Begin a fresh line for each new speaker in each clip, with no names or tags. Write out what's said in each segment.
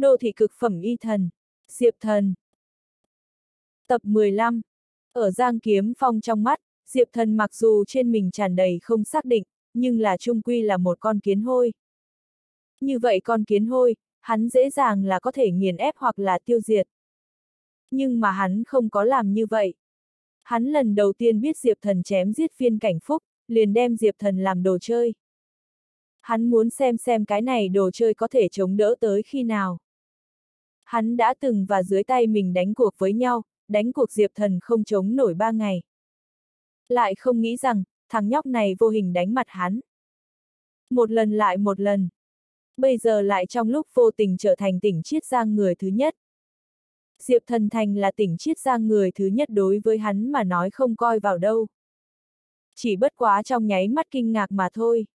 Đô thị cực phẩm y thần. Diệp thần. Tập 15. Ở Giang Kiếm Phong trong mắt, Diệp thần mặc dù trên mình tràn đầy không xác định, nhưng là trung quy là một con kiến hôi. Như vậy con kiến hôi, hắn dễ dàng là có thể nghiền ép hoặc là tiêu diệt. Nhưng mà hắn không có làm như vậy. Hắn lần đầu tiên biết Diệp thần chém giết phiên cảnh phúc, liền đem Diệp thần làm đồ chơi. Hắn muốn xem xem cái này đồ chơi có thể chống đỡ tới khi nào. Hắn đã từng và dưới tay mình đánh cuộc với nhau, đánh cuộc Diệp thần không chống nổi ba ngày. Lại không nghĩ rằng, thằng nhóc này vô hình đánh mặt hắn. Một lần lại một lần. Bây giờ lại trong lúc vô tình trở thành tỉnh chiết giang người thứ nhất. Diệp thần thành là tỉnh chiết giang người thứ nhất đối với hắn mà nói không coi vào đâu. Chỉ bất quá trong nháy mắt kinh ngạc mà thôi.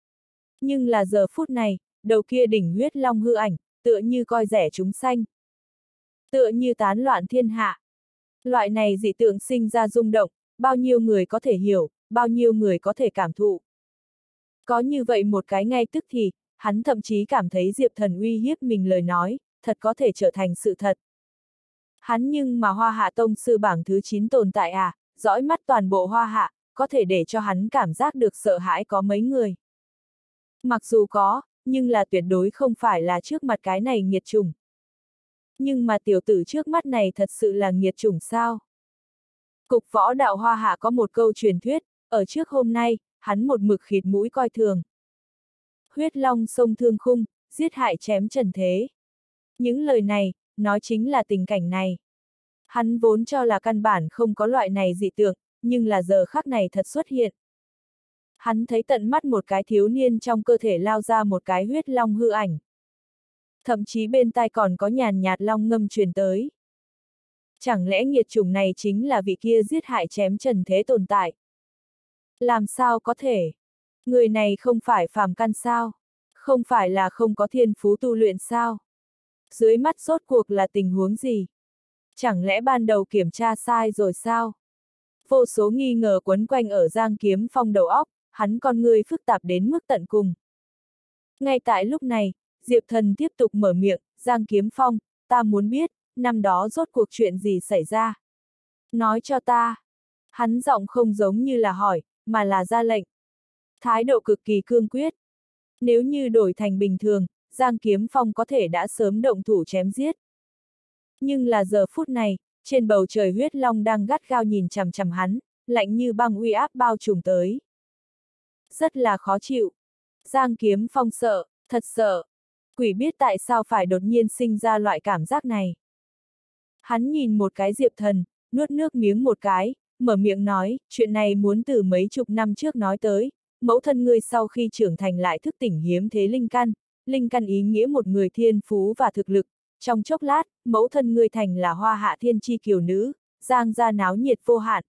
Nhưng là giờ phút này, đầu kia đỉnh huyết long hư ảnh, tựa như coi rẻ chúng sanh. Tựa như tán loạn thiên hạ. Loại này dị tượng sinh ra rung động, bao nhiêu người có thể hiểu, bao nhiêu người có thể cảm thụ. Có như vậy một cái ngay tức thì, hắn thậm chí cảm thấy Diệp Thần uy hiếp mình lời nói, thật có thể trở thành sự thật. Hắn nhưng mà hoa hạ tông sư bảng thứ 9 tồn tại à, dõi mắt toàn bộ hoa hạ, có thể để cho hắn cảm giác được sợ hãi có mấy người. Mặc dù có, nhưng là tuyệt đối không phải là trước mặt cái này nghiệt trùng nhưng mà tiểu tử trước mắt này thật sự là nghiệt chủng sao? Cục võ đạo hoa hạ có một câu truyền thuyết, ở trước hôm nay, hắn một mực khịt mũi coi thường. Huyết long sông thương khung, giết hại chém trần thế. Những lời này, nói chính là tình cảnh này. Hắn vốn cho là căn bản không có loại này dị tượng, nhưng là giờ khắc này thật xuất hiện. Hắn thấy tận mắt một cái thiếu niên trong cơ thể lao ra một cái huyết long hư ảnh. Thậm chí bên tai còn có nhàn nhạt long ngâm truyền tới. Chẳng lẽ nghiệt chủng này chính là vị kia giết hại chém trần thế tồn tại? Làm sao có thể? Người này không phải phàm căn sao? Không phải là không có thiên phú tu luyện sao? Dưới mắt rốt cuộc là tình huống gì? Chẳng lẽ ban đầu kiểm tra sai rồi sao? Vô số nghi ngờ quấn quanh ở Giang Kiếm Phong đầu óc, hắn con người phức tạp đến mức tận cùng. Ngay tại lúc này, Diệp Thần tiếp tục mở miệng, Giang Kiếm Phong, ta muốn biết, năm đó rốt cuộc chuyện gì xảy ra? Nói cho ta. Hắn giọng không giống như là hỏi, mà là ra lệnh. Thái độ cực kỳ cương quyết. Nếu như đổi thành bình thường, Giang Kiếm Phong có thể đã sớm động thủ chém giết. Nhưng là giờ phút này, trên bầu trời huyết long đang gắt gao nhìn chằm chằm hắn, lạnh như băng uy áp bao trùm tới. Rất là khó chịu. Giang Kiếm Phong sợ, thật sợ. Quỷ biết tại sao phải đột nhiên sinh ra loại cảm giác này. Hắn nhìn một cái diệp thần, nuốt nước miếng một cái, mở miệng nói, chuyện này muốn từ mấy chục năm trước nói tới, mẫu thân ngươi sau khi trưởng thành lại thức tỉnh hiếm thế linh căn, linh căn ý nghĩa một người thiên phú và thực lực, trong chốc lát, mẫu thân ngươi thành là hoa hạ thiên chi kiều nữ, giang ra náo nhiệt vô hạn.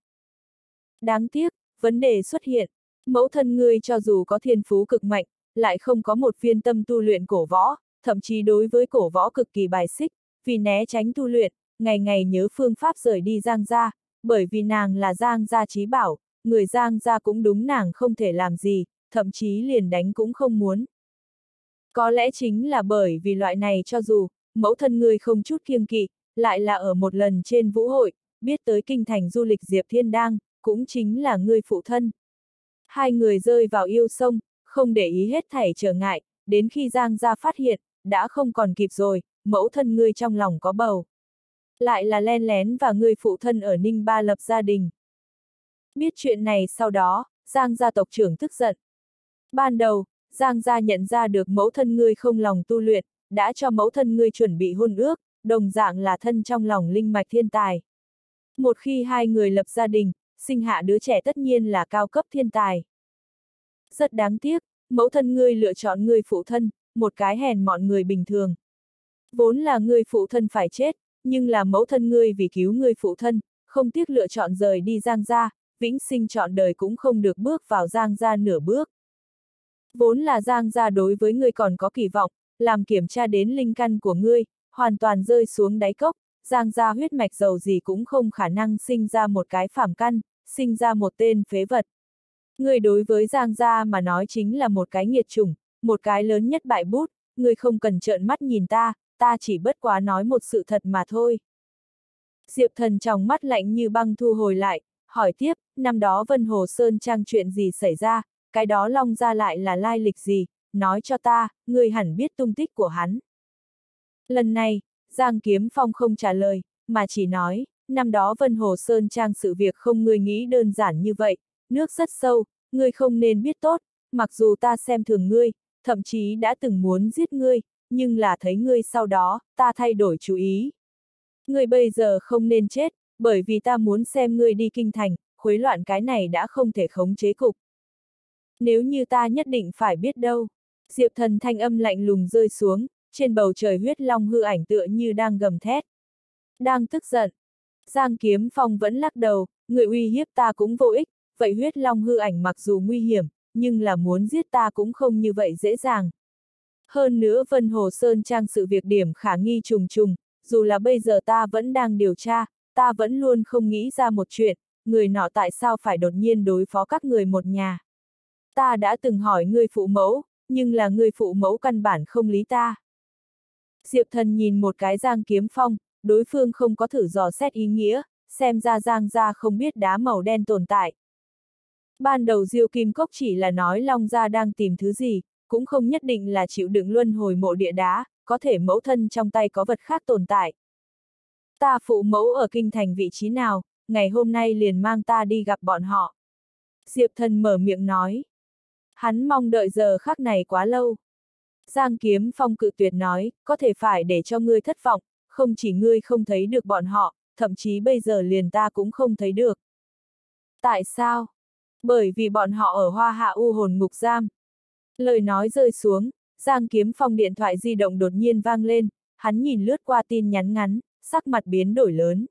Đáng tiếc, vấn đề xuất hiện, mẫu thân ngươi cho dù có thiên phú cực mạnh, lại không có một viên tâm tu luyện cổ võ, thậm chí đối với cổ võ cực kỳ bài xích, vì né tránh tu luyện, ngày ngày nhớ phương pháp rời đi Giang gia, bởi vì nàng là Giang gia trí bảo, người Giang gia cũng đúng nàng không thể làm gì, thậm chí liền đánh cũng không muốn. Có lẽ chính là bởi vì loại này cho dù, mẫu thân người không chút kiêng kỵ, lại là ở một lần trên vũ hội, biết tới kinh thành du lịch Diệp Thiên đang cũng chính là người phụ thân. Hai người rơi vào yêu sông, không để ý hết thảy trở ngại, đến khi Giang gia phát hiện, đã không còn kịp rồi, mẫu thân ngươi trong lòng có bầu. Lại là len lén và người phụ thân ở Ninh Ba lập gia đình. Biết chuyện này sau đó, Giang gia tộc trưởng tức giận. Ban đầu, Giang gia nhận ra được mẫu thân ngươi không lòng tu luyện, đã cho mẫu thân ngươi chuẩn bị hôn ước, đồng dạng là thân trong lòng linh mạch thiên tài. Một khi hai người lập gia đình, sinh hạ đứa trẻ tất nhiên là cao cấp thiên tài. Rất đáng tiếc, mẫu thân ngươi lựa chọn người phụ thân, một cái hèn mọn người bình thường. Vốn là người phụ thân phải chết, nhưng là mẫu thân ngươi vì cứu người phụ thân, không tiếc lựa chọn rời đi Giang gia, vĩnh sinh chọn đời cũng không được bước vào Giang gia nửa bước. Vốn là Giang gia đối với ngươi còn có kỳ vọng, làm kiểm tra đến linh căn của ngươi, hoàn toàn rơi xuống đáy cốc, Giang gia huyết mạch giàu gì cũng không khả năng sinh ra một cái phàm căn, sinh ra một tên phế vật. Người đối với Giang gia mà nói chính là một cái nghiệt chủng, một cái lớn nhất bại bút, người không cần trợn mắt nhìn ta, ta chỉ bất quá nói một sự thật mà thôi. Diệp thần trong mắt lạnh như băng thu hồi lại, hỏi tiếp, năm đó Vân Hồ Sơn Trang chuyện gì xảy ra, cái đó long gia lại là lai lịch gì, nói cho ta, người hẳn biết tung tích của hắn. Lần này, Giang Kiếm Phong không trả lời, mà chỉ nói, năm đó Vân Hồ Sơn Trang sự việc không người nghĩ đơn giản như vậy, nước rất sâu, ngươi không nên biết tốt, mặc dù ta xem thường ngươi, thậm chí đã từng muốn giết ngươi, nhưng là thấy ngươi sau đó, ta thay đổi chú ý. Ngươi bây giờ không nên chết, bởi vì ta muốn xem ngươi đi kinh thành, khuấy loạn cái này đã không thể khống chế cục. Nếu như ta nhất định phải biết đâu. Diệp thần thanh âm lạnh lùng rơi xuống, trên bầu trời huyết long hư ảnh tựa như đang gầm thét. Đang tức giận. Giang kiếm phong vẫn lắc đầu, người uy hiếp ta cũng vô ích, vậy huyết long hư ảnh mặc dù nguy hiểm, nhưng là muốn giết ta cũng không như vậy dễ dàng. Hơn nữa Vân Hồ Sơn Trang sự việc điểm khả nghi trùng trùng, dù là bây giờ ta vẫn đang điều tra, ta vẫn luôn không nghĩ ra một chuyện, người nọ tại sao phải đột nhiên đối phó các người một nhà. Ta đã từng hỏi người phụ mẫu, nhưng là người phụ mẫu căn bản không lý ta. Diệp thần nhìn một cái giang kiếm phong, đối phương không có thử dò xét ý nghĩa, xem ra giang ra không biết đá màu đen tồn tại. Ban đầu Diêu Kim Cốc chỉ là nói Long Gia đang tìm thứ gì, cũng không nhất định là chịu đựng luân hồi mộ địa đá, có thể mẫu thân trong tay có vật khác tồn tại. Ta phụ mẫu ở kinh thành vị trí nào, ngày hôm nay liền mang ta đi gặp bọn họ. Diệp thần mở miệng nói. Hắn mong đợi giờ khắc này quá lâu. Giang kiếm phong cự tuyệt nói, có thể phải để cho ngươi thất vọng, không chỉ ngươi không thấy được bọn họ, thậm chí bây giờ liền ta cũng không thấy được. Tại sao? Bởi vì bọn họ ở hoa hạ u hồn ngục giam. Lời nói rơi xuống, Giang Kiếm Phong điện thoại di động đột nhiên vang lên, hắn nhìn lướt qua tin nhắn ngắn, sắc mặt biến đổi lớn.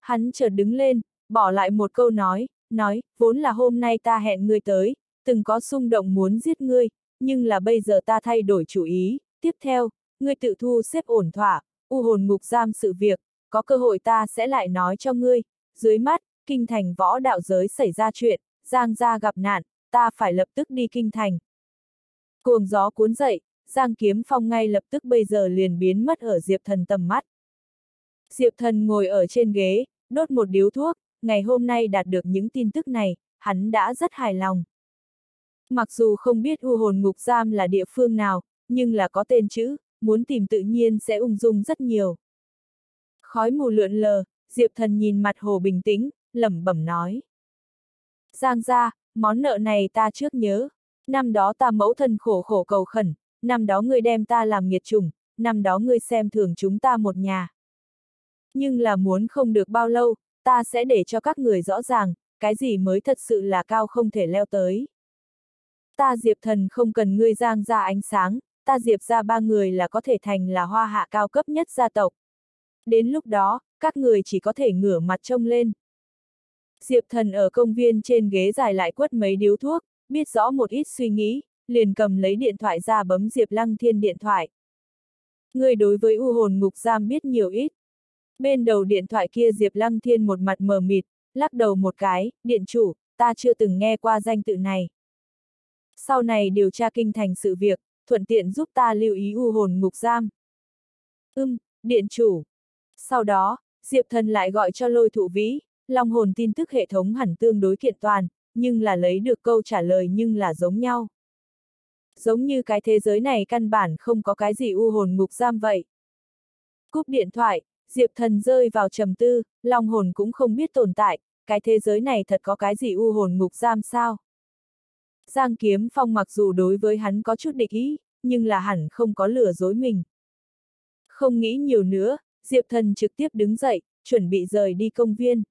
Hắn chợt đứng lên, bỏ lại một câu nói, nói, vốn là hôm nay ta hẹn ngươi tới, từng có xung động muốn giết ngươi, nhưng là bây giờ ta thay đổi chủ ý, tiếp theo, ngươi tự thu xếp ổn thỏa, u hồn ngục giam sự việc, có cơ hội ta sẽ lại nói cho ngươi, dưới mắt, kinh thành võ đạo giới xảy ra chuyện, Giang gia gặp nạn, ta phải lập tức đi kinh thành. Cuồng gió cuốn dậy, Giang Kiếm Phong ngay lập tức bây giờ liền biến mất ở Diệp Thần tầm mắt. Diệp Thần ngồi ở trên ghế, đốt một điếu thuốc, ngày hôm nay đạt được những tin tức này, hắn đã rất hài lòng. Mặc dù không biết u hồn ngục giam là địa phương nào, nhưng là có tên chữ, muốn tìm tự nhiên sẽ ung dung rất nhiều. Khói mù lượn lờ, Diệp Thần nhìn mặt hồ bình tĩnh, lẩm bẩm nói. Giang ra, món nợ này ta trước nhớ. Năm đó ta mẫu thân khổ khổ cầu khẩn, năm đó ngươi đem ta làm nghiệt chủng, năm đó ngươi xem thường chúng ta một nhà. Nhưng là muốn không được bao lâu, ta sẽ để cho các người rõ ràng, cái gì mới thật sự là cao không thể leo tới. Ta Diệp thần không cần ngươi giang ra ánh sáng, ta Diệp ra ba người là có thể thành là hoa hạ cao cấp nhất gia tộc. Đến lúc đó, các người chỉ có thể ngửa mặt trông lên. Diệp thần ở công viên trên ghế dài lại quất mấy điếu thuốc, biết rõ một ít suy nghĩ, liền cầm lấy điện thoại ra bấm Diệp Lăng Thiên điện thoại. Người đối với u hồn ngục giam biết nhiều ít. Bên đầu điện thoại kia Diệp Lăng Thiên một mặt mờ mịt, lắc đầu một cái, điện chủ, ta chưa từng nghe qua danh tự này. Sau này điều tra kinh thành sự việc, thuận tiện giúp ta lưu ý u hồn ngục giam. Ưm, điện chủ. Sau đó, Diệp thần lại gọi cho lôi thụ vĩ, long hồn tin tức hệ thống hẳn tương đối kiện toàn, nhưng là lấy được câu trả lời nhưng là giống nhau. Giống như cái thế giới này căn bản không có cái gì u hồn ngục giam vậy. Cúp điện thoại, Diệp thần rơi vào trầm tư, long hồn cũng không biết tồn tại, cái thế giới này thật có cái gì u hồn ngục giam sao? Giang Kiếm Phong mặc dù đối với hắn có chút địch ý, nhưng là hẳn không có lừa dối mình. Không nghĩ nhiều nữa, Diệp thần trực tiếp đứng dậy, chuẩn bị rời đi công viên.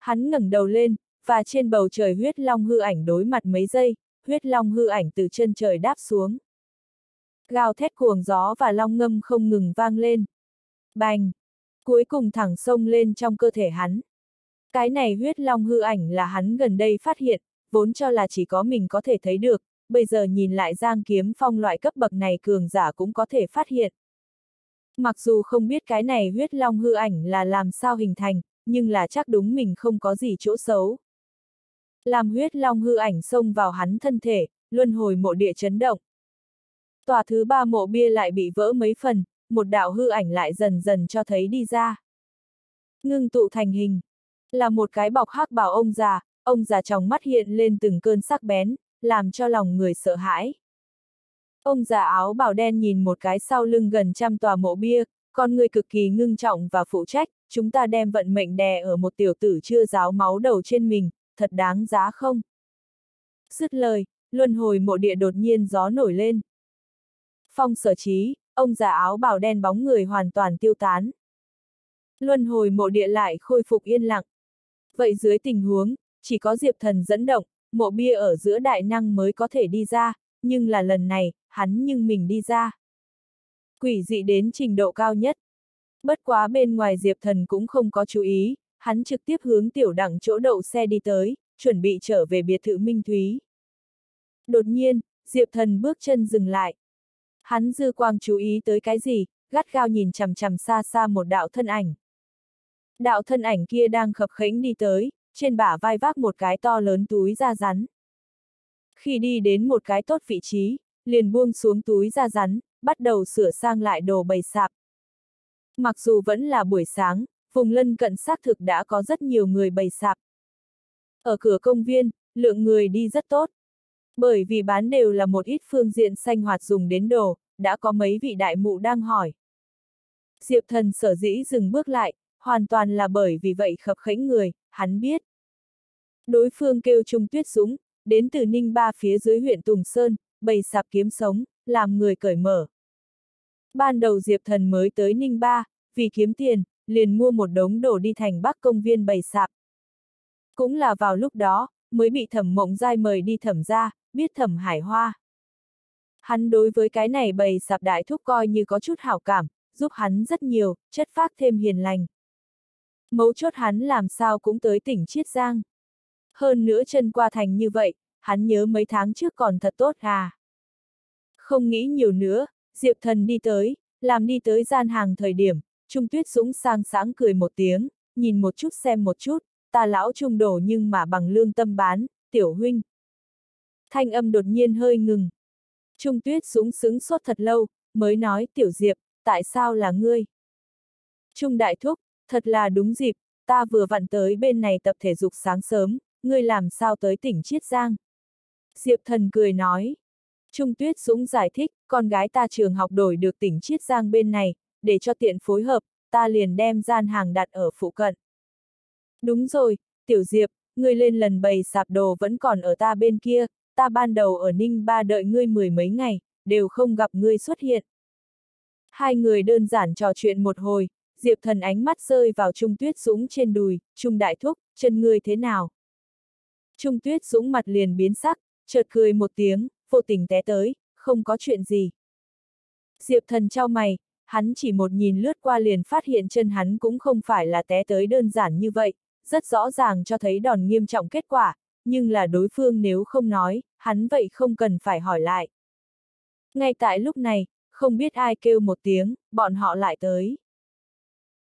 Hắn ngẩng đầu lên, và trên bầu trời huyết long hư ảnh đối mặt mấy giây, huyết long hư ảnh từ chân trời đáp xuống. Gào thét cuồng gió và long ngâm không ngừng vang lên. Bành! Cuối cùng thẳng sông lên trong cơ thể hắn. Cái này huyết long hư ảnh là hắn gần đây phát hiện, vốn cho là chỉ có mình có thể thấy được, bây giờ nhìn lại giang kiếm phong loại cấp bậc này cường giả cũng có thể phát hiện. Mặc dù không biết cái này huyết long hư ảnh là làm sao hình thành, nhưng là chắc đúng mình không có gì chỗ xấu. Làm huyết long hư ảnh xông vào hắn thân thể, luân hồi mộ địa chấn động. Tòa thứ ba mộ bia lại bị vỡ mấy phần, một đạo hư ảnh lại dần dần cho thấy đi ra. Ngưng tụ thành hình. Là một cái bọc hắc bảo ông già, ông già trong mắt hiện lên từng cơn sắc bén, làm cho lòng người sợ hãi. Ông già áo bảo đen nhìn một cái sau lưng gần trăm tòa mộ bia, con người cực kỳ ngưng trọng và phụ trách, chúng ta đem vận mệnh đè ở một tiểu tử chưa ráo máu đầu trên mình, thật đáng giá không? Dứt lời, luân hồi mộ địa đột nhiên gió nổi lên. Phong sở trí, ông già áo bào đen bóng người hoàn toàn tiêu tán. Luân hồi mộ địa lại khôi phục yên lặng. Vậy dưới tình huống, chỉ có Diệp Thần dẫn động, mộ bia ở giữa đại năng mới có thể đi ra, nhưng là lần này, hắn nhưng mình đi ra. Quỷ dị đến trình độ cao nhất. Bất quá bên ngoài Diệp Thần cũng không có chú ý, hắn trực tiếp hướng tiểu đẳng chỗ đậu xe đi tới, chuẩn bị trở về biệt thự Minh Thúy. Đột nhiên, Diệp Thần bước chân dừng lại. Hắn dư quang chú ý tới cái gì, gắt gao nhìn chằm chằm xa xa một đạo thân ảnh. Đạo thân ảnh kia đang khập khẽnh đi tới, trên bả vai vác một cái to lớn túi da rắn. Khi đi đến một cái tốt vị trí, liền buông xuống túi da rắn, bắt đầu sửa sang lại đồ bầy sạp. Mặc dù vẫn là buổi sáng, vùng lân cận xác thực đã có rất nhiều người bày sạp. Ở cửa công viên, lượng người đi rất tốt. Bởi vì bán đều là một ít phương diện xanh hoạt dùng đến đồ, đã có mấy vị đại mụ đang hỏi. Diệp thần sở dĩ dừng bước lại, hoàn toàn là bởi vì vậy khập khánh người, hắn biết. Đối phương kêu Trung Tuyết Dũng, đến từ Ninh Ba phía dưới huyện Tùng Sơn, bày sạp kiếm sống, làm người cởi mở. Ban đầu Diệp Thần mới tới Ninh Ba, vì kiếm tiền, liền mua một đống đồ đi thành Bắc công viên bày sạp. Cũng là vào lúc đó, mới bị thẩm mộng dai mời đi thẩm ra, biết thẩm hải hoa. Hắn đối với cái này bày sạp đại thúc coi như có chút hảo cảm, giúp hắn rất nhiều, chất phát thêm hiền lành. Mấu chốt hắn làm sao cũng tới tỉnh Chiết Giang. Hơn nữa chân qua thành như vậy, hắn nhớ mấy tháng trước còn thật tốt à. Không nghĩ nhiều nữa, Diệp Thần đi tới, làm đi tới gian hàng thời điểm, Trung Tuyết Dũng sang sáng cười một tiếng, nhìn một chút xem một chút, ta lão trung đổ nhưng mà bằng lương tâm bán, tiểu huynh. Thanh âm đột nhiên hơi ngừng. Trung Tuyết Dũng sững suốt thật lâu, mới nói tiểu Diệp, tại sao là ngươi? Trung Đại Thúc, thật là đúng dịp, ta vừa vặn tới bên này tập thể dục sáng sớm, ngươi làm sao tới tỉnh Chiết Giang? Diệp Thần cười nói. Trung Tuyết Dũng giải thích, con gái ta trường học đổi được tỉnh Chiết Giang bên này, để cho tiện phối hợp, ta liền đem gian hàng đặt ở phụ cận. Đúng rồi, Tiểu Diệp, ngươi lên lần bày sạp đồ vẫn còn ở ta bên kia, ta ban đầu ở Ninh Ba đợi ngươi mười mấy ngày, đều không gặp ngươi xuất hiện. Hai người đơn giản trò chuyện một hồi, Diệp Thần ánh mắt rơi vào Trung Tuyết Dũng trên đùi, Trung Đại Thúc, chân ngươi thế nào? Trung Tuyết Dũng mặt liền biến sắc, chợt cười một tiếng, vô tình té tới, không có chuyện gì. Diệp thần trao mày, hắn chỉ một nhìn lướt qua liền phát hiện chân hắn cũng không phải là té tới đơn giản như vậy, rất rõ ràng cho thấy đòn nghiêm trọng kết quả, nhưng là đối phương nếu không nói, hắn vậy không cần phải hỏi lại. Ngay tại lúc này, không biết ai kêu một tiếng, bọn họ lại tới.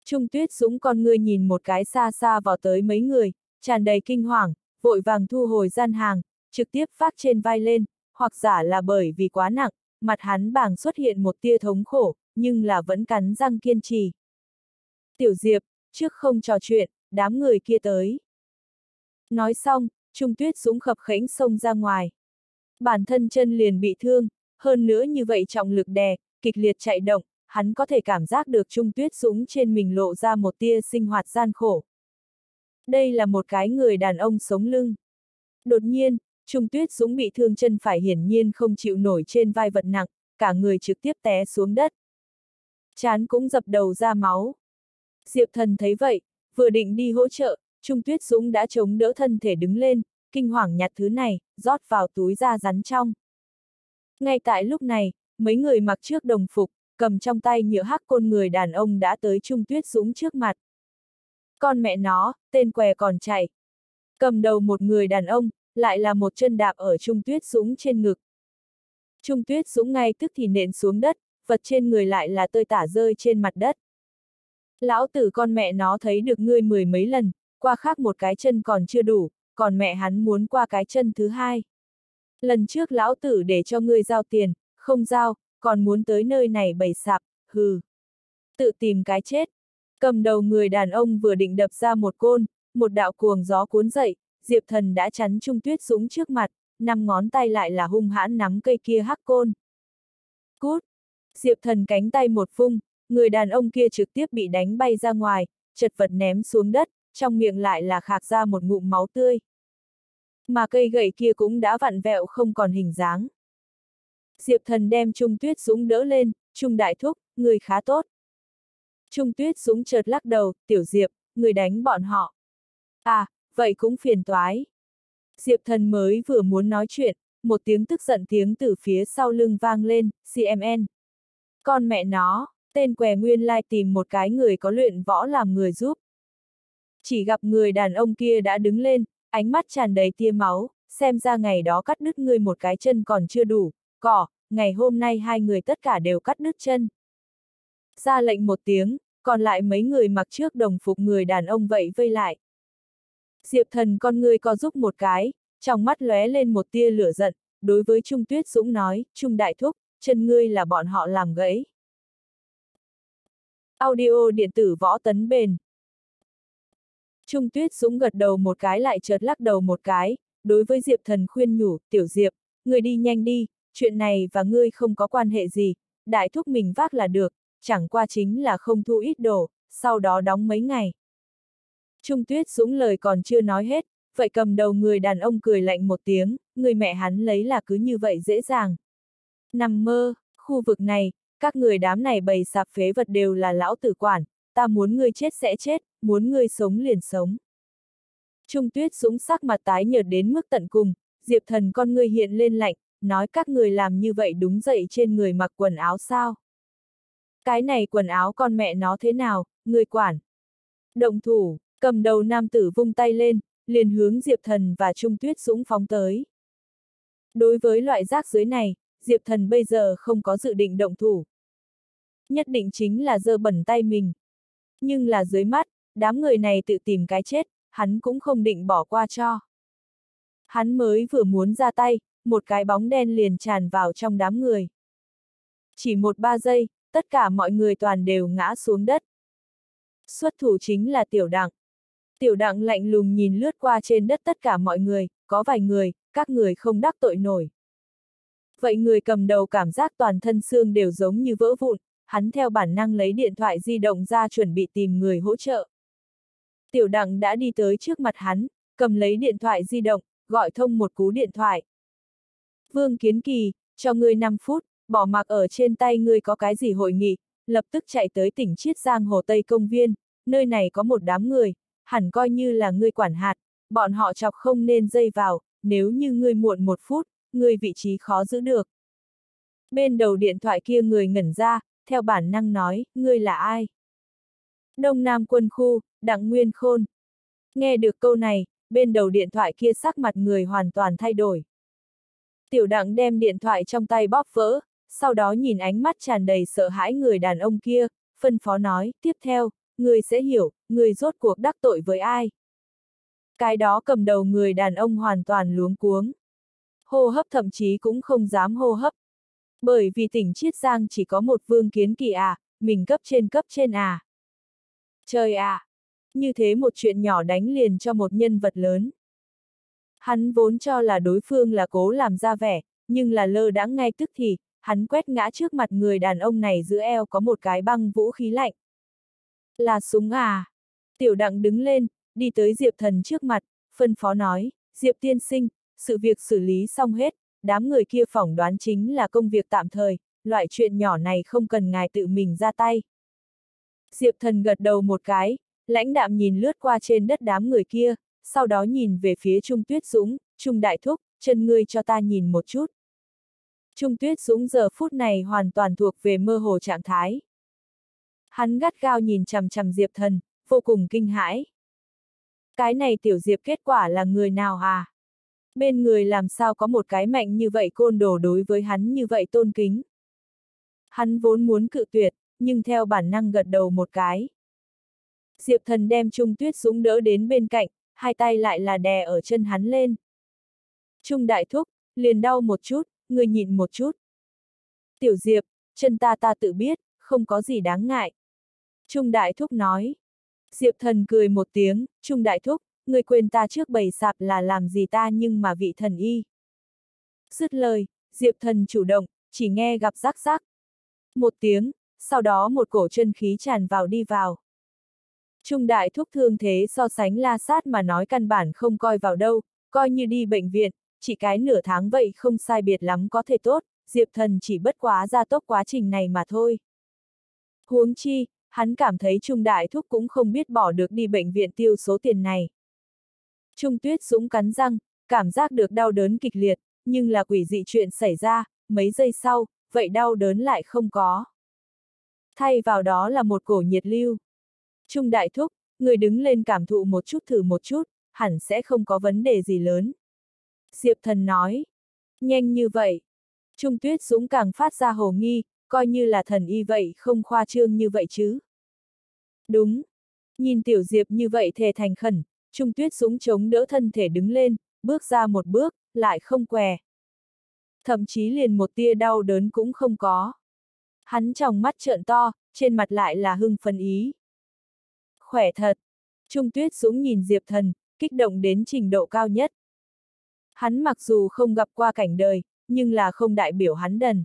Trung tuyết dũng con ngươi nhìn một cái xa xa vào tới mấy người, tràn đầy kinh hoàng, vội vàng thu hồi gian hàng, trực tiếp phát trên vai lên, hoặc giả là bởi vì quá nặng, mặt hắn bàng xuất hiện một tia thống khổ, nhưng là vẫn cắn răng kiên trì. Tiểu Diệp, trước không trò chuyện, đám người kia tới. Nói xong, Trung Tuyết Dũng khập khẽnh xông ra ngoài. Bản thân chân liền bị thương, hơn nữa như vậy trọng lực đè, kịch liệt chạy động, hắn có thể cảm giác được Trung Tuyết Dũng trên mình lộ ra một tia sinh hoạt gian khổ. Đây là một cái người đàn ông sống lưng. Đột nhiên, Trung Tuyết Dũng bị thương chân phải hiển nhiên không chịu nổi trên vai vật nặng, cả người trực tiếp té xuống đất. Chán cũng dập đầu ra máu. Diệp thần thấy vậy, vừa định đi hỗ trợ, Trung Tuyết Dũng đã chống đỡ thân thể đứng lên, kinh hoàng nhặt thứ này, rót vào túi da rắn trong. Ngay tại lúc này, mấy người mặc trước đồng phục, cầm trong tay nhựa hắc côn người đàn ông đã tới Trung Tuyết Dũng trước mặt. Con mẹ nó, tên què còn chạy. Cầm đầu một người đàn ông, lại là một chân đạp ở Trung Tuyết Dũng trên ngực. Trung Tuyết Dũng ngay tức thì nện xuống đất, vật trên người lại là tơi tả rơi trên mặt đất. Lão tử con mẹ nó thấy được ngươi mười mấy lần, qua khác một cái chân còn chưa đủ, còn mẹ hắn muốn qua cái chân thứ hai. Lần trước lão tử để cho ngươi giao tiền, không giao, còn muốn tới nơi này bày sạp, hừ. Tự tìm cái chết. Cầm đầu người đàn ông vừa định đập ra một côn, một đạo cuồng gió cuốn dậy, Diệp Thần đã chắn Trung Tuyết Dũng trước mặt, năm ngón tay lại là hung hãn nắm cây kia hắc côn. Cút! Diệp Thần cánh tay một vung, người đàn ông kia trực tiếp bị đánh bay ra ngoài, chật vật ném xuống đất, trong miệng lại là khạc ra một ngụm máu tươi. Mà cây gậy kia cũng đã vặn vẹo không còn hình dáng. Diệp Thần đem Trung Tuyết Dũng đỡ lên, Trung Đại Thúc, người khá tốt. Trung Tuyết Dũng chợt lắc đầu, Tiểu Diệp, người đánh bọn họ. À, vậy cũng phiền toái. Diệp thần mới vừa muốn nói chuyện, một tiếng tức giận tiếng từ phía sau lưng vang lên, CMN. Con mẹ nó, tên què nguyên lai tìm một cái người có luyện võ làm người giúp. Chỉ gặp người đàn ông kia đã đứng lên, ánh mắt tràn đầy tia máu, xem ra ngày đó cắt đứt ngươi một cái chân còn chưa đủ, cỏ, ngày hôm nay hai người tất cả đều cắt đứt chân. Ra lệnh một tiếng, còn lại mấy người mặc trước đồng phục người đàn ông vậy vây lại. Diệp thần con người có giúp một cái, trong mắt lóe lên một tia lửa giận, đối với Trung Tuyết Dũng nói, Trung Đại Thúc, chân ngươi là bọn họ làm gãy. Audio điện tử võ tấn bền. Trung Tuyết Dũng gật đầu một cái lại chợt lắc đầu một cái, đối với Diệp thần khuyên nhủ, tiểu Diệp, người đi nhanh đi, chuyện này và ngươi không có quan hệ gì, đại thúc mình vác là được, chẳng qua chính là không thu ít đồ, sau đó đóng mấy ngày. Trung Tuyết Dũng lời còn chưa nói hết, vậy cầm đầu người đàn ông cười lạnh một tiếng, người mẹ hắn lấy là cứ như vậy dễ dàng. Nằm mơ, khu vực này, các người đám này bày sạp phế vật đều là lão tử quản, ta muốn ngươi chết sẽ chết, muốn ngươi sống liền sống. Trung Tuyết Dũng sắc mặt tái nhợt đến mức tận cùng, Diệp Thần con ngươi hiện lên lạnh, nói các người làm như vậy đúng dậy trên người mặc quần áo sao? Cái này quần áo con mẹ nó thế nào, người quản. Động thủ, cầm đầu nam tử vung tay lên, liền hướng Diệp Thần và Trung Tuyết Dũng phóng tới. Đối với loại rác dưới này, Diệp Thần bây giờ không có dự định động thủ. Nhất định chính là dơ bẩn tay mình. Nhưng là dưới mắt, đám người này tự tìm cái chết, hắn cũng không định bỏ qua cho. Hắn mới vừa muốn ra tay, một cái bóng đen liền tràn vào trong đám người. Chỉ một ba giây, tất cả mọi người toàn đều ngã xuống đất. Xuất thủ chính là tiểu đặng. Tiểu đặng lạnh lùng nhìn lướt qua trên đất tất cả mọi người, có vài người, các người không đắc tội nổi. Vậy người cầm đầu cảm giác toàn thân xương đều giống như vỡ vụn, hắn theo bản năng lấy điện thoại di động ra chuẩn bị tìm người hỗ trợ. Tiểu đặng đã đi tới trước mặt hắn, cầm lấy điện thoại di động, gọi thông một cú điện thoại. Vương Kiến Kỳ, cho ngươi 5 phút, bỏ mặc ở trên tay ngươi có cái gì hội nghị, lập tức chạy tới tỉnh Chiết Giang Hồ Tây Công Viên, nơi này có một đám người, hẳn coi như là ngươi quản hạt, bọn họ chọc không nên dây vào, nếu như ngươi muộn một phút, ngươi vị trí khó giữ được. Bên đầu điện thoại kia người ngẩn ra, theo bản năng nói, ngươi là ai? Đông Nam quân khu, Đặng Nguyên Khôn. Nghe được câu này, bên đầu điện thoại kia sắc mặt người hoàn toàn thay đổi. Tiểu đặng đem điện thoại trong tay bóp vỡ, sau đó nhìn ánh mắt tràn đầy sợ hãi người đàn ông kia, phân phó nói, tiếp theo, người sẽ hiểu, người rốt cuộc đắc tội với ai. Cái đó cầm đầu người đàn ông hoàn toàn luống cuống. Hô hấp thậm chí cũng không dám hô hấp. Bởi vì tỉnh Chiết Giang chỉ có một vương kiến kỳ à, mình cấp trên cấp trên à. Trời à! Như thế một chuyện nhỏ đánh liền cho một nhân vật lớn. Hắn vốn cho là đối phương là cố làm ra vẻ, nhưng là lơ đãng ngay tức thì, hắn quét ngã trước mặt người đàn ông này giữa eo có một cái băng vũ khí lạnh. Là súng à? Tiểu đặng đứng lên, đi tới Diệp Thần trước mặt, phân phó nói, Diệp tiên sinh, sự việc xử lý xong hết, đám người kia phỏng đoán chính là công việc tạm thời, loại chuyện nhỏ này không cần ngài tự mình ra tay. Diệp Thần gật đầu một cái, lãnh đạm nhìn lướt qua trên đất đám người kia, sau đó nhìn về phía Trung Tuyết Dũng, Trung Đại Thúc, chân ngươi cho ta nhìn một chút. Trung Tuyết Dũng giờ phút này hoàn toàn thuộc về mơ hồ trạng thái. Hắn gắt gao nhìn chằm chằm Diệp Thần, vô cùng kinh hãi. Cái này tiểu Diệp kết quả là người nào à? Bên người làm sao có một cái mạnh như vậy côn đồ đối với hắn như vậy tôn kính. Hắn vốn muốn cự tuyệt, nhưng theo bản năng gật đầu một cái. Diệp thần đem Trung Tuyết Dũng đỡ đến bên cạnh, hai tay lại là đè ở chân hắn lên. Trung đại thúc, liền đau một chút, người nhịn một chút. Tiểu Diệp, chân ta ta tự biết, không có gì đáng ngại. Trung Đại Thúc nói. Diệp thần cười một tiếng, Trung Đại Thúc, người quên ta trước bầy sạp là làm gì ta nhưng mà vị thần y. Dứt lời, Diệp thần chủ động, chỉ nghe gặp rắc rắc. Một tiếng, sau đó một cổ chân khí tràn vào đi vào. Trung đại thúc thương thế so sánh la sát mà nói căn bản không coi vào đâu, coi như đi bệnh viện, chỉ cái nửa tháng vậy không sai biệt lắm có thể tốt, Diệp thần chỉ bất quá ra tốc quá trình này mà thôi. Huống chi, hắn cảm thấy Trung đại thúc cũng không biết bỏ được đi bệnh viện tiêu số tiền này. Trung tuyết dũng cắn răng, cảm giác được đau đớn kịch liệt, nhưng là quỷ dị chuyện xảy ra, mấy giây sau, vậy đau đớn lại không có. Thay vào đó là một cổ nhiệt lưu. Trung đại thúc, người đứng lên cảm thụ một chút thử một chút, hẳn sẽ không có vấn đề gì lớn. Diệp thần nói. Nhanh như vậy. Trung tuyết dũng càng phát ra hồ nghi, coi như là thần y vậy không khoa trương như vậy chứ. Đúng. Nhìn tiểu diệp như vậy thề thành khẩn, Trung tuyết dũng chống đỡ thân thể đứng lên, bước ra một bước, lại không què. Thậm chí liền một tia đau đớn cũng không có. Hắn trong mắt trợn to, trên mặt lại là hưng phấn ý. Khỏe thật. Trung Tuyết Dũng nhìn Diệp Thần, kích động đến trình độ cao nhất. Hắn mặc dù không gặp qua cảnh đời, nhưng là không đại biểu hắn đần.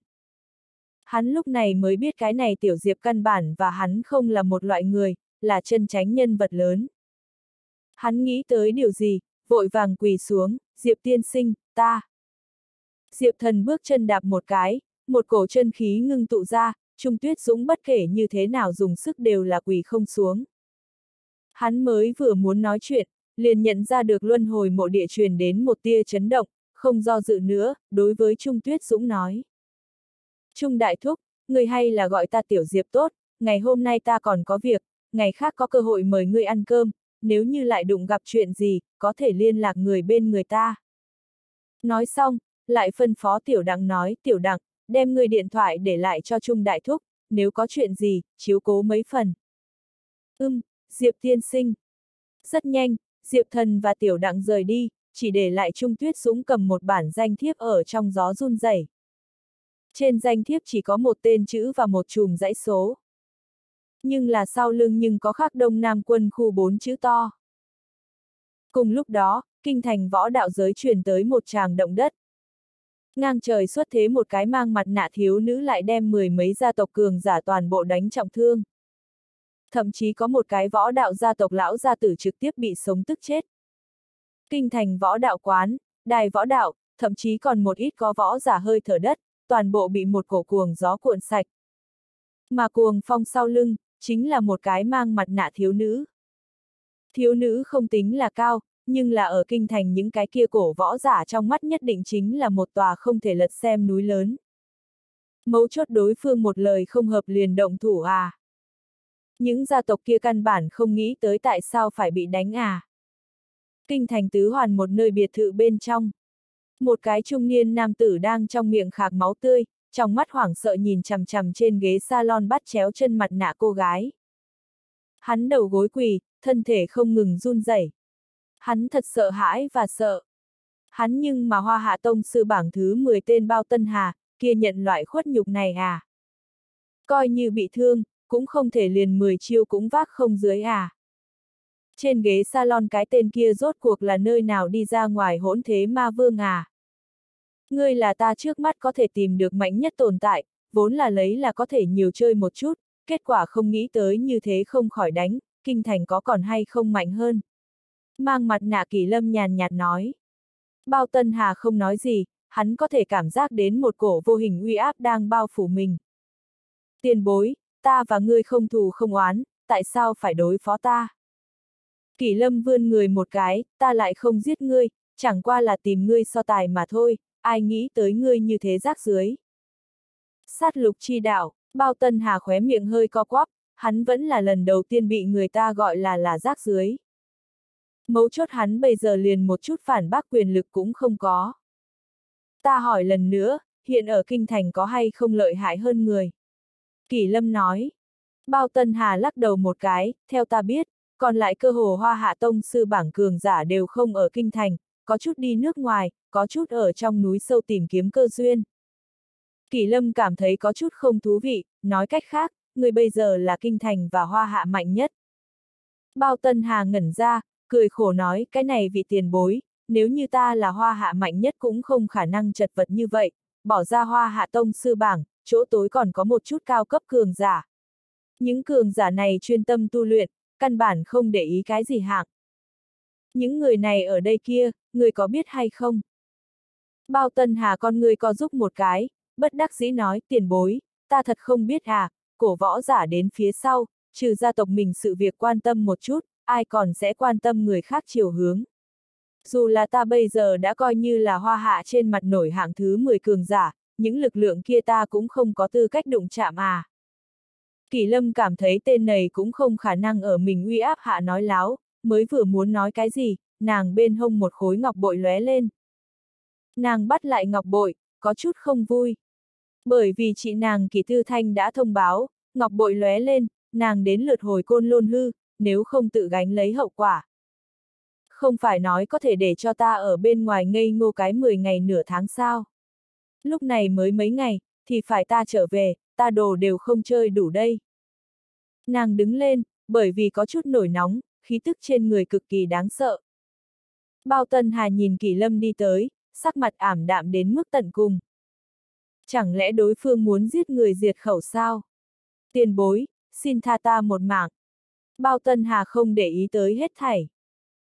Hắn lúc này mới biết cái này tiểu Diệp căn bản và hắn không là một loại người, là chân tránh nhân vật lớn. Hắn nghĩ tới điều gì, vội vàng quỳ xuống, Diệp tiên sinh, ta. Diệp thần bước chân đạp một cái, một cổ chân khí ngưng tụ ra, Trung Tuyết Dũng bất kể như thế nào dùng sức đều là quỳ không xuống. Hắn mới vừa muốn nói chuyện, liền nhận ra được luân hồi mộ địa truyền đến một tia chấn động, không do dự nữa, đối với Trung Tuyết Dũng nói. Trung Đại Thúc, người hay là gọi ta Tiểu Diệp tốt, ngày hôm nay ta còn có việc, ngày khác có cơ hội mời ngươi ăn cơm, nếu như lại đụng gặp chuyện gì, có thể liên lạc người bên người ta. Nói xong, lại phân phó Tiểu Đặng nói, Tiểu Đặng, đem người điện thoại để lại cho Trung Đại Thúc, nếu có chuyện gì, chiếu cố mấy phần. Ưm, Diệp tiên sinh. Rất nhanh, Diệp thần và Tiểu Đặng rời đi, chỉ để lại Trung Tuyết Dũng cầm một bản danh thiếp ở trong gió run rẩy. Trên danh thiếp chỉ có một tên chữ và một chùm dãy số. Nhưng là sau lưng nhưng có khắc Đông Nam quân khu bốn chữ to. Cùng lúc đó, kinh thành võ đạo giới truyền tới một tràng động đất. Ngang trời xuất thế một cái mang mặt nạ thiếu nữ lại đem mười mấy gia tộc cường giả toàn bộ đánh trọng thương. Thậm chí có một cái võ đạo gia tộc lão gia tử trực tiếp bị sống tức chết. Kinh thành võ đạo quán, đài võ đạo, thậm chí còn một ít có võ giả hơi thở đất, toàn bộ bị một cổ cuồng gió cuộn sạch. Mà cuồng phong sau lưng, chính là một cái mang mặt nạ thiếu nữ. Thiếu nữ không tính là cao, nhưng là ở kinh thành những cái kia cổ võ giả trong mắt nhất định chính là một tòa không thể lật xem núi lớn. Mấu chốt đối phương một lời không hợp liền động thủ à. Những gia tộc kia căn bản không nghĩ tới tại sao phải bị đánh à. Kinh thành tứ hoàn một nơi biệt thự bên trong. Một cái trung niên nam tử đang trong miệng khạc máu tươi, trong mắt hoảng sợ nhìn chằm chằm trên ghế salon bắt chéo chân mặt nạ cô gái. Hắn đầu gối quỳ, thân thể không ngừng run rẩy. Hắn thật sợ hãi và sợ. Hắn nhưng mà hoa hạ tông sư bảng thứ 10 tên bao tân hà, kia nhận loại khuất nhục này à. Coi như bị thương, cũng không thể liền 10 chiêu cũng vác không dưới à. Trên ghế salon cái tên kia rốt cuộc là nơi nào đi ra ngoài hỗn thế ma vương à. Ngươi là ta trước mắt có thể tìm được mạnh nhất tồn tại, vốn là lấy là có thể nhiều chơi một chút, kết quả không nghĩ tới như thế không khỏi đánh, kinh thành có còn hay không mạnh hơn. Mang mặt nạ kỳ lâm nhàn nhạt nói. Bao Tân Hà không nói gì, hắn có thể cảm giác đến một cổ vô hình uy áp đang bao phủ mình. Tiền bối, ta và ngươi không thù không oán, tại sao phải đối phó ta? Kỳ lâm vươn người một cái, ta lại không giết ngươi, chẳng qua là tìm ngươi so tài mà thôi, ai nghĩ tới ngươi như thế rác dưới. Sát lục chi đạo, bao tân hà khóe miệng hơi co quắp, hắn vẫn là lần đầu tiên bị người ta gọi là là rác dưới. Mấu chốt hắn bây giờ liền một chút phản bác quyền lực cũng không có. Ta hỏi lần nữa, hiện ở kinh thành có hay không lợi hại hơn người? Kỷ lâm nói. Bao Tân Hà lắc đầu một cái, theo ta biết, còn lại cơ hồ hoa hạ tông sư bảng cường giả đều không ở kinh thành, có chút đi nước ngoài, có chút ở trong núi sâu tìm kiếm cơ duyên. Kỷ Lâm cảm thấy có chút không thú vị, nói cách khác, người bây giờ là kinh thành và hoa hạ mạnh nhất. Bao Tân Hà ngẩn ra, cười khổ nói, cái này vị tiền bối, nếu như ta là hoa hạ mạnh nhất cũng không khả năng chật vật như vậy, bỏ ra hoa hạ tông sư bảng, chỗ tối còn có một chút cao cấp cường giả. Những cường giả này chuyên tâm tu luyện, căn bản không để ý cái gì hạng. Những người này ở đây kia, người có biết hay không? Bao Tân Hà con người có giúp một cái, bất đắc dĩ nói, tiền bối, ta thật không biết à, cổ võ giả đến phía sau, trừ gia tộc mình sự việc quan tâm một chút, ai còn sẽ quan tâm người khác chiều hướng. Dù là ta bây giờ đã coi như là hoa hạ trên mặt nổi hạng thứ 10 cường giả, những lực lượng kia ta cũng không có tư cách đụng chạm à. Kỳ lâm cảm thấy tên này cũng không khả năng ở mình uy áp hạ nói láo, mới vừa muốn nói cái gì, nàng bên hông một khối ngọc bội lóe lên. Nàng bắt lại ngọc bội, có chút không vui. Bởi vì chị nàng kỳ tư thanh đã thông báo, ngọc bội lóe lên, nàng đến lượt hồi côn lôn hư, nếu không tự gánh lấy hậu quả. Không phải nói có thể để cho ta ở bên ngoài ngây ngô cái 10 ngày nửa tháng sao. Lúc này mới mấy ngày, thì phải ta trở về, ta đồ đều không chơi đủ đây. Nàng đứng lên, bởi vì có chút nổi nóng, khí tức trên người cực kỳ đáng sợ. Bao Tân Hà nhìn Kỳ Lâm đi tới, sắc mặt ảm đạm đến mức tận cùng. Chẳng lẽ đối phương muốn giết người diệt khẩu sao? Tiền bối, xin tha ta một mạng. Bao Tân Hà không để ý tới hết thảy.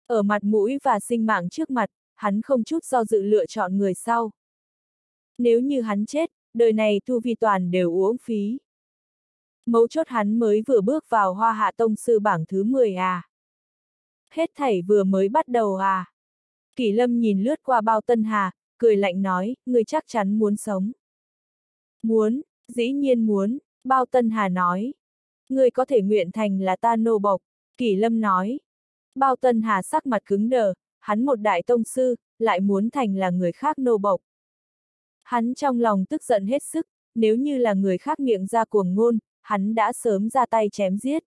Ở mặt mũi và sinh mạng trước mặt, hắn không chút do dự lựa chọn người sau. Nếu như hắn chết, đời này tu vi toàn đều uống phí. Mấu chốt hắn mới vừa bước vào hoa hạ tông sư bảng thứ 10 à. Hết thảy vừa mới bắt đầu à. Kỷ lâm nhìn lướt qua bao tân hà, cười lạnh nói, người chắc chắn muốn sống. Muốn, dĩ nhiên muốn, bao tân hà nói. Người có thể nguyện thành là ta nô bộc, Kỷ lâm nói. Bao tân hà sắc mặt cứng đờ, hắn một đại tông sư, lại muốn thành là người khác nô bộc. Hắn trong lòng tức giận hết sức, nếu như là người khác miệng ra cuồng ngôn, hắn đã sớm ra tay chém giết.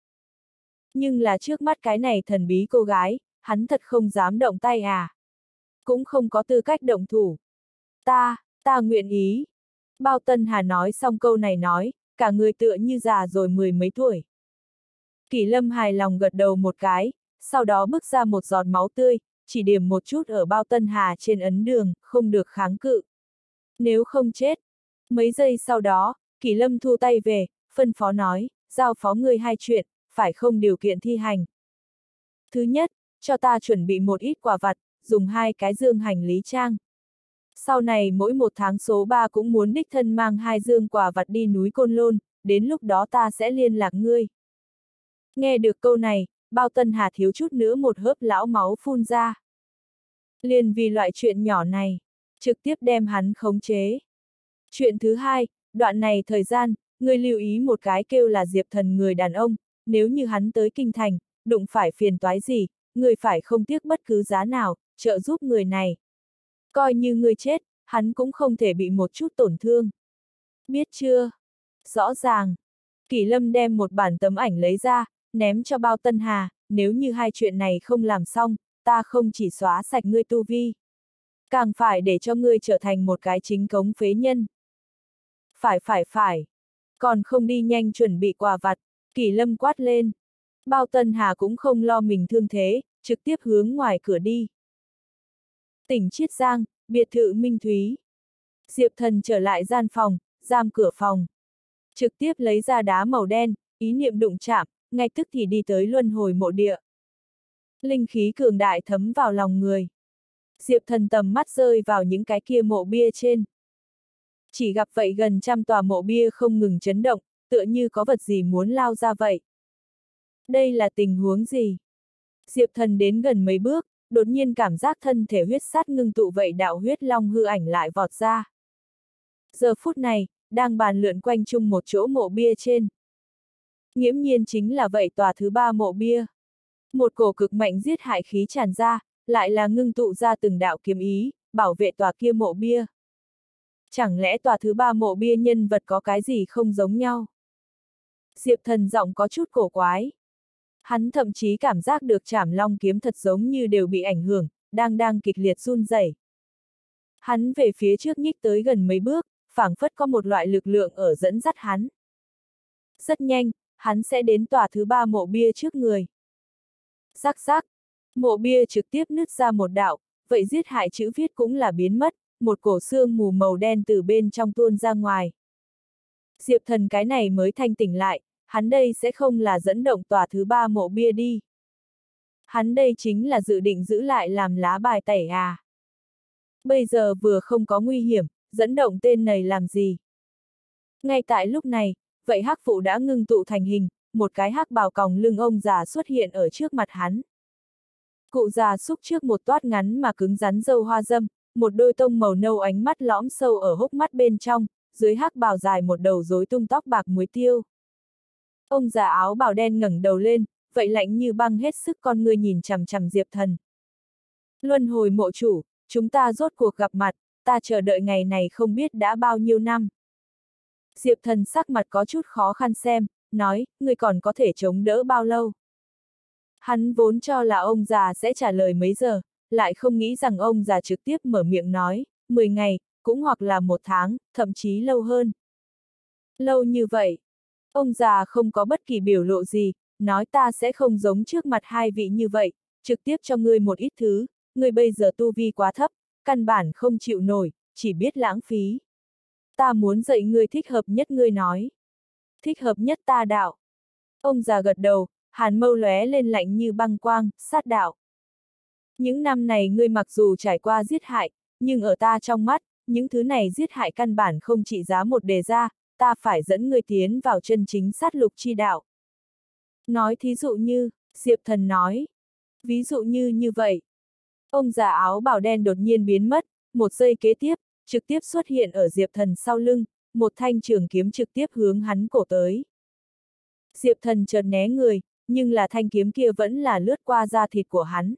Nhưng là trước mắt cái này thần bí cô gái, hắn thật không dám động tay à. Cũng không có tư cách động thủ. Ta, ta nguyện ý. Bao Tân Hà nói xong câu này nói, cả người tựa như già rồi mười mấy tuổi. Kỷ lâm hài lòng gật đầu một cái, sau đó bước ra một giọt máu tươi, chỉ điểm một chút ở bao Tân Hà trên ấn đường, không được kháng cự. Nếu không chết. Mấy giây sau đó, Kỷ lâm thu tay về, phân phó nói, giao phó người hai chuyện, phải không điều kiện thi hành. Thứ nhất, cho ta chuẩn bị một ít quả vặt, dùng hai cái dương hành lý trang. Sau này mỗi một tháng số 3 cũng muốn đích thân mang hai dương quà vặt đi núi Côn Lôn, đến lúc đó ta sẽ liên lạc ngươi. Nghe được câu này, bao tân hà thiếu chút nữa một hớp lão máu phun ra. Liền vì loại chuyện nhỏ này, trực tiếp đem hắn khống chế. Chuyện thứ hai, đoạn này thời gian, ngươi lưu ý một cái kêu là Diệp Thần người đàn ông, nếu như hắn tới kinh thành, đụng phải phiền toái gì, người phải không tiếc bất cứ giá nào, trợ giúp người này. Coi như người chết, hắn cũng không thể bị một chút tổn thương. Biết chưa? Rõ ràng. Kỷ lâm đem một bản tấm ảnh lấy ra, ném cho bao tân hà, nếu như hai chuyện này không làm xong, ta không chỉ xóa sạch ngươi tu vi. Càng phải để cho ngươi trở thành một cái chính cống phế nhân. Phải phải phải. Còn không đi nhanh chuẩn bị quà vặt, Kỳ lâm quát lên. Bao Tân Hà cũng không lo mình thương thế, trực tiếp hướng ngoài cửa đi. Tỉnh Chiết Giang, biệt thự Minh Thúy. Diệp thần trở lại gian phòng, giam cửa phòng. Trực tiếp lấy ra đá màu đen, ý niệm đụng chạm, ngay tức thì đi tới luân hồi mộ địa. Linh khí cường đại thấm vào lòng người. Diệp thần tầm mắt rơi vào những cái kia mộ bia trên. Chỉ gặp vậy gần trăm tòa mộ bia không ngừng chấn động, tựa như có vật gì muốn lao ra vậy. Đây là tình huống gì? Diệp thần đến gần mấy bước, đột nhiên cảm giác thân thể huyết sát ngưng tụ vậy đạo huyết long hư ảnh lại vọt ra. Giờ phút này, đang bàn lượn quanh chung một chỗ mộ bia trên. Nghiễm nhiên chính là vậy tòa thứ ba mộ bia. Một cổ cực mạnh giết hại khí tràn ra, lại là ngưng tụ ra từng đạo kiếm ý, bảo vệ tòa kia mộ bia. Chẳng lẽ tòa thứ ba mộ bia nhân vật có cái gì không giống nhau? Diệp thần giọng có chút cổ quái. Hắn thậm chí cảm giác được chảm long kiếm thật giống như đều bị ảnh hưởng, đang đang kịch liệt run rẩy. Hắn về phía trước nhích tới gần mấy bước, phảng phất có một loại lực lượng ở dẫn dắt hắn. Rất nhanh, hắn sẽ đến tòa thứ ba mộ bia trước người. Rắc rắc, mộ bia trực tiếp nứt ra một đạo, vậy giết hại chữ viết cũng là biến mất, một cổ xương mù màu đen từ bên trong tuôn ra ngoài. Diệp thần cái này mới thanh tỉnh lại, hắn đây sẽ không là dẫn động tòa thứ ba mộ bia đi. Hắn đây chính là dự định giữ lại làm lá bài tẩy à. Bây giờ vừa không có nguy hiểm, dẫn động tên này làm gì? Ngay tại lúc này, vậy hắc phụ đã ngưng tụ thành hình, một cái hắc bào còng lưng ông già xuất hiện ở trước mặt hắn. Cụ già xúc trước một toát ngắn mà cứng rắn dâu hoa dâm, một đôi tông màu nâu ánh mắt lõm sâu ở hốc mắt bên trong, dưới hắc bào dài một đầu rối tung tóc bạc muối tiêu. Ông già áo bào đen ngẩng đầu lên, vậy lạnh như băng hết sức con người nhìn chằm chằm Diệp Thần. Luân hồi mộ chủ, chúng ta rốt cuộc gặp mặt, ta chờ đợi ngày này không biết đã bao nhiêu năm. Diệp Thần sắc mặt có chút khó khăn xem, nói, người còn có thể chống đỡ bao lâu. Hắn vốn cho là ông già sẽ trả lời mấy giờ, lại không nghĩ rằng ông già trực tiếp mở miệng nói, 10 ngày, cũng hoặc là một tháng, thậm chí lâu hơn. Lâu như vậy, ông già không có bất kỳ biểu lộ gì, nói ta sẽ không giống trước mặt hai vị như vậy, trực tiếp cho ngươi một ít thứ, ngươi bây giờ tu vi quá thấp, căn bản không chịu nổi, chỉ biết lãng phí. Ta muốn dạy ngươi thích hợp nhất ngươi nói. Thích hợp nhất ta đạo. Ông già gật đầu, hàn mâu lóe lên lạnh như băng quang, sát đạo. Những năm này ngươi mặc dù trải qua giết hại, nhưng ở ta trong mắt, những thứ này giết hại căn bản không trị giá một đề ra, ta phải dẫn người tiến vào chân chính sát lục chi đạo. Nói thí dụ như, Diệp Thần nói. Ví dụ như như vậy. Ông già áo bảo đen đột nhiên biến mất, một giây kế tiếp, trực tiếp xuất hiện ở Diệp Thần sau lưng, một thanh trường kiếm trực tiếp hướng hắn cổ tới. Diệp Thần chợt né người, nhưng là thanh kiếm kia vẫn là lướt qua da thịt của hắn.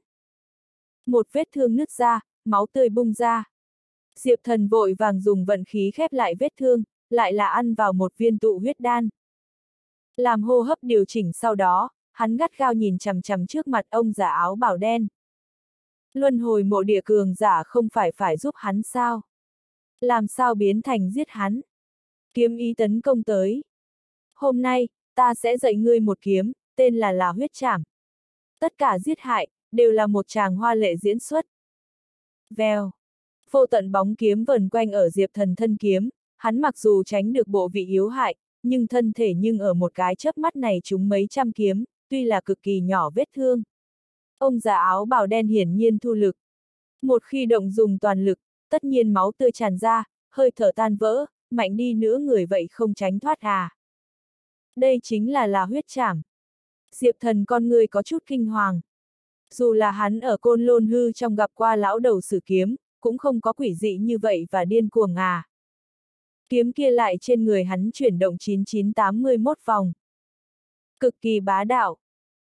Một vết thương nứt ra, máu tươi bung ra. Diệp Thần vội vàng dùng vận khí khép lại vết thương, lại là ăn vào một viên tụ huyết đan. Làm hô hấp điều chỉnh sau đó, hắn gắt gao nhìn chằm chằm trước mặt ông giả áo bảo đen. Luân hồi mộ địa cường giả không phải phải giúp hắn sao? Làm sao biến thành giết hắn? Kiếm ý tấn công tới. Hôm nay, ta sẽ dạy ngươi một kiếm, tên là là huyết trảm. Tất cả giết hại, đều là một chàng hoa lệ diễn xuất. Vèo. Vô tận bóng kiếm vần quanh ở diệp thần thân kiếm, hắn mặc dù tránh được bộ vị yếu hại, nhưng thân thể nhưng ở một cái chớp mắt này chúng mấy trăm kiếm, tuy là cực kỳ nhỏ vết thương. Ông già áo bào đen hiển nhiên thu lực. Một khi động dùng toàn lực, tất nhiên máu tươi tràn ra, hơi thở tan vỡ, mạnh đi nữa người vậy không tránh thoát à. Đây chính là là huyết chảm. Diệp thần con người có chút kinh hoàng. Dù là hắn ở côn lôn hư trong gặp qua lão đầu sử kiếm, cũng không có quỷ dị như vậy và điên cuồng à. Kiếm kia lại trên người hắn chuyển động 9981 vòng. Cực kỳ bá đạo.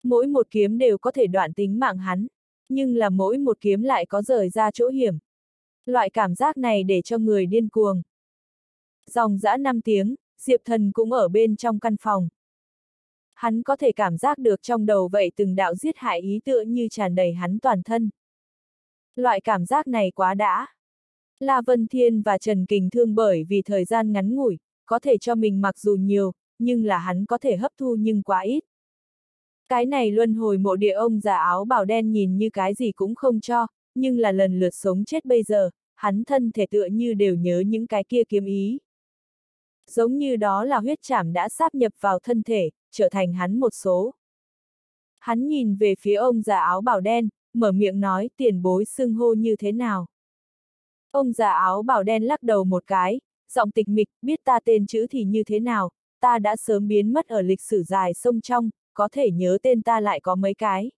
Mỗi một kiếm đều có thể đoạn tính mạng hắn, nhưng là mỗi một kiếm lại có rời ra chỗ hiểm. Loại cảm giác này để cho người điên cuồng. Dòng dã 5 tiếng, Diệp Thần cũng ở bên trong căn phòng. Hắn có thể cảm giác được trong đầu vậy từng đạo giết hại ý tựa như tràn đầy hắn toàn thân. Loại cảm giác này quá đã. La Vân Thiên và Trần Kình Thương bởi vì thời gian ngắn ngủi, có thể cho mình mặc dù nhiều, nhưng là hắn có thể hấp thu nhưng quá ít. Cái này luân hồi mộ địa ông già áo bào đen nhìn như cái gì cũng không cho, nhưng là lần lượt sống chết bây giờ, hắn thân thể tựa như đều nhớ những cái kia kiếm ý. Giống như đó là huyết chảm đã sáp nhập vào thân thể, trở thành hắn một số. Hắn nhìn về phía ông già áo bào đen, mở miệng nói tiền bối xưng hô như thế nào. Ông già áo bảo đen lắc đầu một cái, giọng tịch mịch, biết ta tên chữ thì như thế nào, ta đã sớm biến mất ở lịch sử dài sông trong, có thể nhớ tên ta lại có mấy cái.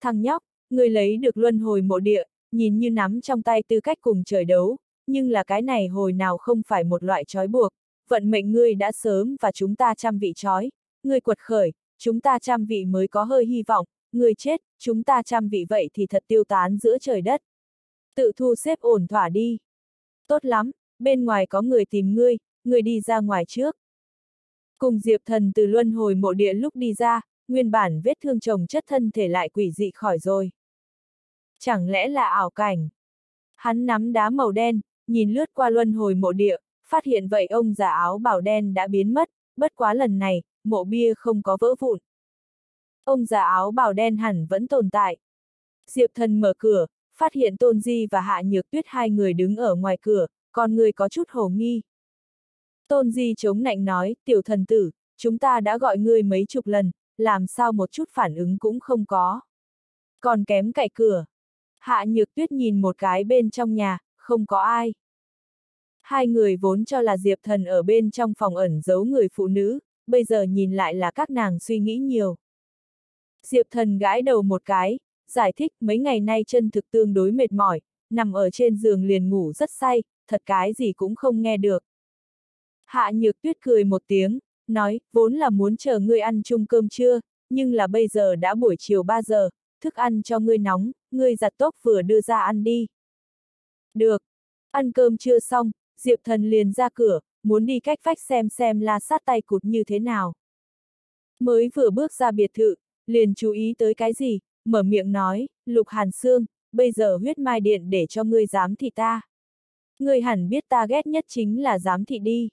Thằng nhóc, người lấy được luân hồi mộ địa, nhìn như nắm trong tay tư cách cùng trời đấu, nhưng là cái này hồi nào không phải một loại trói buộc, vận mệnh ngươi đã sớm và chúng ta trăm vị trói, ngươi quật khởi, chúng ta trăm vị mới có hơi hy vọng, ngươi chết, chúng ta trăm vị vậy thì thật tiêu tán giữa trời đất tự thu xếp ổn thỏa đi. Tốt lắm, bên ngoài có người tìm ngươi, ngươi đi ra ngoài trước. Cùng Diệp Thần từ luân hồi mộ địa lúc đi ra, nguyên bản vết thương chồng chất thân thể lại quỷ dị khỏi rồi. Chẳng lẽ là ảo cảnh? Hắn nắm đá màu đen, nhìn lướt qua luân hồi mộ địa, phát hiện vậy ông già áo bảo đen đã biến mất, bất quá lần này, mộ bia không có vỡ vụn. Ông già áo bảo đen hẳn vẫn tồn tại. Diệp thần mở cửa, phát hiện Tôn Di và Hạ Nhược Tuyết hai người đứng ở ngoài cửa, còn người có chút hồ nghi. Tôn Di chống nạnh nói, tiểu thần tử, chúng ta đã gọi ngươi mấy chục lần, làm sao một chút phản ứng cũng không có. Còn kém cậy cửa. Hạ Nhược Tuyết nhìn một cái bên trong nhà, không có ai. Hai người vốn cho là Diệp Thần ở bên trong phòng ẩn giấu người phụ nữ, bây giờ nhìn lại là các nàng suy nghĩ nhiều. Diệp Thần gãi đầu một cái, giải thích mấy ngày nay chân thực tương đối mệt mỏi, nằm ở trên giường liền ngủ rất say, thật cái gì cũng không nghe được. Hạ Nhược Tuyết cười một tiếng, nói, vốn là muốn chờ ngươi ăn chung cơm trưa, nhưng là bây giờ đã buổi chiều 3 giờ, thức ăn cho ngươi nóng, ngươi giặt tốc vừa đưa ra ăn đi. Được. Ăn cơm chưa xong, Diệp Thần liền ra cửa, muốn đi cách vách xem xem la sát tay cụt như thế nào. Mới vừa bước ra biệt thự, liền chú ý tới cái gì, mở miệng nói, Lục Hàn Sương, bây giờ huyết mai điện để cho ngươi giám thị ta. Ngươi hẳn biết ta ghét nhất chính là giám thị đi.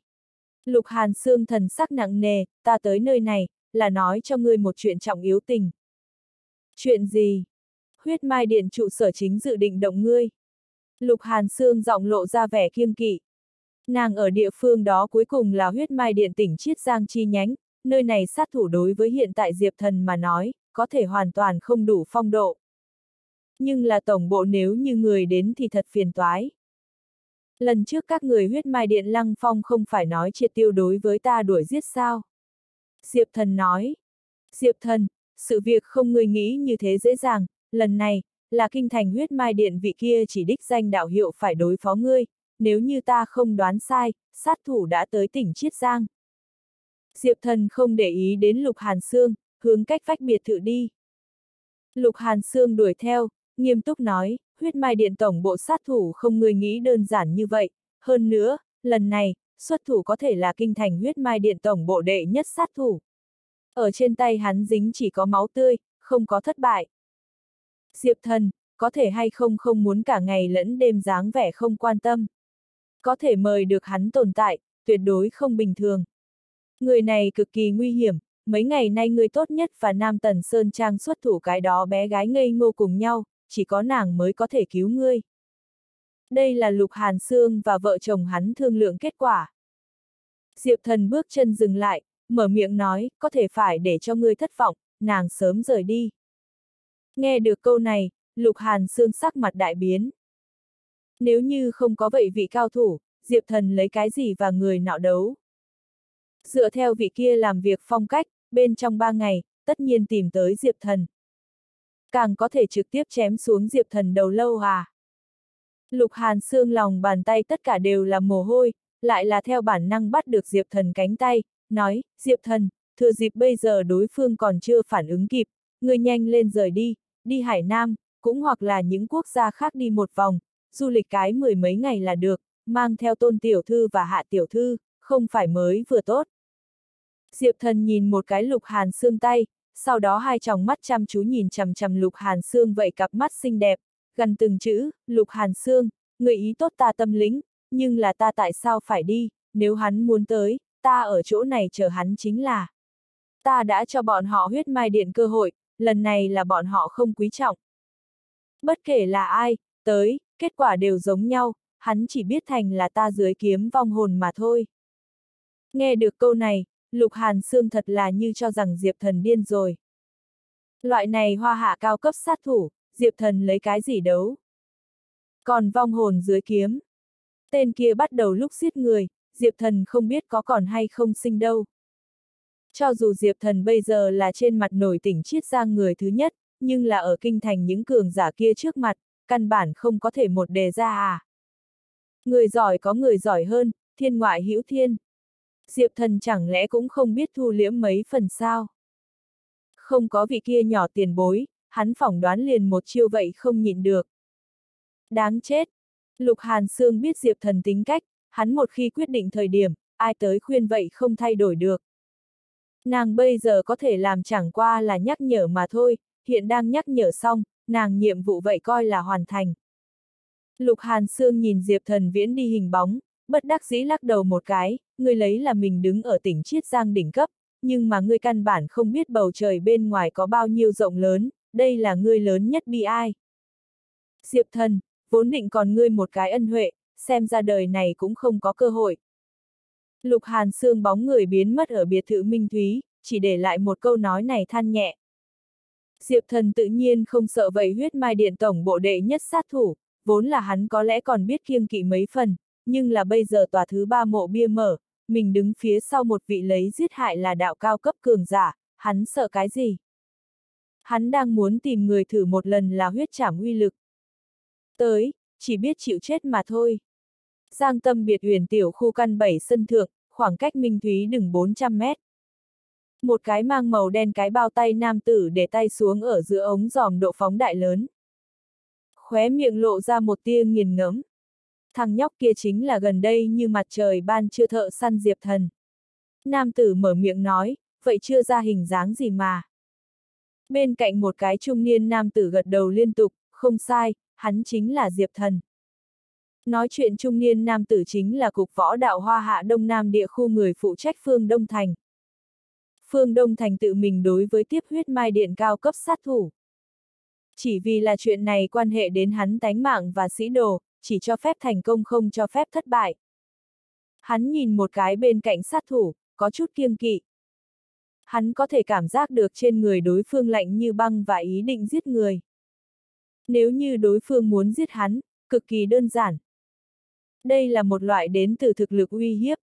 Lục Hàn Sương thần sắc nặng nề, ta tới nơi này, là nói cho ngươi một chuyện trọng yếu tình. Chuyện gì? Huyết mai điện trụ sở chính dự định động ngươi. Lục Hàn Sương giọng lộ ra vẻ kiêng kỵ. Nàng ở địa phương đó cuối cùng là huyết mai điện tỉnh Chiết Giang chi nhánh, nơi này sát thủ đối với hiện tại Diệp Thần mà nói, có thể hoàn toàn không đủ phong độ. Nhưng là tổng bộ nếu như người đến thì thật phiền toái. Lần trước các người huyết mai điện lăng phong không phải nói triệt tiêu đối với ta đuổi giết sao. Diệp thần nói. Diệp thần, sự việc không người nghĩ như thế dễ dàng, lần này, là kinh thành huyết mai điện vị kia chỉ đích danh đạo hiệu phải đối phó ngươi, nếu như ta không đoán sai, sát thủ đã tới tỉnh Chiết Giang. Diệp thần không để ý đến Lục Hàn Sương, hướng cách vách biệt thự đi. Lục Hàn Sương đuổi theo, nghiêm túc nói, huyết mai điện tổng bộ sát thủ không người nghĩ đơn giản như vậy, hơn nữa, lần này, xuất thủ có thể là kinh thành huyết mai điện tổng bộ đệ nhất sát thủ. Ở trên tay hắn dính chỉ có máu tươi, không có thất bại. Diệp thần, có thể hay không không muốn cả ngày lẫn đêm dáng vẻ không quan tâm. Có thể mời được hắn tồn tại, tuyệt đối không bình thường. Người này cực kỳ nguy hiểm, mấy ngày nay người tốt nhất và Nam Tần Sơn Trang xuất thủ cái đó bé gái ngây ngô cùng nhau, chỉ có nàng mới có thể cứu ngươi. Đây là Lục Hàn Sương và vợ chồng hắn thương lượng kết quả. Diệp thần bước chân dừng lại, mở miệng nói, có thể phải để cho ngươi thất vọng, nàng sớm rời đi. Nghe được câu này, Lục Hàn Sương sắc mặt đại biến. Nếu như không có vậy vị cao thủ, Diệp thần lấy cái gì và người nọ đấu? Dựa theo vị kia làm việc phong cách, bên trong ba ngày, tất nhiên tìm tới Diệp thần. Càng có thể trực tiếp chém xuống Diệp thần đầu lâu à. Lục Hàn xương lòng bàn tay tất cả đều là mồ hôi, lại là theo bản năng bắt được Diệp thần cánh tay, nói, Diệp thần, thừa dịp bây giờ đối phương còn chưa phản ứng kịp, người nhanh lên rời đi, đi Hải Nam, cũng hoặc là những quốc gia khác đi một vòng, du lịch cái mười mấy ngày là được, mang theo tôn tiểu thư và hạ tiểu thư, không phải mới vừa tốt. Diệp thần nhìn một cái lục hàn xương tay, sau đó hai tròng mắt chăm chú nhìn chằm chằm lục hàn xương vậy cặp mắt xinh đẹp, gần từng chữ, lục hàn xương, người ý tốt ta tâm lĩnh, nhưng là ta tại sao phải đi, nếu hắn muốn tới, ta ở chỗ này chờ hắn chính là. Ta đã cho bọn họ huyết mai điện cơ hội, lần này là bọn họ không quý trọng. Bất kể là ai, tới, kết quả đều giống nhau, hắn chỉ biết thành là ta dưới kiếm vong hồn mà thôi. Nghe được câu này, Lục Hàn Sương thật là như cho rằng Diệp Thần điên rồi. Loại này hoa hạ cao cấp sát thủ, Diệp Thần lấy cái gì đấu? Còn vong hồn dưới kiếm. Tên kia bắt đầu lúc giết người, Diệp Thần không biết có còn hay không sinh đâu. Cho dù Diệp Thần bây giờ là trên mặt nổi tỉnh chiết giang người thứ nhất, nhưng là ở kinh thành những cường giả kia trước mặt, căn bản không có thể một đề ra à. Người giỏi có người giỏi hơn, thiên ngoại hữu thiên. Diệp thần chẳng lẽ cũng không biết thu liễm mấy phần sao? Không có vị kia nhỏ tiền bối, hắn phỏng đoán liền một chiêu vậy không nhịn được. Đáng chết! Lục Hàn Sương biết Diệp thần tính cách, hắn một khi quyết định thời điểm, ai tới khuyên vậy không thay đổi được. Nàng bây giờ có thể làm chẳng qua là nhắc nhở mà thôi, hiện đang nhắc nhở xong, nàng nhiệm vụ vậy coi là hoàn thành. Lục Hàn Sương nhìn Diệp Thần Viễn đi hình bóng, bất đắc dĩ lắc đầu một cái, ngươi lấy là mình đứng ở tỉnh Chiết Giang đỉnh cấp, nhưng mà ngươi căn bản không biết bầu trời bên ngoài có bao nhiêu rộng lớn, đây là ngươi lớn nhất bi ai. Diệp thần, vốn định còn ngươi một cái ân huệ, xem ra đời này cũng không có cơ hội. Lục Hàn Sương bóng người biến mất ở biệt thự Minh Thúy, chỉ để lại một câu nói này than nhẹ. Diệp thần tự nhiên không sợ vậy huyết mai điện tổng bộ đệ nhất sát thủ, vốn là hắn có lẽ còn biết kiêng kỵ mấy phần, nhưng là bây giờ tòa thứ ba mộ bia mở, mình đứng phía sau một vị lấy giết hại là đạo cao cấp cường giả, hắn sợ cái gì? Hắn đang muốn tìm người thử một lần là huyết trảm uy lực. Tới, chỉ biết chịu chết mà thôi. Giang tâm biệt huyền tiểu khu căn 7 sân thượng, khoảng cách Minh Thúy đừng 400 mét. Một cái mang màu đen cái bao tay nam tử để tay xuống ở giữa ống giòm độ phóng đại lớn. Khóe miệng lộ ra một tia nghiền ngẫm. Thằng nhóc kia chính là gần đây như mặt trời ban chưa thợ săn diệp thần. Nam tử mở miệng nói, vậy chưa ra hình dáng gì mà. Bên cạnh một cái trung niên nam tử gật đầu liên tục, không sai, hắn chính là Diệp Thần. Nói chuyện trung niên nam tử chính là cục võ đạo hoa hạ Đông Nam địa khu người phụ trách Phương Đông Thành. Phương Đông Thành tự mình đối với tiếp huyết mai điện cao cấp sát thủ. Chỉ vì là chuyện này quan hệ đến hắn tánh mạng và sĩ đồ, chỉ cho phép thành công không cho phép thất bại. Hắn nhìn một cái bên cạnh sát thủ, có chút kiêng kỵ. Hắn có thể cảm giác được trên người đối phương lạnh như băng và ý định giết người. Nếu như đối phương muốn giết hắn, cực kỳ đơn giản. Đây là một loại đến từ thực lực uy hiếp.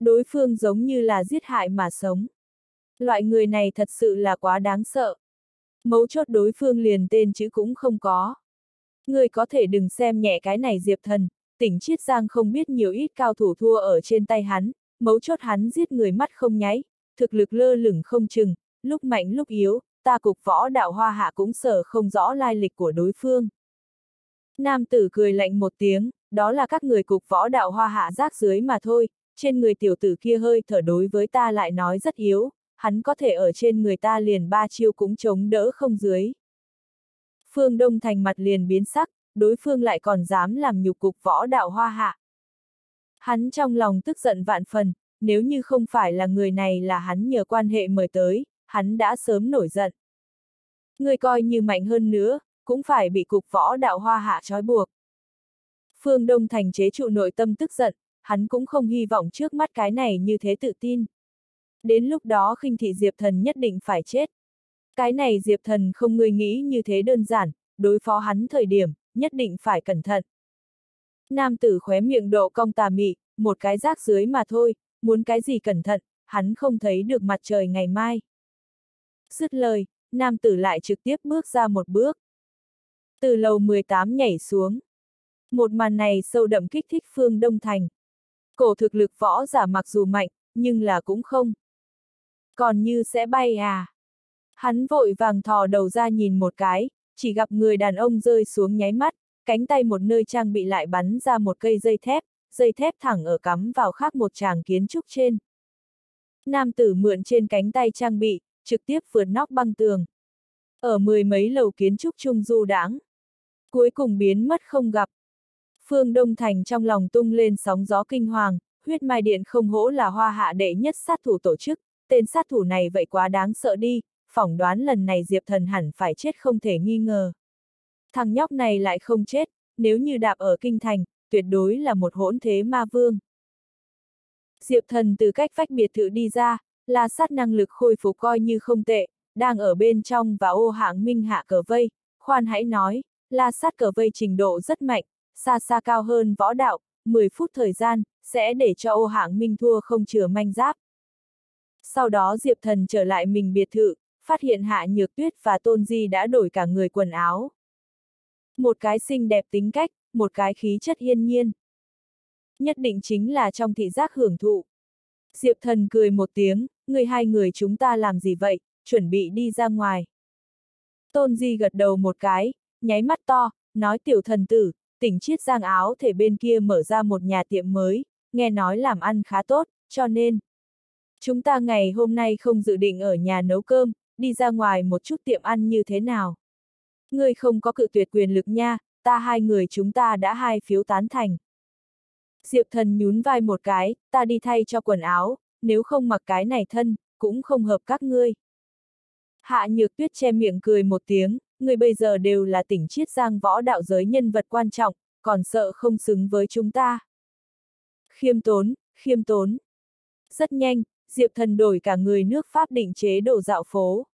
Đối phương giống như là giết hại mà sống. Loại người này thật sự là quá đáng sợ. Mấu chốt đối phương liền tên chữ cũng không có. Người có thể đừng xem nhẹ cái này diệp thần, tỉnh Chiết Giang không biết nhiều ít cao thủ thua ở trên tay hắn, mấu chốt hắn giết người mắt không nháy, thực lực lơ lửng không chừng, lúc mạnh lúc yếu, ta cục võ đạo hoa hạ cũng sở không rõ lai lịch của đối phương. Nam tử cười lạnh một tiếng, đó là các người cục võ đạo hoa hạ rác dưới mà thôi, trên người tiểu tử kia hơi thở đối với ta lại nói rất yếu, hắn có thể ở trên người ta liền ba chiêu cũng chống đỡ không dưới. Phương Đông Thành mặt liền biến sắc, đối phương lại còn dám làm nhục cục võ đạo hoa hạ. Hắn trong lòng tức giận vạn phần, nếu như không phải là người này là hắn nhờ quan hệ mời tới, hắn đã sớm nổi giận. Người coi như mạnh hơn nữa, cũng phải bị cục võ đạo hoa hạ trói buộc. Phương Đông Thành chế trụ nội tâm tức giận, hắn cũng không hy vọng trước mắt cái này như thế tự tin. Đến lúc đó khinh thị Diệp Thần nhất định phải chết. Cái này Diệp Thần không người nghĩ như thế đơn giản, đối phó hắn thời điểm, nhất định phải cẩn thận. Nam tử khóe miệng độ cong tà mị, một cái rác dưới mà thôi, muốn cái gì cẩn thận, hắn không thấy được mặt trời ngày mai. Dứt lời, nam tử lại trực tiếp bước ra một bước. Từ lầu 18 nhảy xuống. Một màn này sâu đậm kích thích phương Đông Thành. Cổ thực lực võ giả mặc dù mạnh, nhưng là cũng không. Còn như sẽ bay à. Hắn vội vàng thò đầu ra nhìn một cái, chỉ gặp người đàn ông rơi xuống nháy mắt, cánh tay một nơi trang bị lại bắn ra một cây dây thép, dây thép thẳng ở cắm vào khác một tràng kiến trúc trên. Nam tử mượn trên cánh tay trang bị, trực tiếp vượt nóc băng tường. Ở mười mấy lầu kiến trúc trung du đãng Cuối cùng biến mất không gặp. Phương Đông Thành trong lòng tung lên sóng gió kinh hoàng, huyết mai điện không hỗ là hoa hạ đệ nhất sát thủ tổ chức, tên sát thủ này vậy quá đáng sợ đi, phỏng đoán lần này Diệp Thần hẳn phải chết không thể nghi ngờ. Thằng nhóc này lại không chết, nếu như đạp ở kinh thành, tuyệt đối là một hỗn thế ma vương. Diệp Thần từ cách vách biệt thự đi ra, la sát năng lực khôi phục coi như không tệ, đang ở bên trong và ô hạng minh hạ cờ vây, khoan hãy nói, la sát cờ vây trình độ rất mạnh, xa xa cao hơn võ đạo, 10 phút thời gian, sẽ để cho ô hạng minh thua không chừa manh giáp. Sau đó Diệp Thần trở lại mình biệt thự, phát hiện Hạ Nhược Tuyết và Tôn Di đã đổi cả người quần áo. Một cái xinh đẹp tính cách, một cái khí chất hiên nhiên. Nhất định chính là trong thị giác hưởng thụ. Diệp Thần cười một tiếng, người hai người chúng ta làm gì vậy, chuẩn bị đi ra ngoài. Tôn Di gật đầu một cái, nháy mắt to, nói tiểu thần tử, tỉnh chiết giang áo thể bên kia mở ra một nhà tiệm mới, nghe nói làm ăn khá tốt, cho nên. Chúng ta ngày hôm nay không dự định ở nhà nấu cơm, đi ra ngoài một chút tiệm ăn như thế nào. Ngươi không có cự tuyệt quyền lực nha, ta hai người chúng ta đã hai phiếu tán thành. Diệp thần nhún vai một cái, ta đi thay cho quần áo, nếu không mặc cái này thân, cũng không hợp các ngươi. Hạ nhược tuyết che miệng cười một tiếng, người bây giờ đều là tỉnh chiết giang võ đạo giới nhân vật quan trọng, còn sợ không xứng với chúng ta. Khiêm tốn, khiêm tốn. Rất nhanh, Diệp thần đổi cả người nước Pháp định chế đồ dạo phố.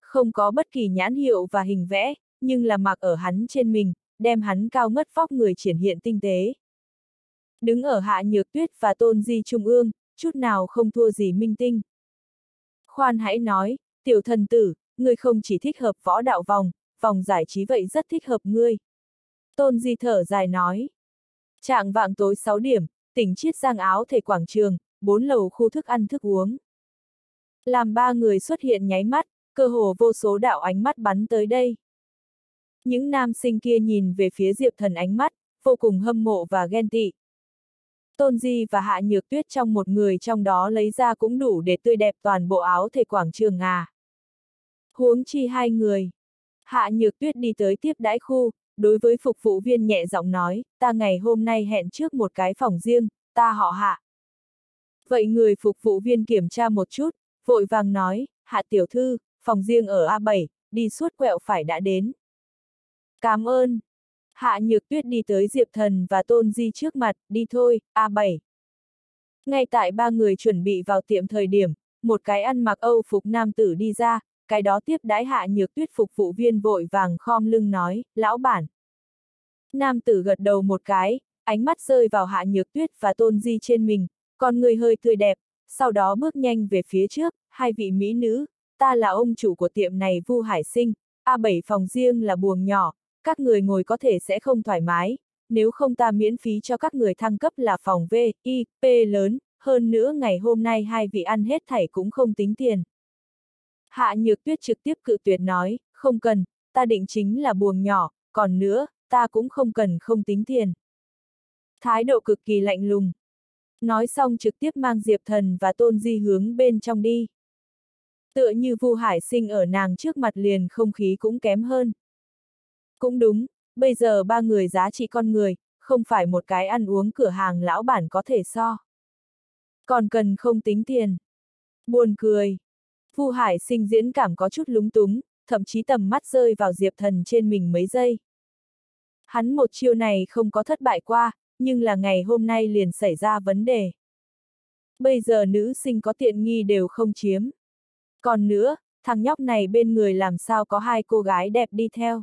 Không có bất kỳ nhãn hiệu và hình vẽ, nhưng là mặc ở hắn trên mình, đem hắn cao ngất vóc người triển hiện tinh tế. Đứng ở hạ nhược tuyết và tôn di trung ương, chút nào không thua gì minh tinh. Khoan hãy nói, tiểu thần tử, ngươi không chỉ thích hợp võ đạo vòng, vòng giải trí vậy rất thích hợp ngươi. Tôn di thở dài nói. Trạng vạng tối 6 điểm, tỉnh chiết giang áo thể quảng trường, bốn lầu khu thức ăn thức uống. Làm ba người xuất hiện nháy mắt, cơ hồ vô số đạo ánh mắt bắn tới đây. Những nam sinh kia nhìn về phía Diệp Thần ánh mắt, vô cùng hâm mộ và ghen tị. Tôn Di và Hạ Nhược Tuyết trong một người trong đó lấy ra cũng đủ để tươi đẹp toàn bộ áo thể quảng trường à. Huống chi hai người. Hạ Nhược Tuyết đi tới tiếp đãi khu, đối với phục vụ viên nhẹ giọng nói, ta ngày hôm nay hẹn trước một cái phòng riêng, ta họ Hạ. Vậy người phục vụ viên kiểm tra một chút, vội vàng nói, Hạ tiểu thư, phòng riêng ở A7, đi suốt quẹo phải đã đến. Cảm ơn. Hạ Nhược Tuyết đi tới Diệp Thần và Tôn Di trước mặt, đi thôi, A7. Ngay tại ba người chuẩn bị vào tiệm thời điểm, một cái ăn mặc Âu phục nam tử đi ra, cái đó tiếp đái Hạ Nhược Tuyết phục vụ viên vội vàng khom lưng nói, lão bản. Nam tử gật đầu một cái, ánh mắt rơi vào Hạ Nhược Tuyết và Tôn Di trên mình, con người hơi tươi đẹp, sau đó bước nhanh về phía trước, hai vị mỹ nữ, ta là ông chủ của tiệm này Vu Hải Sinh, A7 phòng riêng là buồng nhỏ, các người ngồi có thể sẽ không thoải mái, nếu không ta miễn phí cho các người thăng cấp là phòng V, I, P lớn, hơn nữa ngày hôm nay hai vị ăn hết thảy cũng không tính tiền. Hạ Nhược Tuyết trực tiếp cự tuyệt nói, không cần, ta định chính là buồng nhỏ, còn nữa, ta cũng không cần không tính tiền. Thái độ cực kỳ lạnh lùng. Nói xong trực tiếp mang Diệp Thần và Tôn Di hướng bên trong đi. Tựa như Vu Hải Sinh ở nàng trước mặt liền không khí cũng kém hơn. Cũng đúng, bây giờ ba người giá trị con người, không phải một cái ăn uống cửa hàng lão bản có thể so. Còn cần không tính tiền. Buồn cười. Vu Hải sinh diễn cảm có chút lúng túng, thậm chí tầm mắt rơi vào Diệp Thần trên mình mấy giây. Hắn một chiêu này không có thất bại qua, nhưng là ngày hôm nay liền xảy ra vấn đề. Bây giờ nữ sinh có tiện nghi đều không chiếm. Còn nữa, thằng nhóc này bên người làm sao có hai cô gái đẹp đi theo.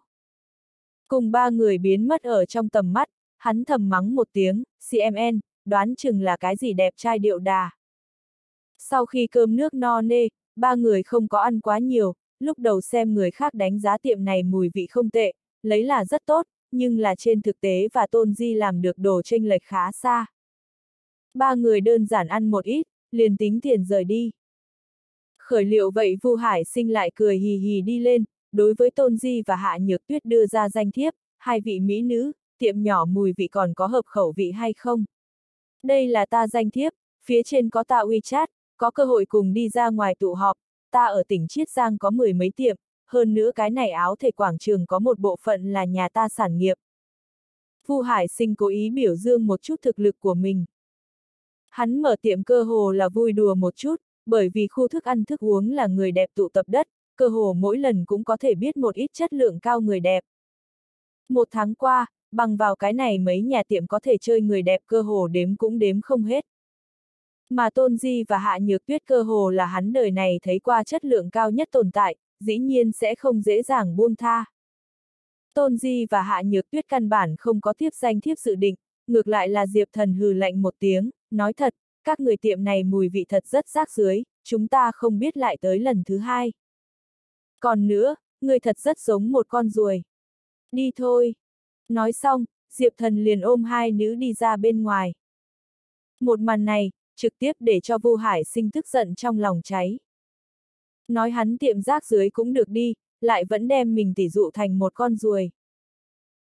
Cùng ba người biến mất ở trong tầm mắt, hắn thầm mắng một tiếng, CMN, đoán chừng là cái gì đẹp trai điệu đà. Sau khi cơm nước no nê, ba người không có ăn quá nhiều, lúc đầu xem người khác đánh giá tiệm này mùi vị không tệ, lấy là rất tốt, nhưng là trên thực tế và tôn di làm được đồ tranh lệch khá xa. Ba người đơn giản ăn một ít, liền tính tiền rời đi. Khởi liệu vậy Vu Hải sinh lại cười hì hì đi lên, đối với Tôn Di và Hạ Nhược Tuyết đưa ra danh thiếp, hai vị mỹ nữ, tiệm nhỏ mùi vị còn có hợp khẩu vị hay không? Đây là ta danh thiếp, phía trên có ta WeChat, có cơ hội cùng đi ra ngoài tụ họp, ta ở tỉnh Chiết Giang có mười mấy tiệm, hơn nữa cái này áo thể quảng trường có một bộ phận là nhà ta sản nghiệp. Vu Hải sinh cố ý biểu dương một chút thực lực của mình. Hắn mở tiệm cơ hồ là vui đùa một chút, bởi vì khu thức ăn thức uống là người đẹp tụ tập đất, cơ hồ mỗi lần cũng có thể biết một ít chất lượng cao người đẹp. Một tháng qua, bằng vào cái này mấy nhà tiệm có thể chơi người đẹp cơ hồ đếm cũng đếm không hết. Mà Tôn Di và Hạ Nhược Tuyết cơ hồ là hắn đời này thấy qua chất lượng cao nhất tồn tại, dĩ nhiên sẽ không dễ dàng buông tha. Tôn Di và Hạ Nhược Tuyết căn bản không có thiếp danh thiếp dự định, ngược lại là Diệp Thần hừ lạnh một tiếng, nói thật, các người tiệm này mùi vị thật rất rác dưới, chúng ta không biết lại tới lần thứ hai. Còn nữa, người thật rất giống một con ruồi. Đi thôi. Nói xong, Diệp Thần liền ôm hai nữ đi ra bên ngoài. Một màn này, trực tiếp để cho Vu Hải sinh tức giận trong lòng cháy. Nói hắn tiệm rác dưới cũng được đi, lại vẫn đem mình tỉ dụ thành một con ruồi.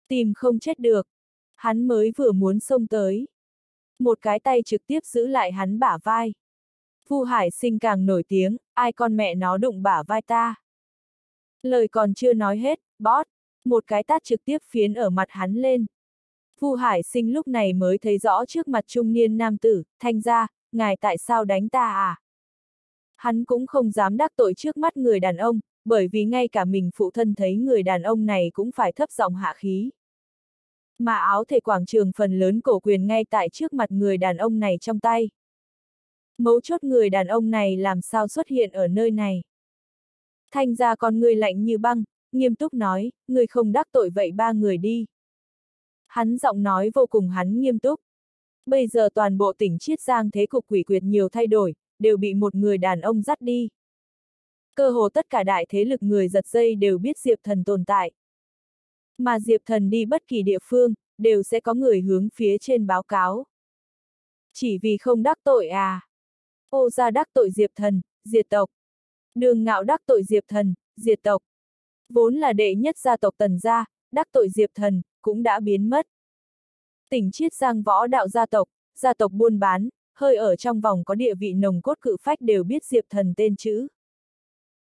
Tìm không chết được. Hắn mới vừa muốn xông tới. Một cái tay trực tiếp giữ lại hắn bả vai. Vu Hải sinh càng nổi tiếng, ai con mẹ nó đụng bả vai ta. Lời còn chưa nói hết, bót, một cái tát trực tiếp phiến ở mặt hắn lên. Vu Hải sinh lúc này mới thấy rõ trước mặt trung niên nam tử, thanh ra, ngài tại sao đánh ta à? Hắn cũng không dám đắc tội trước mắt người đàn ông, bởi vì ngay cả mình phụ thân thấy người đàn ông này cũng phải thấp giọng hạ khí. Mà áo thể quảng trường phần lớn cổ quyền ngay tại trước mặt người đàn ông này trong tay. Mấu chốt người đàn ông này làm sao xuất hiện ở nơi này. Thanh ra con người lạnh như băng, nghiêm túc nói, người không đắc tội vậy ba người đi. Hắn giọng nói vô cùng hắn nghiêm túc. Bây giờ toàn bộ tỉnh Chiết Giang thế cục quỷ quyệt nhiều thay đổi, đều bị một người đàn ông dắt đi. Cơ hồ tất cả đại thế lực người giật dây đều biết Diệp Thần tồn tại. Mà Diệp Thần đi bất kỳ địa phương, đều sẽ có người hướng phía trên báo cáo. Chỉ vì không đắc tội à. Ô ra đắc tội Diệp Thần, diệt tộc. Đường ngạo đắc tội Diệp Thần, diệt tộc. Vốn là đệ nhất gia tộc Tần gia, đắc tội Diệp Thần, cũng đã biến mất. Tỉnh Chiết Giang võ đạo gia tộc, gia tộc buôn bán, hơi ở trong vòng có địa vị nồng cốt cự phách đều biết Diệp Thần tên chữ.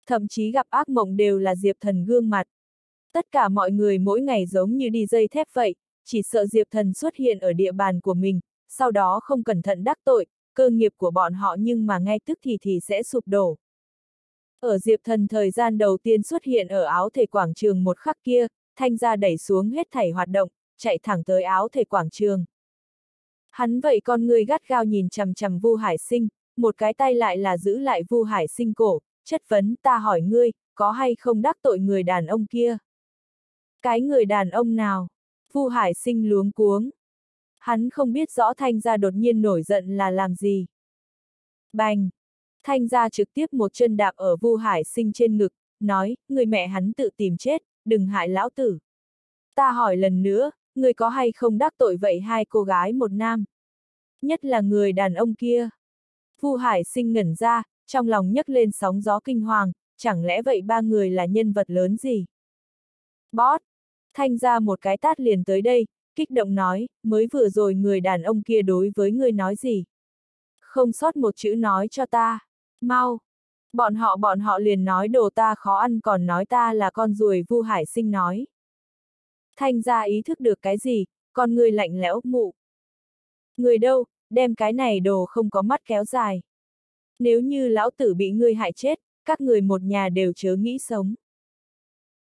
Thậm chí gặp ác mộng đều là Diệp Thần gương mặt. Tất cả mọi người mỗi ngày giống như đi dây thép vậy, chỉ sợ Diệp Thần xuất hiện ở địa bàn của mình, sau đó không cẩn thận đắc tội, cơ nghiệp của bọn họ nhưng mà ngay tức thì thì sẽ sụp đổ. Ở Diệp Thần thời gian đầu tiên xuất hiện ở áo thể quảng trường một khắc kia, thanh ra đẩy xuống hết thảy hoạt động, chạy thẳng tới áo thể quảng trường. Hắn vậy con người gắt gao nhìn chằm chằm Vu Hải Sinh, một cái tay lại là giữ lại Vu Hải Sinh cổ, chất vấn ta hỏi ngươi, có hay không đắc tội người đàn ông kia? Cái người đàn ông nào? Vu Hải Sinh luống cuống. Hắn không biết rõ Thanh gia đột nhiên nổi giận là làm gì. Bành! Thanh gia trực tiếp một chân đạp ở Vu Hải Sinh trên ngực, nói, người mẹ hắn tự tìm chết, đừng hại lão tử. Ta hỏi lần nữa, người có hay không đắc tội vậy hai cô gái một nam? Nhất là người đàn ông kia. Vu Hải sinh ngẩn ra, trong lòng nhấc lên sóng gió kinh hoàng, chẳng lẽ vậy ba người là nhân vật lớn gì? Bót! Thanh ra một cái tát liền tới đây, kích động nói, mới vừa rồi người đàn ông kia đối với người nói gì? Không sót một chữ nói cho ta. Mau! Bọn họ bọn họ liền nói đồ ta khó ăn còn nói ta là con ruồi Vu Hải Sinh nói. Thanh ra ý thức được cái gì, con người lạnh lẽo mụ. Người đâu, đem cái này đồ không có mắt kéo dài. Nếu như lão tử bị ngươi hại chết, các người một nhà đều chớ nghĩ sống.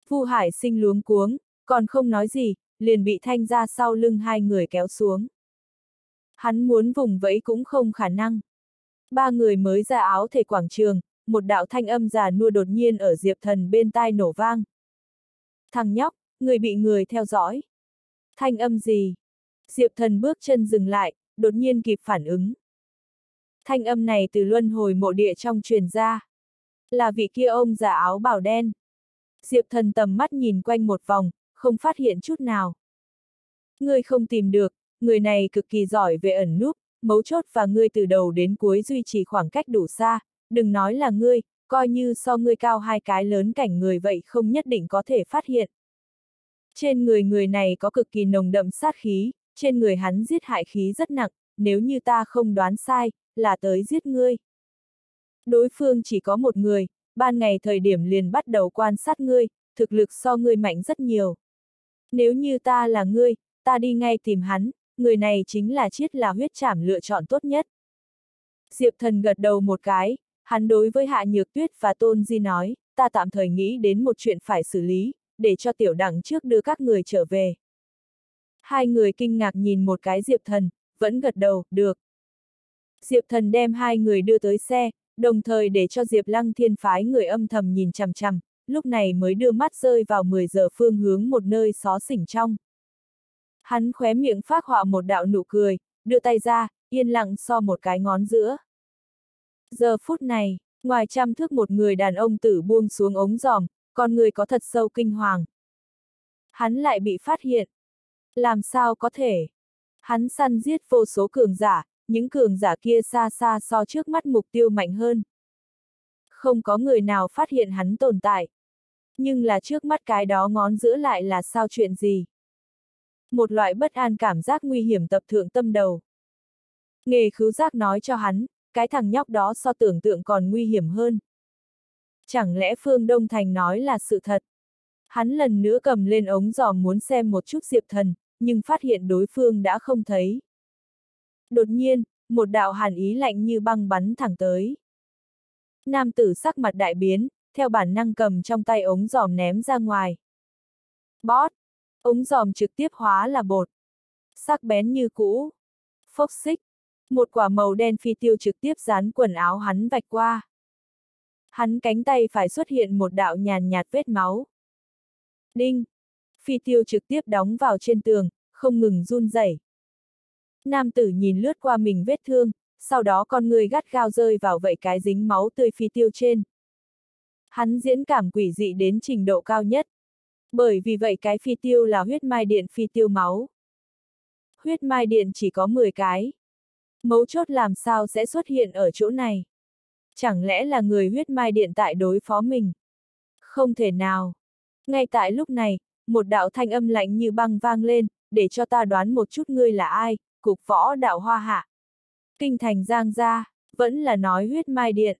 Vu Hải Sinh luống cuống, còn không nói gì, liền bị thanh ra sau lưng hai người kéo xuống. Hắn muốn vùng vẫy cũng không khả năng. Ba người mới ra áo thể quảng trường, một đạo thanh âm già nua đột nhiên ở Diệp Thần bên tai nổ vang. Thằng nhóc, người bị người theo dõi. Thanh âm gì? Diệp Thần bước chân dừng lại, đột nhiên kịp phản ứng. Thanh âm này từ luân hồi mộ địa trong truyền ra. Là vị kia ông già áo bảo đen. Diệp Thần tầm mắt nhìn quanh một vòng, không phát hiện chút nào. Người không tìm được, người này cực kỳ giỏi về ẩn núp, mấu chốt và ngươi từ đầu đến cuối duy trì khoảng cách đủ xa, đừng nói là ngươi, coi như so ngươi cao hai cái lớn cảnh người vậy không nhất định có thể phát hiện. Trên người người này có cực kỳ nồng đậm sát khí, trên người hắn giết hại khí rất nặng, nếu như ta không đoán sai, là tới giết ngươi. Đối phương chỉ có một người, ban ngày thời điểm liền bắt đầu quan sát ngươi, thực lực so ngươi mạnh rất nhiều. Nếu như ta là ngươi, ta đi ngay tìm hắn, người này chính là chiết là huyết trảm lựa chọn tốt nhất. Diệp thần gật đầu một cái, Hắn đối với Hạ Nhược Tuyết và Tôn Di nói, ta tạm thời nghĩ đến một chuyện phải xử lý, để cho tiểu đẳng trước đưa các người trở về. Hai người kinh ngạc nhìn một cái Diệp Thần, vẫn gật đầu, được. Diệp Thần đem hai người đưa tới xe, đồng thời để cho Diệp Lăng Thiên phái người âm thầm nhìn chằm chằm, lúc này mới đưa mắt rơi vào 10 giờ phương hướng một nơi xó xỉnh trong. Hắn khóe miệng phát họa một đạo nụ cười, đưa tay ra, yên lặng so một cái ngón giữa. Giờ phút này, ngoài trăm thước một người đàn ông tử buông xuống ống giòm, con người có thật sâu kinh hoàng. Hắn lại bị phát hiện. Làm sao có thể? Hắn săn giết vô số cường giả, những cường giả kia xa xa so trước mắt mục tiêu mạnh hơn. Không có người nào phát hiện hắn tồn tại. Nhưng là trước mắt cái đó ngón giữa lại là sao chuyện gì? Một loại bất an cảm giác nguy hiểm tập thượng tâm đầu. Nghề khứu giác nói cho hắn, cái thằng nhóc đó so tưởng tượng còn nguy hiểm hơn. Chẳng lẽ Phương Đông Thành nói là sự thật? Hắn lần nữa cầm lên ống giò muốn xem một chút Diệp Thần, nhưng phát hiện đối phương đã không thấy. Đột nhiên, một đạo hàn ý lạnh như băng bắn thẳng tới. Nam tử sắc mặt đại biến, theo bản năng cầm trong tay ống giòm ném ra ngoài. Bót! Ống giòm trực tiếp hóa là bột. Sắc bén như cũ. Phốc xích. Một quả màu đen phi tiêu trực tiếp dán quần áo hắn vạch qua. Hắn cánh tay phải xuất hiện một đạo nhàn nhạt vết máu. Đinh! Phi tiêu trực tiếp đóng vào trên tường, không ngừng run rẩy. Nam tử nhìn lướt qua mình vết thương, sau đó con người gắt gao rơi vào vậy cái dính máu tươi phi tiêu trên. Hắn diễn cảm quỷ dị đến trình độ cao nhất. Bởi vì vậy cái phi tiêu là huyết mai điện phi tiêu máu. Huyết mai điện chỉ có 10 cái. Mấu chốt làm sao sẽ xuất hiện ở chỗ này? Chẳng lẽ là người huyết mai điện tại đối phó mình? Không thể nào. Ngay tại lúc này, một đạo thanh âm lạnh như băng vang lên, để cho ta đoán một chút ngươi là ai, cục võ đạo hoa hạ. Kinh thành giang gia, vẫn là nói huyết mai điện.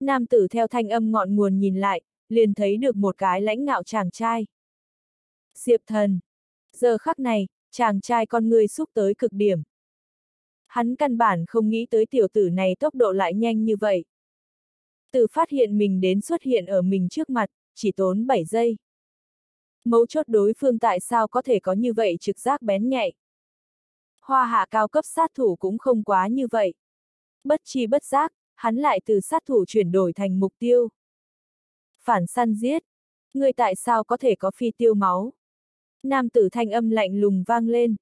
Nam tử theo thanh âm ngọn nguồn nhìn lại, liền thấy được một cái lãnh ngạo chàng trai. Diệp thần. Giờ khắc này, chàng trai con người xúc tới cực điểm. Hắn căn bản không nghĩ tới tiểu tử này tốc độ lại nhanh như vậy. Từ phát hiện mình đến xuất hiện ở mình trước mặt, chỉ tốn 7 giây. Mấu chốt đối phương tại sao có thể có như vậy trực giác bén nhạy. Hoa hạ cao cấp sát thủ cũng không quá như vậy. Bất chi bất giác, hắn lại từ sát thủ chuyển đổi thành mục tiêu. Phản săn giết. Người tại sao có thể có phi tiêu máu? Nam tử thanh âm lạnh lùng vang lên.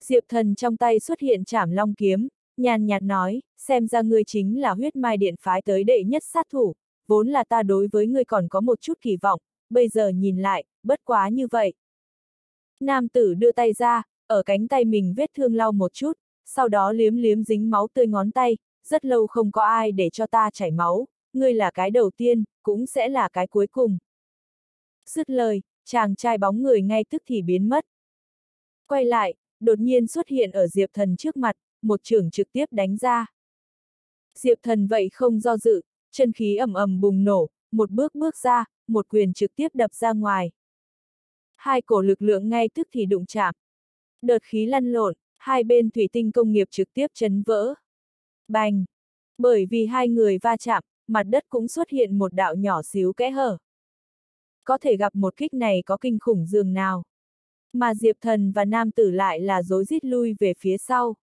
Diệp thần trong tay xuất hiện chảm long kiếm, nhàn nhạt nói, xem ra ngươi chính là huyết mai điện phái tới đệ nhất sát thủ, vốn là ta đối với ngươi còn có một chút kỳ vọng, bây giờ nhìn lại, bất quá như vậy. Nam tử đưa tay ra, ở cánh tay mình vết thương lau một chút, sau đó liếm liếm dính máu tươi ngón tay, rất lâu không có ai để cho ta chảy máu, ngươi là cái đầu tiên, cũng sẽ là cái cuối cùng. Dứt lời, chàng trai bóng người ngay tức thì biến mất. Quay lại, đột nhiên xuất hiện ở Diệp Thần trước mặt, một trường trực tiếp đánh ra. Diệp Thần vậy không do dự, chân khí ầm ầm bùng nổ, một bước bước ra, một quyền trực tiếp đập ra ngoài. Hai cổ lực lượng ngay tức thì đụng chạm. Đợt khí lăn lộn, hai bên thủy tinh công nghiệp trực tiếp chấn vỡ. Bành! Bởi vì hai người va chạm, mặt đất cũng xuất hiện một đạo nhỏ xíu kẽ hở. Có thể gặp một kích này có kinh khủng dường nào. Mà Diệp Thần và Nam Tử lại là dối rít lui về phía sau.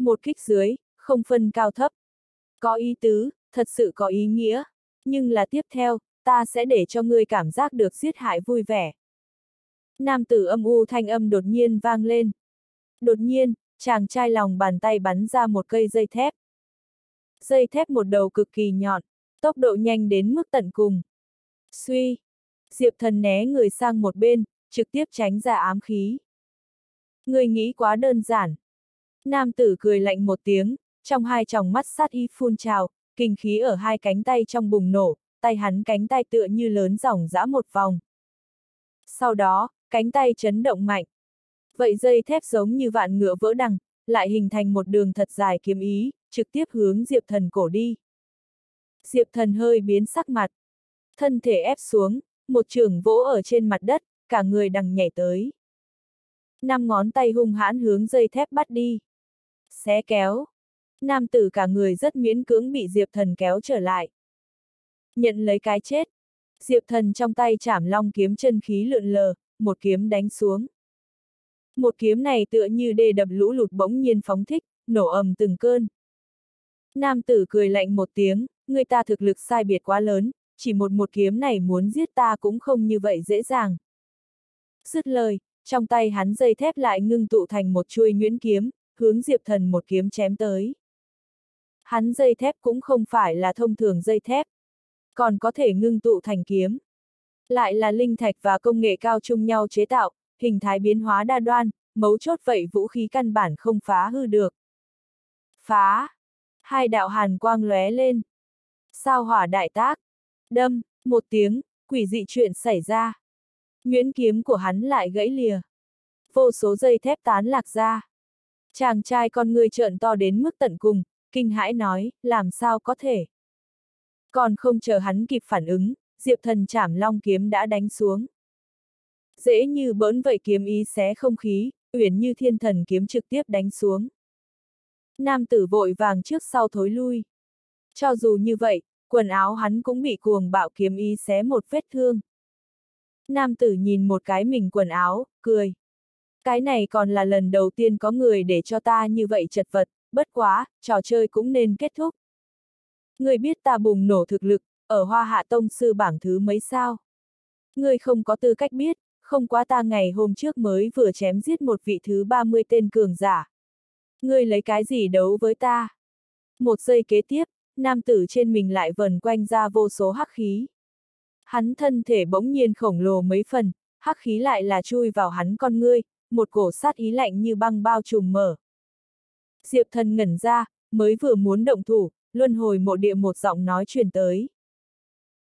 Một kích dưới, không phân cao thấp. Có ý tứ, thật sự có ý nghĩa. Nhưng là tiếp theo, ta sẽ để cho ngươi cảm giác được giết hại vui vẻ. Nam tử âm u thanh âm đột nhiên vang lên. Đột nhiên, chàng trai lòng bàn tay bắn ra một cây dây thép. Dây thép một đầu cực kỳ nhọn, tốc độ nhanh đến mức tận cùng. Suy! Diệp thần né người sang một bên, trực tiếp tránh ra ám khí. Người nghĩ quá đơn giản. Nam tử cười lạnh một tiếng, trong hai tròng mắt sát y phun trào, kinh khí ở hai cánh tay trong bùng nổ, tay hắn cánh tay tựa như lớn dòng dã một vòng. Sau đó, cánh tay chấn động mạnh. Vậy dây thép giống như vạn ngựa vỡ đằng, lại hình thành một đường thật dài kiếm ý, trực tiếp hướng Diệp Thần cổ đi. Diệp Thần hơi biến sắc mặt. Thân thể ép xuống, một trường vỗ ở trên mặt đất, cả người đằng nhảy tới. Năm ngón tay hung hãn hướng dây thép bắt đi. Xé kéo. Nam tử cả người rất miễn cưỡng bị Diệp Thần kéo trở lại. Nhận lấy cái chết. Diệp Thần trong tay chảm long kiếm chân khí lượn lờ, một kiếm đánh xuống. Một kiếm này tựa như đê đập lũ lụt bỗng nhiên phóng thích, nổ ầm từng cơn. Nam tử cười lạnh một tiếng, người ta thực lực sai biệt quá lớn, chỉ một một kiếm này muốn giết ta cũng không như vậy dễ dàng. Dứt lời, trong tay hắn dây thép lại ngưng tụ thành một chuôi nhuyễn kiếm, hướng Diệp Thần một kiếm chém tới. Hắn dây thép cũng không phải là thông thường dây thép, còn có thể ngưng tụ thành kiếm. Lại là linh thạch và công nghệ cao chung nhau chế tạo, hình thái biến hóa đa đoan, mấu chốt vậy vũ khí căn bản không phá hư được. Phá! Hai đạo hàn quang lóe lên. Sao hỏa đại tác. Đâm, một tiếng, quỷ dị chuyện xảy ra. Nguyễn kiếm của hắn lại gãy lìa. Vô số dây thép tán lạc ra. Chàng trai con người trợn to đến mức tận cùng, kinh hãi nói, làm sao có thể. Còn không chờ hắn kịp phản ứng, Diệp thần chảm long kiếm đã đánh xuống. Dễ như bỡn vậy kiếm ý xé không khí, uyển như thiên thần kiếm trực tiếp đánh xuống. Nam tử vội vàng trước sau thối lui. Cho dù như vậy, quần áo hắn cũng bị cuồng bạo kiếm ý xé một vết thương. Nam tử nhìn một cái mình quần áo, cười. Cái này còn là lần đầu tiên có người để cho ta như vậy chật vật, bất quá, trò chơi cũng nên kết thúc. Người biết ta bùng nổ thực lực, ở hoa hạ tông sư bảng thứ mấy sao? Người không có tư cách biết, không quá ta ngày hôm trước mới vừa chém giết một vị thứ 30 tên cường giả. Ngươi lấy cái gì đấu với ta? Một giây kế tiếp, nam tử trên mình lại vần quanh ra vô số hắc khí. Hắn thân thể bỗng nhiên khổng lồ mấy phần, hắc khí lại là chui vào hắn con ngươi, một cổ sát ý lạnh như băng bao trùm mở. Diệp thần ngẩn ra, mới vừa muốn động thủ, luân hồi mộ địa một giọng nói truyền tới.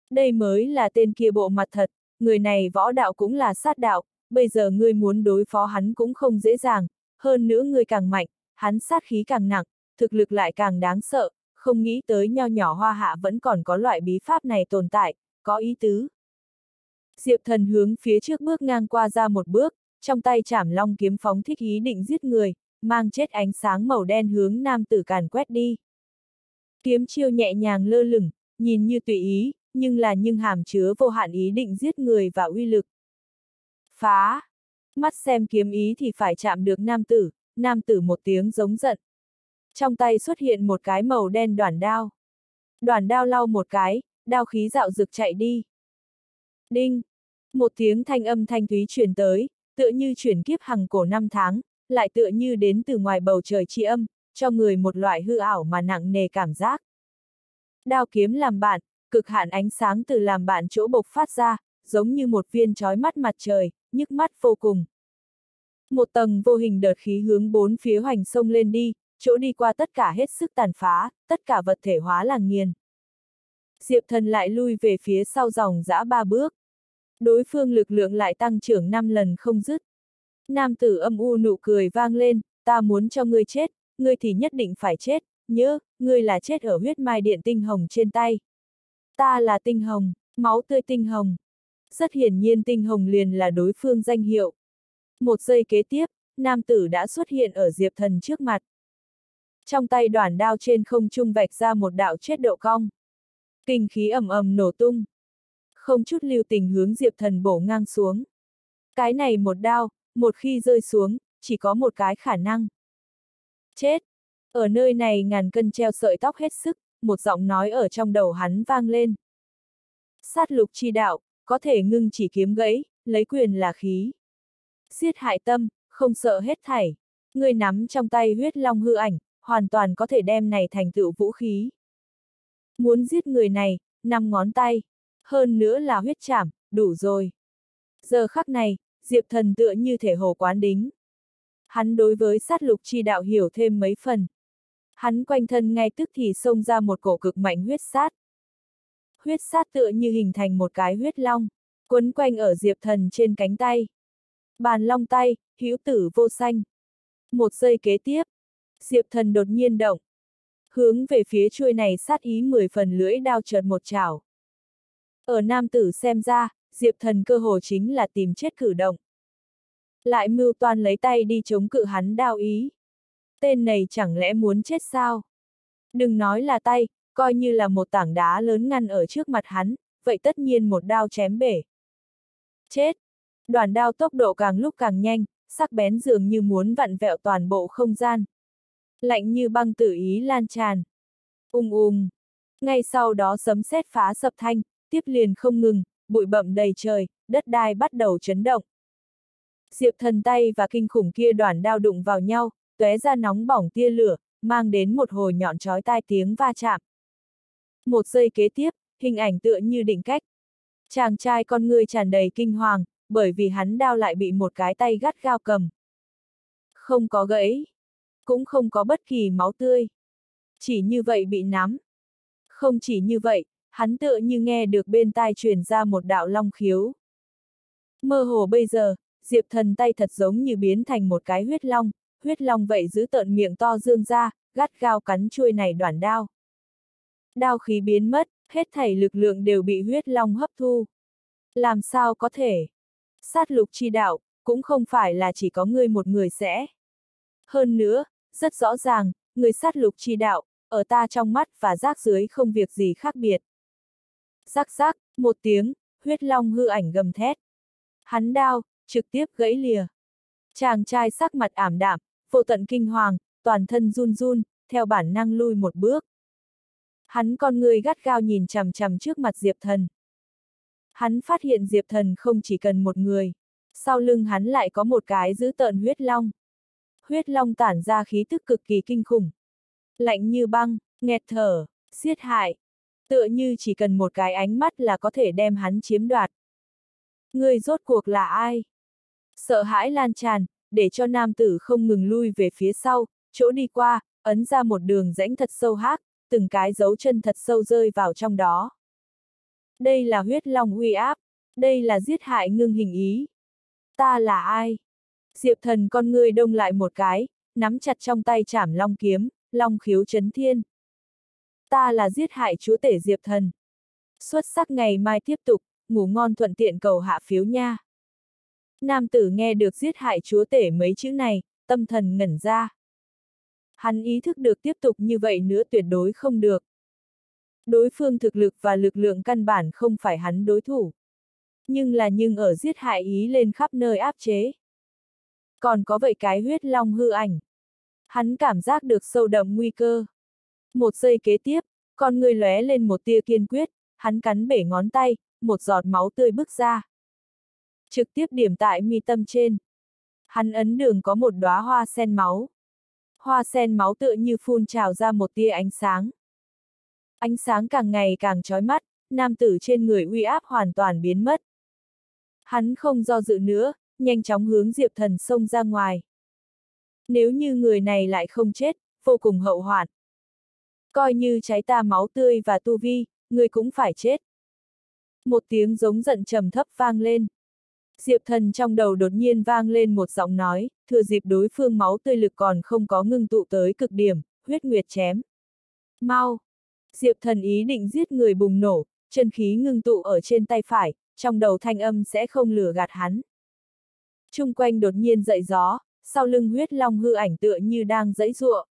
Đây mới là tên kia bộ mặt thật, người này võ đạo cũng là sát đạo, bây giờ ngươi muốn đối phó hắn cũng không dễ dàng, hơn nữa ngươi càng mạnh, hắn sát khí càng nặng, thực lực lại càng đáng sợ, không nghĩ tới nho nhỏ hoa hạ vẫn còn có loại bí pháp này tồn tại, có ý tứ. Diệp thần hướng phía trước bước ngang qua ra một bước, trong tay chảm long kiếm phóng thích ý định giết người, mang chết ánh sáng màu đen hướng nam tử càn quét đi. Kiếm chiêu nhẹ nhàng lơ lửng, nhìn như tùy ý, nhưng là nhưng hàm chứa vô hạn ý định giết người và uy lực. Phá! Mắt xem kiếm ý thì phải chạm được nam tử, nam tử một tiếng giống giận. Trong tay xuất hiện một cái màu đen đoàn đao. Đoàn đao lau một cái, đao khí dạo rực chạy đi. Đinh! Một tiếng thanh âm thanh thúy truyền tới, tựa như chuyển kiếp hằng cổ năm tháng, lại tựa như đến từ ngoài bầu trời chi âm, cho người một loại hư ảo mà nặng nề cảm giác. Đao kiếm làm bạn, cực hạn ánh sáng từ làm bạn chỗ bộc phát ra, giống như một viên trói mắt mặt trời, nhức mắt vô cùng. Một tầng vô hình đợt khí hướng bốn phía hoành sông lên đi, chỗ đi qua tất cả hết sức tàn phá, tất cả vật thể hóa là nghiền. Diệp thần lại lui về phía sau dòng dã ba bước. Đối phương lực lượng lại tăng trưởng năm lần không dứt. Nam tử âm u nụ cười vang lên, ta muốn cho ngươi chết, ngươi thì nhất định phải chết, nhớ, ngươi là chết ở huyết mai điện tinh hồng trên tay. Ta là tinh hồng, máu tươi tinh hồng. Rất hiển nhiên tinh hồng liền là đối phương danh hiệu. Một giây kế tiếp, nam tử đã xuất hiện ở Diệp Thần trước mặt. Trong tay đoàn đao trên không trung vạch ra một đạo chết độ cong. Kinh khí ầm ầm nổ tung. Không chút lưu tình hướng Diệp Thần bổ ngang xuống. Cái này một đao, một khi rơi xuống, chỉ có một cái khả năng. Chết! Ở nơi này ngàn cân treo sợi tóc hết sức, một giọng nói ở trong đầu hắn vang lên. Sát lục chi đạo, có thể ngưng chỉ kiếm gãy, lấy quyền là khí. Giết hại tâm, không sợ hết thảy. Người nắm trong tay huyết long hư ảnh, hoàn toàn có thể đem này thành tựu vũ khí. Muốn giết người này, năm ngón tay. Hơn nữa là huyết chảm, đủ rồi. Giờ khắc này, Diệp thần tựa như thể hồ quán đính. Hắn đối với sát lục chi đạo hiểu thêm mấy phần. Hắn quanh thân ngay tức thì xông ra một cổ cực mạnh huyết sát. Huyết sát tựa như hình thành một cái huyết long, quấn quanh ở diệp thần trên cánh tay. Bàn long tay, hữu tử vô xanh. Một giây kế tiếp, diệp thần đột nhiên động. Hướng về phía chuôi này sát ý mười phần lưỡi đao chợt một chảo. Ở nam tử xem ra, diệp thần cơ hồ chính là tìm chết cử động. Lại mưu toan lấy tay đi chống cự hắn đao ý tên này chẳng lẽ muốn chết sao? Đừng nói là tay, coi như là một tảng đá lớn ngăn ở trước mặt hắn, vậy tất nhiên một đao chém bể. Chết! Đoàn đao tốc độ càng lúc càng nhanh, sắc bén dường như muốn vặn vẹo toàn bộ không gian. Lạnh như băng tử ý lan tràn. Ung ung. Ngay sau đó sấm sét phá sập thanh, tiếp liền không ngừng, bụi bậm đầy trời, đất đai bắt đầu chấn động. Diệp thần tay và kinh khủng kia đoàn đao đụng vào nhau, tóe ra nóng bỏng tia lửa, mang đến một hồi nhọn chói tai tiếng va chạm. Một giây kế tiếp, hình ảnh tựa như định cách. Chàng trai con người tràn đầy kinh hoàng, bởi vì hắn đao lại bị một cái tay gắt gao cầm. Không có gãy, cũng không có bất kỳ máu tươi. Chỉ như vậy bị nắm. Không chỉ như vậy, hắn tựa như nghe được bên tai truyền ra một đạo long khiếu. Mơ hồ bây giờ, Diệp thần tay thật giống như biến thành một cái huyết long, huyết long vậy giữ tợn miệng to dương ra, gắt gao cắn chuôi này đoạn đao. Đao khí biến mất, hết thảy lực lượng đều bị huyết long hấp thu. Làm sao có thể? Sát lục chi đạo, cũng không phải là chỉ có ngươi một người sẽ. Hơn nữa, rất rõ ràng, người sát lục chi đạo, ở ta trong mắt và rác dưới không việc gì khác biệt. Rắc rắc, một tiếng, huyết long hư ảnh gầm thét. Hắn đao, trực tiếp gãy lìa. Chàng trai sắc mặt ảm đạm, vô tận kinh hoàng, toàn thân run run, theo bản năng lui một bước. Hắn con người gắt gao nhìn chằm chằm trước mặt Diệp Thần. Hắn phát hiện Diệp Thần không chỉ cần một người, sau lưng hắn lại có một cái giữ tợn huyết long. Huyết long tản ra khí tức cực kỳ kinh khủng. Lạnh như băng, nghẹt thở, siết hại. Tựa như chỉ cần một cái ánh mắt là có thể đem hắn chiếm đoạt. Người rốt cuộc là ai? Sợ hãi lan tràn, để cho nam tử không ngừng lui về phía sau, chỗ đi qua, ấn ra một đường rãnh thật sâu hát, từng cái dấu chân thật sâu rơi vào trong đó. Đây là huyết long uy áp, đây là giết hại ngưng hình ý. Ta là ai? Diệp thần con ngươi đông lại một cái, nắm chặt trong tay chảm long kiếm, long khiếu chấn thiên. Ta là giết hại chúa tể Diệp thần. Xuất sắc ngày mai tiếp tục, ngủ ngon thuận tiện cầu hạ phiếu nha. Nam tử nghe được giết hại chúa tể mấy chữ này, tâm thần ngẩn ra. Hắn ý thức được tiếp tục như vậy nữa tuyệt đối không được. Đối phương thực lực và lực lượng căn bản không phải hắn đối thủ. Nhưng là nhưng ở giết hại ý lên khắp nơi áp chế. Còn có vậy cái huyết long hư ảnh. Hắn cảm giác được sâu đậm nguy cơ. Một giây kế tiếp, con người lóe lên một tia kiên quyết, hắn cắn bể ngón tay, một giọt máu tươi bước ra. Trực tiếp điểm tại mi tâm trên. Hắn ấn đường có một đóa hoa sen máu. Hoa sen máu tựa như phun trào ra một tia ánh sáng. Ánh sáng càng ngày càng chói mắt, nam tử trên người uy áp hoàn toàn biến mất. Hắn không do dự nữa, nhanh chóng hướng Diệp Thần xông ra ngoài. Nếu như người này lại không chết, vô cùng hậu hoạn. Coi như cháy ta máu tươi và tu vi, người cũng phải chết. Một tiếng giống giận trầm thấp vang lên. Diệp thần trong đầu đột nhiên vang lên một giọng nói, thừa dịp đối phương máu tươi lực còn không có ngưng tụ tới cực điểm, huyết nguyệt chém. Mau! Diệp thần ý định giết người bùng nổ, chân khí ngưng tụ ở trên tay phải, trong đầu thanh âm sẽ không lừa gạt hắn. Trung quanh đột nhiên dậy gió, sau lưng huyết long hư ảnh tựa như đang dẫy ruộng.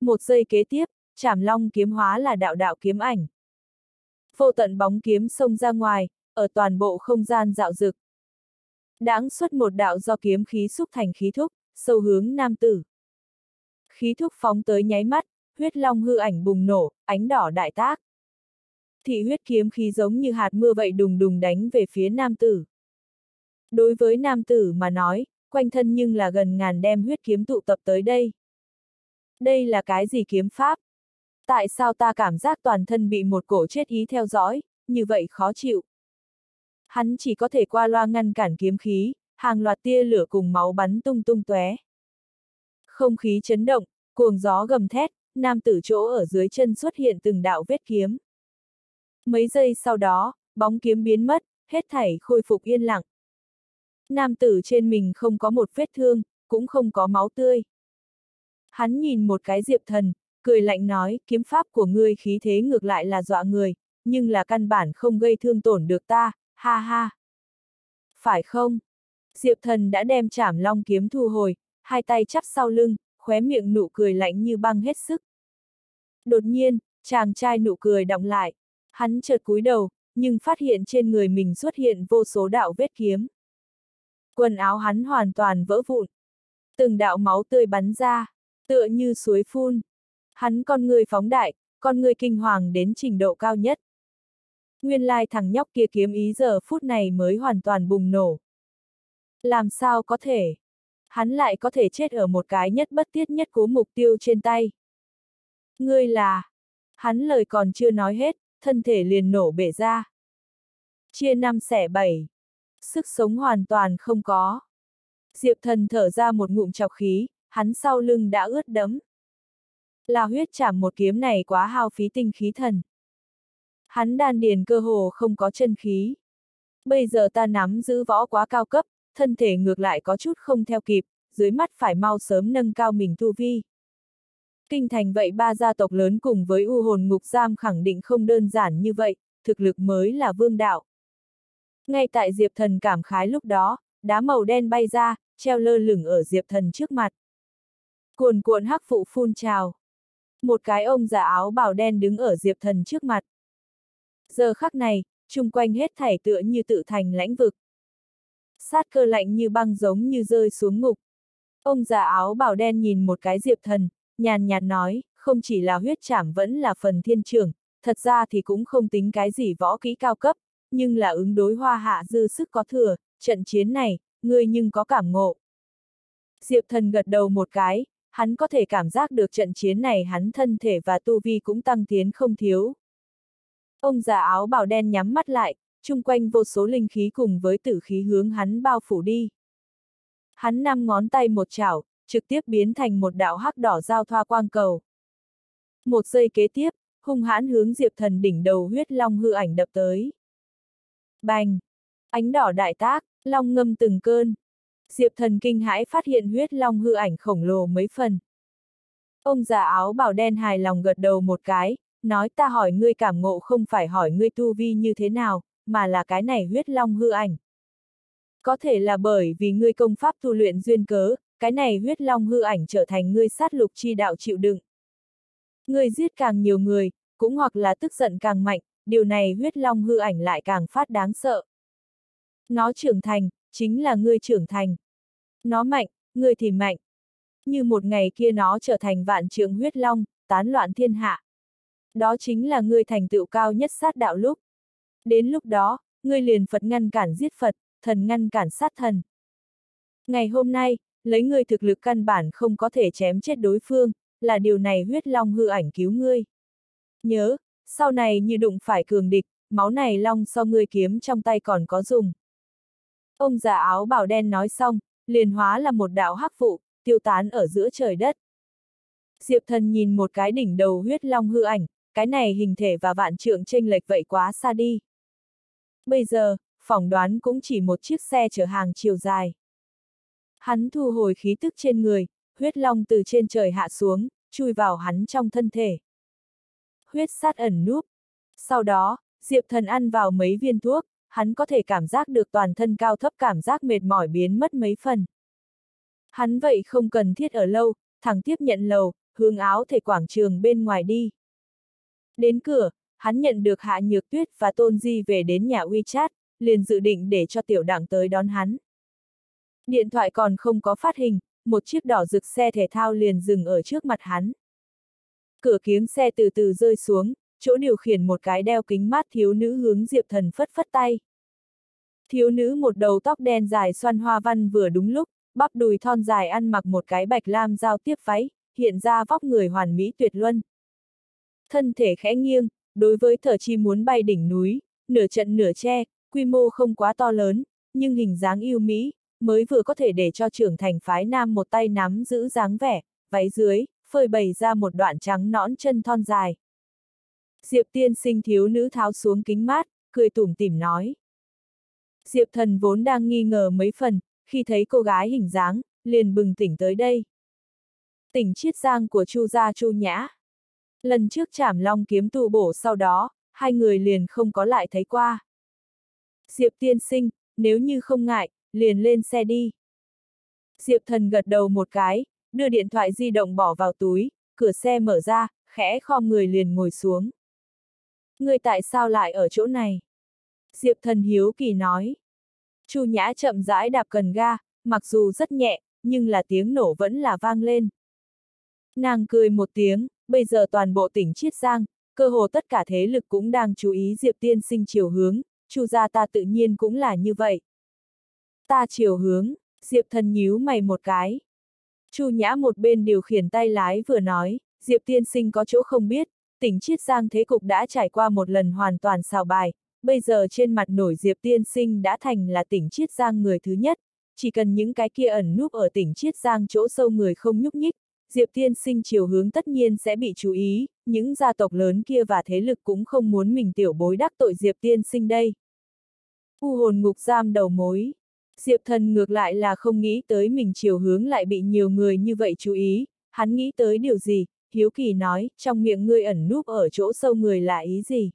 Một giây kế tiếp, chảm long kiếm hóa là đạo đạo kiếm ảnh. Vô tận bóng kiếm xông ra ngoài, ở toàn bộ không gian dạo dực. Đáng xuất một đạo do kiếm khí xúc thành khí thúc, sâu hướng nam tử. Khí thúc phóng tới nháy mắt, huyết long hư ảnh bùng nổ, ánh đỏ đại tác. Thị huyết kiếm khí giống như hạt mưa vậy đùng đùng đánh về phía nam tử. Đối với nam tử mà nói, quanh thân nhưng là gần ngàn đem huyết kiếm tụ tập tới đây. Đây là cái gì kiếm pháp? Tại sao ta cảm giác toàn thân bị một cổ chết ý theo dõi, như vậy khó chịu? Hắn chỉ có thể qua loa ngăn cản kiếm khí, hàng loạt tia lửa cùng máu bắn tung tung tóe. Không khí chấn động, cuồng gió gầm thét, nam tử chỗ ở dưới chân xuất hiện từng đạo vết kiếm. Mấy giây sau đó, bóng kiếm biến mất, hết thảy khôi phục yên lặng. Nam tử trên mình không có một vết thương, cũng không có máu tươi. Hắn nhìn một cái diệp thần, cười lạnh nói, kiếm pháp của ngươi khí thế ngược lại là dọa người, nhưng là căn bản không gây thương tổn được ta, ha ha. Phải không? Diệp thần đã đem chảm long kiếm thu hồi, hai tay chắp sau lưng, khóe miệng nụ cười lạnh như băng hết sức. Đột nhiên, chàng trai nụ cười đọng lại, hắn chợt cúi đầu, nhưng phát hiện trên người mình xuất hiện vô số đạo vết kiếm. Quần áo hắn hoàn toàn vỡ vụn. Từng đạo máu tươi bắn ra, tựa như suối phun. Hắn con người phóng đại, con người kinh hoàng đến trình độ cao nhất. Nguyên lai thằng nhóc kia kiếm ý giờ phút này mới hoàn toàn bùng nổ. Làm sao có thể? Hắn lại có thể chết ở một cái nhất bất tiết nhất cố mục tiêu trên tay. Ngươi là... Hắn lời còn chưa nói hết, thân thể liền nổ bể ra. Chia năm xẻ bảy. Sức sống hoàn toàn không có. Diệp thần thở ra một ngụm chọc khí, hắn sau lưng đã ướt đẫm. Là huyết chạm một kiếm này quá hao phí tinh khí thần. Hắn đan điền cơ hồ không có chân khí. Bây giờ ta nắm giữ võ quá cao cấp, thân thể ngược lại có chút không theo kịp, dưới mắt phải mau sớm nâng cao mình tu vi. Kinh thành vậy ba gia tộc lớn cùng với u hồn ngục giam khẳng định không đơn giản như vậy, thực lực mới là vương đạo. Ngay tại Diệp Thần cảm khái lúc đó, đá màu đen bay ra, treo lơ lửng ở Diệp Thần trước mặt. Cuồn cuộn hắc phụ phun trào. Một cái ông già áo bào đen đứng ở Diệp Thần trước mặt. Giờ khắc này, chung quanh hết thảy tựa như tự thành lãnh vực. Sát cơ lạnh như băng giống như rơi xuống ngục. Ông già áo bào đen nhìn một cái Diệp Thần, nhàn nhạt nói, không chỉ là huyết trảm vẫn là phần thiên trưởng, thật ra thì cũng không tính cái gì võ kỹ cao cấp, nhưng là ứng đối hoa hạ dư sức có thừa, trận chiến này, ngươi nhưng có cảm ngộ. Diệp thần gật đầu một cái, hắn có thể cảm giác được trận chiến này hắn thân thể và tu vi cũng tăng tiến không thiếu. Ông già áo bào đen nhắm mắt lại, chung quanh vô số linh khí cùng với tử khí hướng hắn bao phủ đi. Hắn năm ngón tay một chảo, trực tiếp biến thành một đạo hắc đỏ giao thoa quang cầu. Một giây kế tiếp, hung hãn hướng Diệp Thần đỉnh đầu huyết long hư ảnh đập tới. Bành! Ánh đỏ đại tác, long ngâm từng cơn. Diệp Thần kinh hãi phát hiện huyết long hư ảnh khổng lồ mấy phần. Ông già áo bảo đen hài lòng gật đầu một cái, nói ta hỏi ngươi cảm ngộ không phải hỏi ngươi tu vi như thế nào, mà là cái này huyết long hư ảnh. Có thể là bởi vì ngươi công pháp tu luyện duyên cớ, cái này huyết long hư ảnh trở thành ngươi sát lục chi đạo chịu đựng. Ngươi giết càng nhiều người, cũng hoặc là tức giận càng mạnh, điều này huyết long hư ảnh lại càng phát đáng sợ. Nó trưởng thành, chính là ngươi trưởng thành. Nó mạnh, ngươi thì mạnh. Như một ngày kia nó trở thành vạn trường huyết long, tán loạn thiên hạ. Đó chính là ngươi thành tựu cao nhất sát đạo lúc. Đến lúc đó, ngươi liền Phật ngăn cản giết Phật, thần ngăn cản sát thần. Ngày hôm nay, lấy ngươi thực lực căn bản không có thể chém chết đối phương, là điều này huyết long hư ảnh cứu ngươi. Nhớ, sau này như đụng phải cường địch, máu này long so ngươi kiếm trong tay còn có dùng. Ông già áo bảo đen nói xong, liền hóa là một đạo hắc phụ, tiêu tán ở giữa trời đất. Diệp thần nhìn một cái đỉnh đầu huyết long hư ảnh, cái này hình thể và vạn trượng tranh lệch vậy quá xa đi. Bây giờ, phỏng đoán cũng chỉ một chiếc xe chở hàng chiều dài. Hắn thu hồi khí tức trên người, huyết long từ trên trời hạ xuống, chui vào hắn trong thân thể. Huyết sát ẩn núp. Sau đó, Diệp thần ăn vào mấy viên thuốc, hắn có thể cảm giác được toàn thân cao thấp cảm giác mệt mỏi biến mất mấy phần. Hắn vậy không cần thiết ở lâu, thẳng tiếp nhận lầu, hướng áo thể quảng trường bên ngoài đi. Đến cửa, hắn nhận được Hạ Nhược Tuyết và Tôn Di về đến nhà WeChat, liền dự định để cho tiểu đảng tới đón hắn. Điện thoại còn không có phát hình, một chiếc đỏ rực xe thể thao liền dừng ở trước mặt hắn. Cửa kiếng xe từ từ rơi xuống, chỗ điều khiển một cái đeo kính mát thiếu nữ hướng Diệp Thần phất phất tay. Thiếu nữ một đầu tóc đen dài xoăn hoa văn vừa đúng lúc, bắp đùi thon dài ăn mặc một cái bạch lam giao tiếp váy, hiện ra vóc người hoàn mỹ tuyệt luân. Thân thể khẽ nghiêng, đối với thở chi muốn bay đỉnh núi, nửa trận nửa che, quy mô không quá to lớn, nhưng hình dáng yêu mỹ, mới vừa có thể để cho trưởng thành phái nam một tay nắm giữ dáng vẻ, váy dưới, phơi bày ra một đoạn trắng nõn chân thon dài. Diệp tiên sinh thiếu nữ tháo xuống kính mát, cười tủm tỉm nói. Diệp thần vốn đang nghi ngờ mấy phần, khi thấy cô gái hình dáng, liền bừng tỉnh tới đây. Tỉnh chiết giang của Chu gia Chu Nhã. Lần trước chảm long kiếm tụ bổ sau đó, hai người liền không có lại thấy qua. Diệp tiên sinh, nếu như không ngại, liền lên xe đi. Diệp thần gật đầu một cái, đưa điện thoại di động bỏ vào túi, cửa xe mở ra, khẽ khom người liền ngồi xuống. Người tại sao lại ở chỗ này? Diệp thần hiếu kỳ nói. Chu Nhã chậm rãi đạp cần ga, mặc dù rất nhẹ, nhưng là tiếng nổ vẫn là vang lên. Nàng cười một tiếng, bây giờ toàn bộ tỉnh Chiết Giang, cơ hồ tất cả thế lực cũng đang chú ý Diệp tiên sinh chiều hướng, Chu gia ta tự nhiên cũng là như vậy. Ta chiều hướng, Diệp thần nhíu mày một cái. Chu Nhã một bên điều khiển tay lái vừa nói, Diệp tiên sinh có chỗ không biết, tỉnh Chiết Giang thế cục đã trải qua một lần hoàn toàn xào bài, bây giờ trên mặt nổi Diệp tiên sinh đã thành là tỉnh Chiết Giang người thứ nhất, chỉ cần những cái kia ẩn núp ở tỉnh Chiết Giang chỗ sâu người không nhúc nhích, Diệp tiên sinh chiều hướng tất nhiên sẽ bị chú ý, những gia tộc lớn kia và thế lực cũng không muốn mình tiểu bối đắc tội Diệp tiên sinh đây. U hồn ngục giam đầu mối. Diệp thần ngược lại là không nghĩ tới mình chiều hướng lại bị nhiều người như vậy chú ý, hắn nghĩ tới điều gì, hiếu kỳ nói, trong miệng ngươi ẩn núp ở chỗ sâu người là ý gì.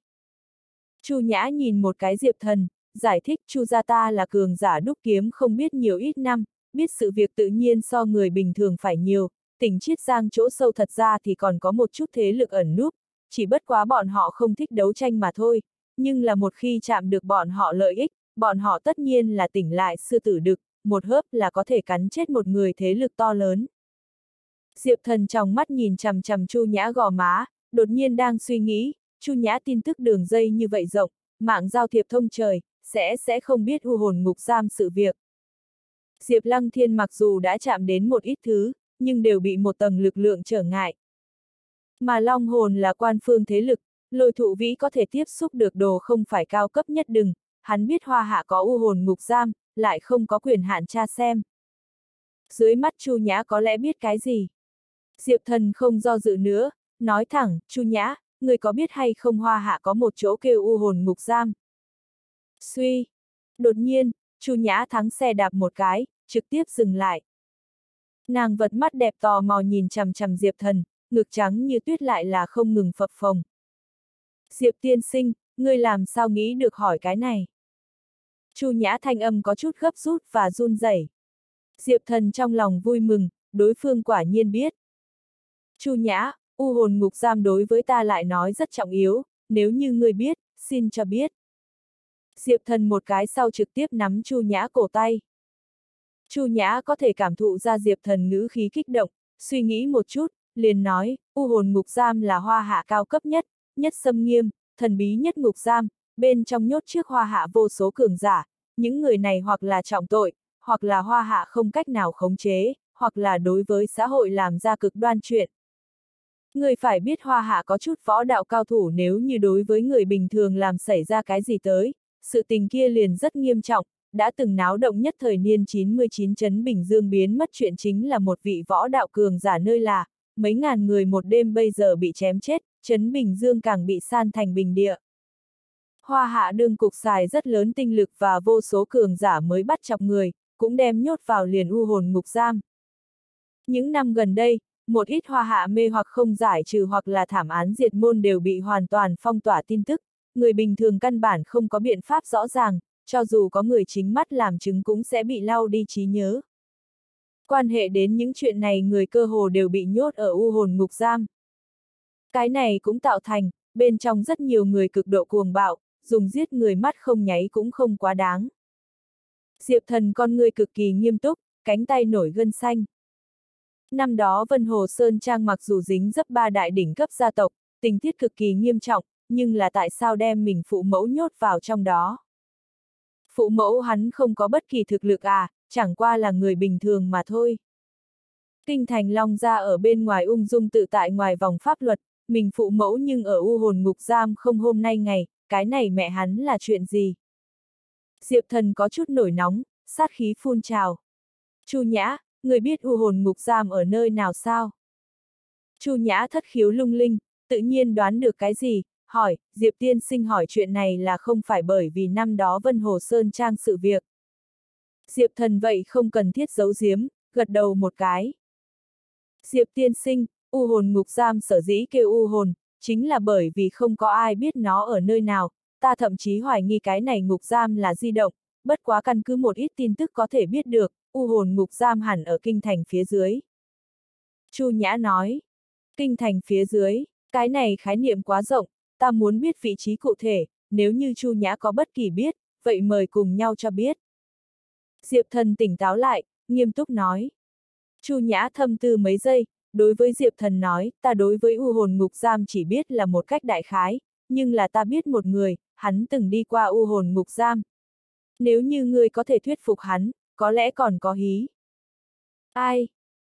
Chu Nhã nhìn một cái Diệp thần, giải thích Chu gia ta là cường giả đúc kiếm không biết nhiều ít năm, biết sự việc tự nhiên so người bình thường phải nhiều, tỉnh chiết giang chỗ sâu thật ra thì còn có một chút thế lực ẩn núp, chỉ bất quá bọn họ không thích đấu tranh mà thôi, nhưng là một khi chạm được bọn họ lợi ích, bọn họ tất nhiên là tỉnh lại sư tử đực, một hớp là có thể cắn chết một người thế lực to lớn. Diệp thần trong mắt nhìn chằm chằm Chu Nhã gò má, đột nhiên đang suy nghĩ, Chu Nhã tin tức đường dây như vậy rộng, mạng giao thiệp thông trời, sẽ sẽ không biết u hồn ngục giam sự việc. Diệp Lăng Thiên mặc dù đã chạm đến một ít thứ, nhưng đều bị một tầng lực lượng trở ngại. Mà Long hồn là quan phương thế lực, lôi thụ vĩ có thể tiếp xúc được đồ không phải cao cấp nhất đừng, hắn biết hoa hạ có u hồn ngục giam, lại không có quyền hạn tra xem. Dưới mắt Chu Nhã có lẽ biết cái gì? Diệp thần không do dự nữa, nói thẳng, Chu Nhã, người có biết hay không hoa hạ có một chỗ kêu u hồn ngục giam? Suy. Đột nhiên, Chu Nhã thắng xe đạp một cái, trực tiếp dừng lại. Nàng vật mắt đẹp tò mò nhìn chằm chằm Diệp thần, ngực trắng như tuyết lại là không ngừng phập phồng. Diệp tiên sinh, ngươi làm sao nghĩ được hỏi cái này? Chu Nhã thanh âm có chút gấp rút và run rẩy. Diệp thần trong lòng vui mừng, đối phương quả nhiên biết. Chu Nhã, u hồn ngục giam đối với ta lại nói rất trọng yếu, nếu như ngươi biết, xin cho biết. Diệp thần một cái sau trực tiếp nắm Chu Nhã cổ tay. Chu Nhã có thể cảm thụ ra Diệp thần ngữ khí kích động, suy nghĩ một chút, liền nói, u hồn ngục giam là hoa hạ cao cấp nhất, nhất xâm nghiêm, thần bí nhất ngục giam, bên trong nhốt trước hoa hạ vô số cường giả, những người này hoặc là trọng tội, hoặc là hoa hạ không cách nào khống chế, hoặc là đối với xã hội làm ra cực đoan chuyện. Người phải biết hoa hạ có chút võ đạo cao thủ nếu như đối với người bình thường làm xảy ra cái gì tới, sự tình kia liền rất nghiêm trọng, đã từng náo động nhất thời niên 99 chấn Bình Dương biến mất chuyện chính là một vị võ đạo cường giả nơi là, mấy ngàn người một đêm bây giờ bị chém chết, chấn Bình Dương càng bị san thành bình địa. Hoa hạ đương cục xài rất lớn tinh lực và vô số cường giả mới bắt chọc người, cũng đem nhốt vào liền u hồn ngục giam. Những năm gần đây, một ít hoa hạ mê hoặc không giải trừ hoặc là thảm án diệt môn đều bị hoàn toàn phong tỏa tin tức, người bình thường căn bản không có biện pháp rõ ràng, cho dù có người chính mắt làm chứng cũng sẽ bị lau đi trí nhớ. Quan hệ đến những chuyện này người cơ hồ đều bị nhốt ở u hồn ngục giam. Cái này cũng tạo thành, bên trong rất nhiều người cực độ cuồng bạo, dùng giết người mắt không nháy cũng không quá đáng. Diệp thần con người cực kỳ nghiêm túc, cánh tay nổi gân xanh. Năm đó Vân Hồ Sơn Trang mặc dù dính dấp ba đại đỉnh cấp gia tộc, tình tiết cực kỳ nghiêm trọng, nhưng là tại sao đem mình phụ mẫu nhốt vào trong đó? Phụ mẫu hắn không có bất kỳ thực lực à, chẳng qua là người bình thường mà thôi. Kinh thành Long ra ở bên ngoài ung dung tự tại ngoài vòng pháp luật, mình phụ mẫu nhưng ở u hồn ngục giam không hôm nay ngày, cái này mẹ hắn là chuyện gì? Diệp thần có chút nổi nóng, sát khí phun trào. Chu Nhã, người biết u hồn ngục giam ở nơi nào sao? Chu Nhã thất khiếu lung linh, tự nhiên đoán được cái gì, hỏi, Diệp tiên sinh hỏi chuyện này là không phải bởi vì năm đó Vân Hồ Sơn Trang sự việc. Diệp thần vậy không cần thiết giấu giếm, gật đầu một cái. Diệp tiên sinh, u hồn ngục giam sở dĩ kêu u hồn, chính là bởi vì không có ai biết nó ở nơi nào, ta thậm chí hoài nghi cái này ngục giam là di động, bất quá căn cứ một ít tin tức có thể biết được, u hồn ngục giam hẳn ở kinh thành phía dưới. Chu Nhã nói, kinh thành phía dưới, cái này khái niệm quá rộng, ta muốn biết vị trí cụ thể, nếu như Chu Nhã có bất kỳ biết, vậy mời cùng nhau cho biết. Diệp thần tỉnh táo lại, nghiêm túc nói. Chu Nhã thâm tư mấy giây, đối với Diệp thần nói, ta đối với u hồn ngục giam chỉ biết là một cách đại khái, nhưng là ta biết một người, hắn từng đi qua u hồn ngục giam. Nếu như ngươi có thể thuyết phục hắn, có lẽ còn có hí. Ai?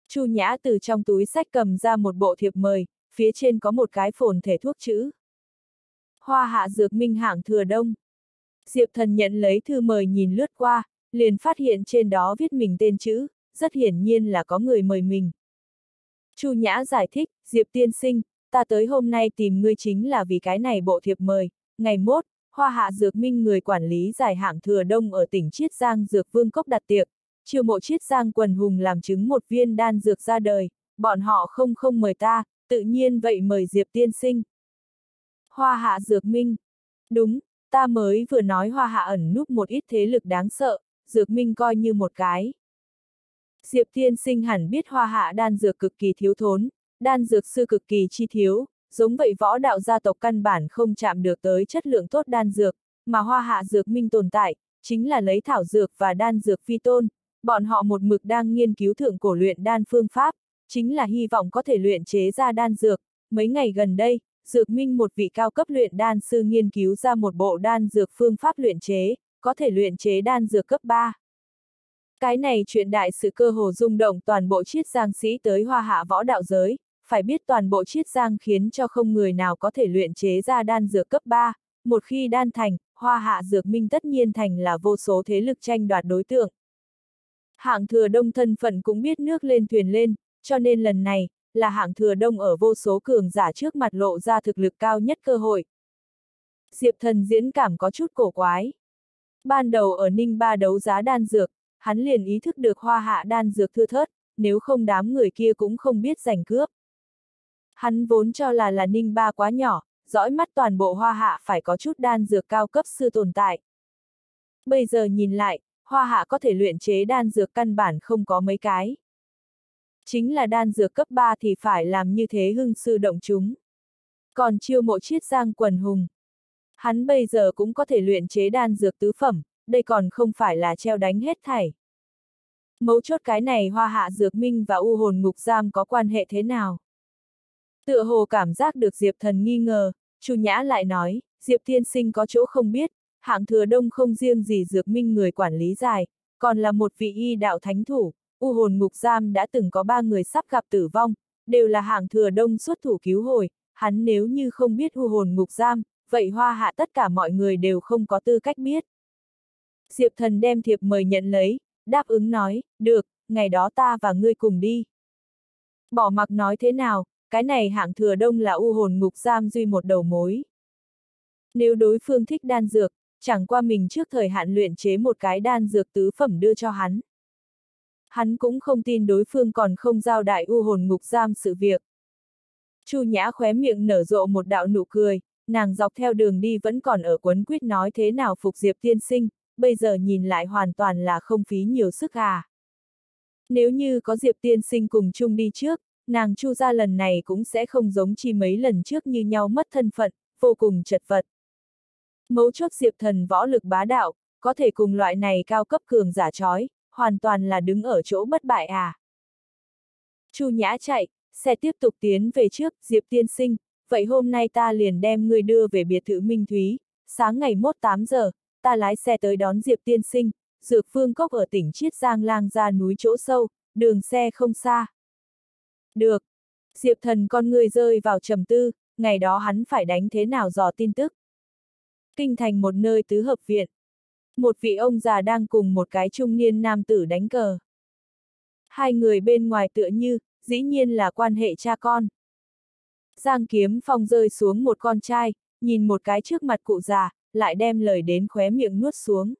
Chu Nhã từ trong túi sách cầm ra một bộ thiệp mời, phía trên có một cái phồn thể thuốc chữ. Hoa hạ dược minh hạng thừa đông. Diệp thần nhận lấy thư mời nhìn lướt qua, liền phát hiện trên đó viết mình tên chữ, rất hiển nhiên là có người mời mình. Chu Nhã giải thích, Diệp tiên sinh, ta tới hôm nay tìm ngươi chính là vì cái này bộ thiệp mời, ngày mốt, Hoa Hạ Dược Minh người quản lý giải hạng thừa đông ở tỉnh Chiết Giang Dược Vương Cốc đặt tiệc, chiều mộ Chiết Giang quần hùng làm chứng một viên đan dược ra đời, bọn họ không không mời ta, tự nhiên vậy mời Diệp tiên sinh. Hoa Hạ Dược Minh. Đúng, Ta mới vừa nói hoa hạ ẩn núp một ít thế lực đáng sợ, dược minh coi như một cái. Diệp Tiên Sinh hẳn biết hoa hạ đan dược cực kỳ thiếu thốn, đan dược sư cực kỳ chi thiếu, giống vậy võ đạo gia tộc căn bản không chạm được tới chất lượng tốt đan dược, mà hoa hạ dược minh tồn tại, chính là lấy thảo dược và đan dược phi tôn, bọn họ một mực đang nghiên cứu thượng cổ luyện đan phương pháp, chính là hy vọng có thể luyện chế ra đan dược. Mấy ngày gần đây, Dược Minh một vị cao cấp luyện đan sư nghiên cứu ra một bộ đan dược phương pháp luyện chế, có thể luyện chế đan dược cấp 3. Cái này chuyện đại sự cơ hồ rung động toàn bộ chiết giang sĩ tới hoa hạ võ đạo giới, phải biết toàn bộ chiết giang khiến cho không người nào có thể luyện chế ra đan dược cấp 3, một khi đan thành, hoa hạ dược minh tất nhiên thành là vô số thế lực tranh đoạt đối tượng. Hạng thừa đông thân phận cũng biết nước lên thuyền lên, cho nên lần này, là hạng thừa đông ở vô số cường giả trước mặt lộ ra thực lực cao nhất cơ hội. Diệp thần diễn cảm có chút cổ quái. Ban đầu ở Ninh Ba đấu giá đan dược, hắn liền ý thức được hoa hạ đan dược thưa thớt, nếu không đám người kia cũng không biết giành cướp. Hắn vốn cho là là Ninh Ba quá nhỏ, dõi mắt toàn bộ hoa hạ phải có chút đan dược cao cấp sư tồn tại. Bây giờ nhìn lại, hoa hạ có thể luyện chế đan dược căn bản không có mấy cái. Chính là đan dược cấp 3 thì phải làm như thế hưng sư động chúng. Còn chiêu mộ chiết giang quần hùng. Hắn bây giờ cũng có thể luyện chế đan dược tứ phẩm, đây còn không phải là treo đánh hết thảy. Mấu chốt cái này hoa hạ dược minh và u hồn ngục giam có quan hệ thế nào? Tựa hồ cảm giác được Diệp thần nghi ngờ, Chu Nhã lại nói, Diệp thiên sinh có chỗ không biết, hạng thừa đông không riêng gì dược minh người quản lý dài, còn là một vị y đạo thánh thủ, u hồn ngục giam đã từng có ba người sắp gặp tử vong, đều là hạng thừa đông xuất thủ cứu hồi, hắn nếu như không biết u hồn ngục giam, vậy hoa hạ tất cả mọi người đều không có tư cách biết. Diệp thần đem thiệp mời nhận lấy, đáp ứng nói, được, ngày đó ta và ngươi cùng đi. Bỏ mặc nói thế nào, cái này hạng thừa đông là u hồn ngục giam duy một đầu mối. Nếu đối phương thích đan dược, chẳng qua mình trước thời hạn luyện chế một cái đan dược tứ phẩm đưa cho hắn. Hắn cũng không tin đối phương còn không giao đại u hồn ngục giam sự việc. Chu Nhã khóe miệng nở rộ một đạo nụ cười, nàng dọc theo đường đi vẫn còn ở quấn quyết nói thế nào phục Diệp tiên sinh, bây giờ nhìn lại hoàn toàn là không phí nhiều sức à. Nếu như có Diệp tiên sinh cùng chung đi trước, nàng chu ra lần này cũng sẽ không giống chi mấy lần trước như nhau mất thân phận, vô cùng chật vật. Mấu chốt diệp thần võ lực bá đạo, có thể cùng loại này cao cấp cường giả trói, hoàn toàn là đứng ở chỗ bất bại à. Chu Nhã chạy, xe tiếp tục tiến về trước, Diệp tiên sinh, vậy hôm nay ta liền đem người đưa về biệt thự Minh Thúy, sáng ngày mốt 8 giờ, ta lái xe tới đón Diệp tiên sinh, dược phương cốc ở tỉnh Chiết Giang lang ra núi chỗ sâu, đường xe không xa. Được. Diệp thần con người rơi vào trầm tư, ngày đó hắn phải đánh thế nào dò tin tức. Kinh thành một nơi tứ hợp viện. Một vị ông già đang cùng một cái trung niên nam tử đánh cờ. Hai người bên ngoài tựa như, dĩ nhiên là quan hệ cha con. Giang kiếm phong rơi xuống một con trai, nhìn một cái trước mặt cụ già, lại đem lời đến khóe miệng nuốt xuống.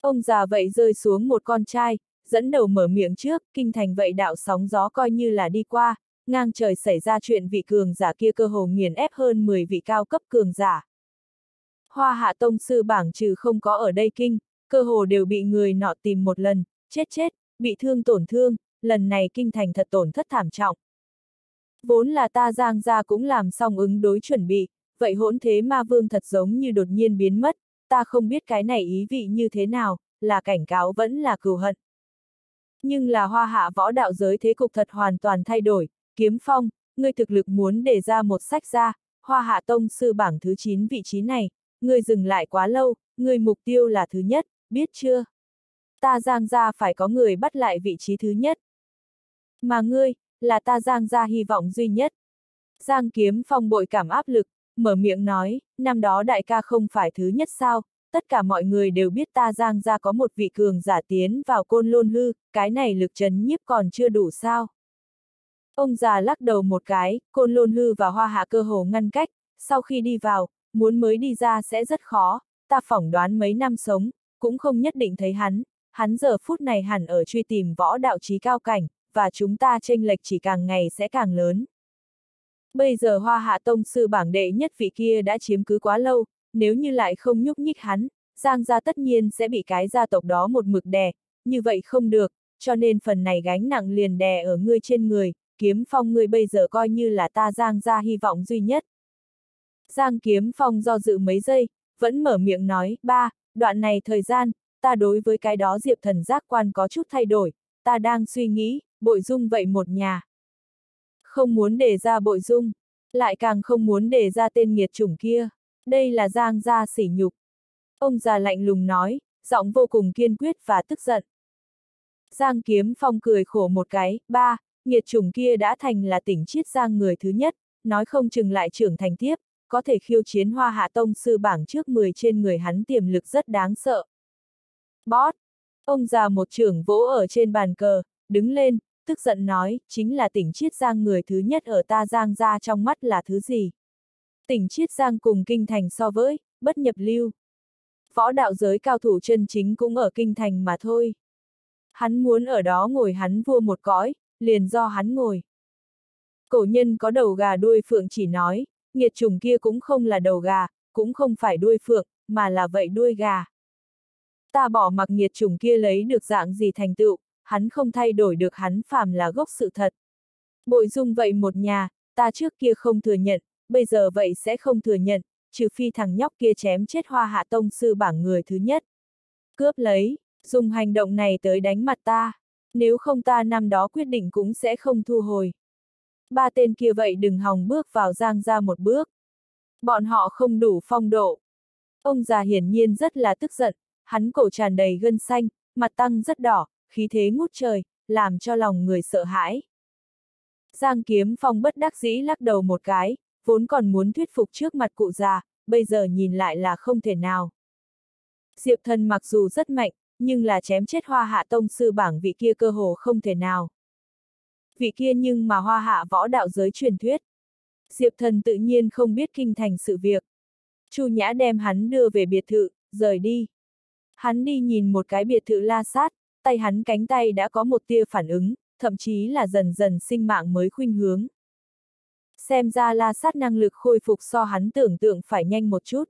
Ông già vậy rơi xuống một con trai, dẫn đầu mở miệng trước, kinh thành vậy đạo sóng gió coi như là đi qua, ngang trời xảy ra chuyện vị cường giả kia cơ hồ nghiền ép hơn 10 vị cao cấp cường giả. Hoa hạ tông sư bảng trừ không có ở đây kinh, cơ hồ đều bị người nọ tìm một lần, chết chết, bị thương tổn thương, lần này kinh thành thật tổn thất thảm trọng. Vốn là ta giang ra cũng làm xong ứng đối chuẩn bị, vậy hỗn thế ma vương thật giống như đột nhiên biến mất, ta không biết cái này ý vị như thế nào, là cảnh cáo vẫn là cừu hận. Nhưng là hoa hạ võ đạo giới thế cục thật hoàn toàn thay đổi, kiếm phong, ngươi thực lực muốn để ra một sách ra, hoa hạ tông sư bảng thứ 9 vị trí này, ngươi dừng lại quá lâu, ngươi mục tiêu là thứ nhất, biết chưa? Ta giang ra phải có người bắt lại vị trí thứ nhất. Mà ngươi, là ta giang ra hy vọng duy nhất. Giang kiếm phong bội cảm áp lực, mở miệng nói, năm đó đại ca không phải thứ nhất sao, tất cả mọi người đều biết ta giang ra có một vị cường giả tiến vào côn lôn hư, cái này lực chấn nhiếp còn chưa đủ sao. Ông già lắc đầu một cái, côn lôn hư và hoa hạ cơ hồ ngăn cách, sau khi đi vào, muốn mới đi ra sẽ rất khó, ta phỏng đoán mấy năm sống, cũng không nhất định thấy hắn, hắn giờ phút này hẳn ở truy tìm võ đạo trí cao cảnh, và chúng ta tranh lệch chỉ càng ngày sẽ càng lớn. Bây giờ hoa hạ tông sư bảng đệ nhất vị kia đã chiếm cứ quá lâu, nếu như lại không nhúc nhích hắn, Giang gia tất nhiên sẽ bị cái gia tộc đó một mực đè, như vậy không được, cho nên phần này gánh nặng liền đè ở ngươi trên người, kiếm phong ngươi bây giờ coi như là ta Giang gia hy vọng duy nhất. Giang kiếm phong do dự mấy giây, vẫn mở miệng nói, ba, đoạn này thời gian, ta đối với cái đó diệp thần giác quan có chút thay đổi, ta đang suy nghĩ, bội dung vậy một nhà. Không muốn để ra bội dung, lại càng không muốn để ra tên nghiệt chủng kia. Đây là giang gia sỉ nhục. Ông già lạnh lùng nói, giọng vô cùng kiên quyết và tức giận. Giang kiếm phong cười khổ một cái, ba, nghiệt chủng kia đã thành là tỉnh chiết giang người thứ nhất, nói không chừng lại trưởng thành tiếp, có thể khiêu chiến hoa hạ tông sư bảng trước 10 trên người hắn tiềm lực rất đáng sợ. Bót! Ông già một trưởng vỗ ở trên bàn cờ, đứng lên, tức giận nói, chính là tỉnh Chiết Giang người thứ nhất ở ta Giang ra trong mắt là thứ gì? Tỉnh Chiết Giang cùng kinh thành so với, bất nhập lưu. Võ đạo giới cao thủ chân chính cũng ở kinh thành mà thôi. Hắn muốn ở đó ngồi hắn vua một cõi, liền do hắn ngồi. Cổ nhân có đầu gà đuôi phượng chỉ nói, nghiệt trùng kia cũng không là đầu gà, cũng không phải đuôi phượng, mà là vậy đuôi gà. Ta bỏ mặc nghiệt trùng kia lấy được dạng gì thành tựu, hắn không thay đổi được hắn phàm là gốc sự thật. Bội dung vậy một nhà, ta trước kia không thừa nhận, bây giờ vậy sẽ không thừa nhận, trừ phi thằng nhóc kia chém chết hoa hạ tông sư bảng người thứ nhất. Cướp lấy, dùng hành động này tới đánh mặt ta, nếu không ta năm đó quyết định cũng sẽ không thu hồi. Ba tên kia vậy đừng hòng bước vào giang ra một bước. Bọn họ không đủ phong độ. Ông già hiển nhiên rất là tức giận, hắn cổ tràn đầy gân xanh, mặt tăng rất đỏ, khí thế ngút trời, làm cho lòng người sợ hãi. Giang kiếm phong bất đắc dĩ lắc đầu một cái, vốn còn muốn thuyết phục trước mặt cụ già, bây giờ nhìn lại là không thể nào. Diệp thần mặc dù rất mạnh, nhưng là chém chết hoa hạ tông sư bảng vị kia cơ hồ không thể nào. Vị kia nhưng mà hoa hạ võ đạo giới truyền thuyết. Diệp thần tự nhiên không biết kinh thành sự việc. Chu Nhã đem hắn đưa về biệt thự, rời đi. Hắn đi nhìn một cái biệt thự la sát, tay hắn cánh tay đã có một tia phản ứng, thậm chí là dần dần sinh mạng mới khuynh hướng. Xem ra la sát năng lực khôi phục so hắn tưởng tượng phải nhanh một chút.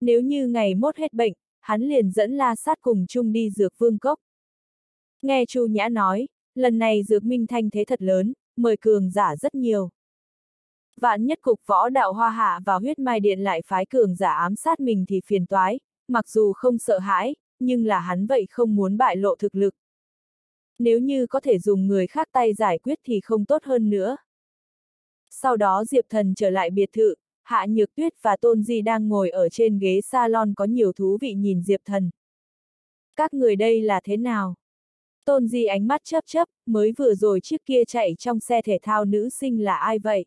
Nếu như ngày mốt hết bệnh, hắn liền dẫn la sát cùng chung đi dược vương cốc. Nghe Chu Nhã nói, lần này dược minh thanh thế thật lớn, mời cường giả rất nhiều. Vạn nhất cục võ đạo hoa hạ và huyết mai điện lại phái cường giả ám sát mình thì phiền toái, mặc dù không sợ hãi, nhưng là hắn vậy không muốn bại lộ thực lực. Nếu như có thể dùng người khác tay giải quyết thì không tốt hơn nữa. Sau đó Diệp Thần trở lại biệt thự, Hạ Nhược Tuyết và Tôn Di đang ngồi ở trên ghế salon có nhiều thú vị nhìn Diệp Thần. Các người đây là thế nào? Tôn Di ánh mắt chớp chớp, mới vừa rồi chiếc kia chạy trong xe thể thao nữ sinh là ai vậy?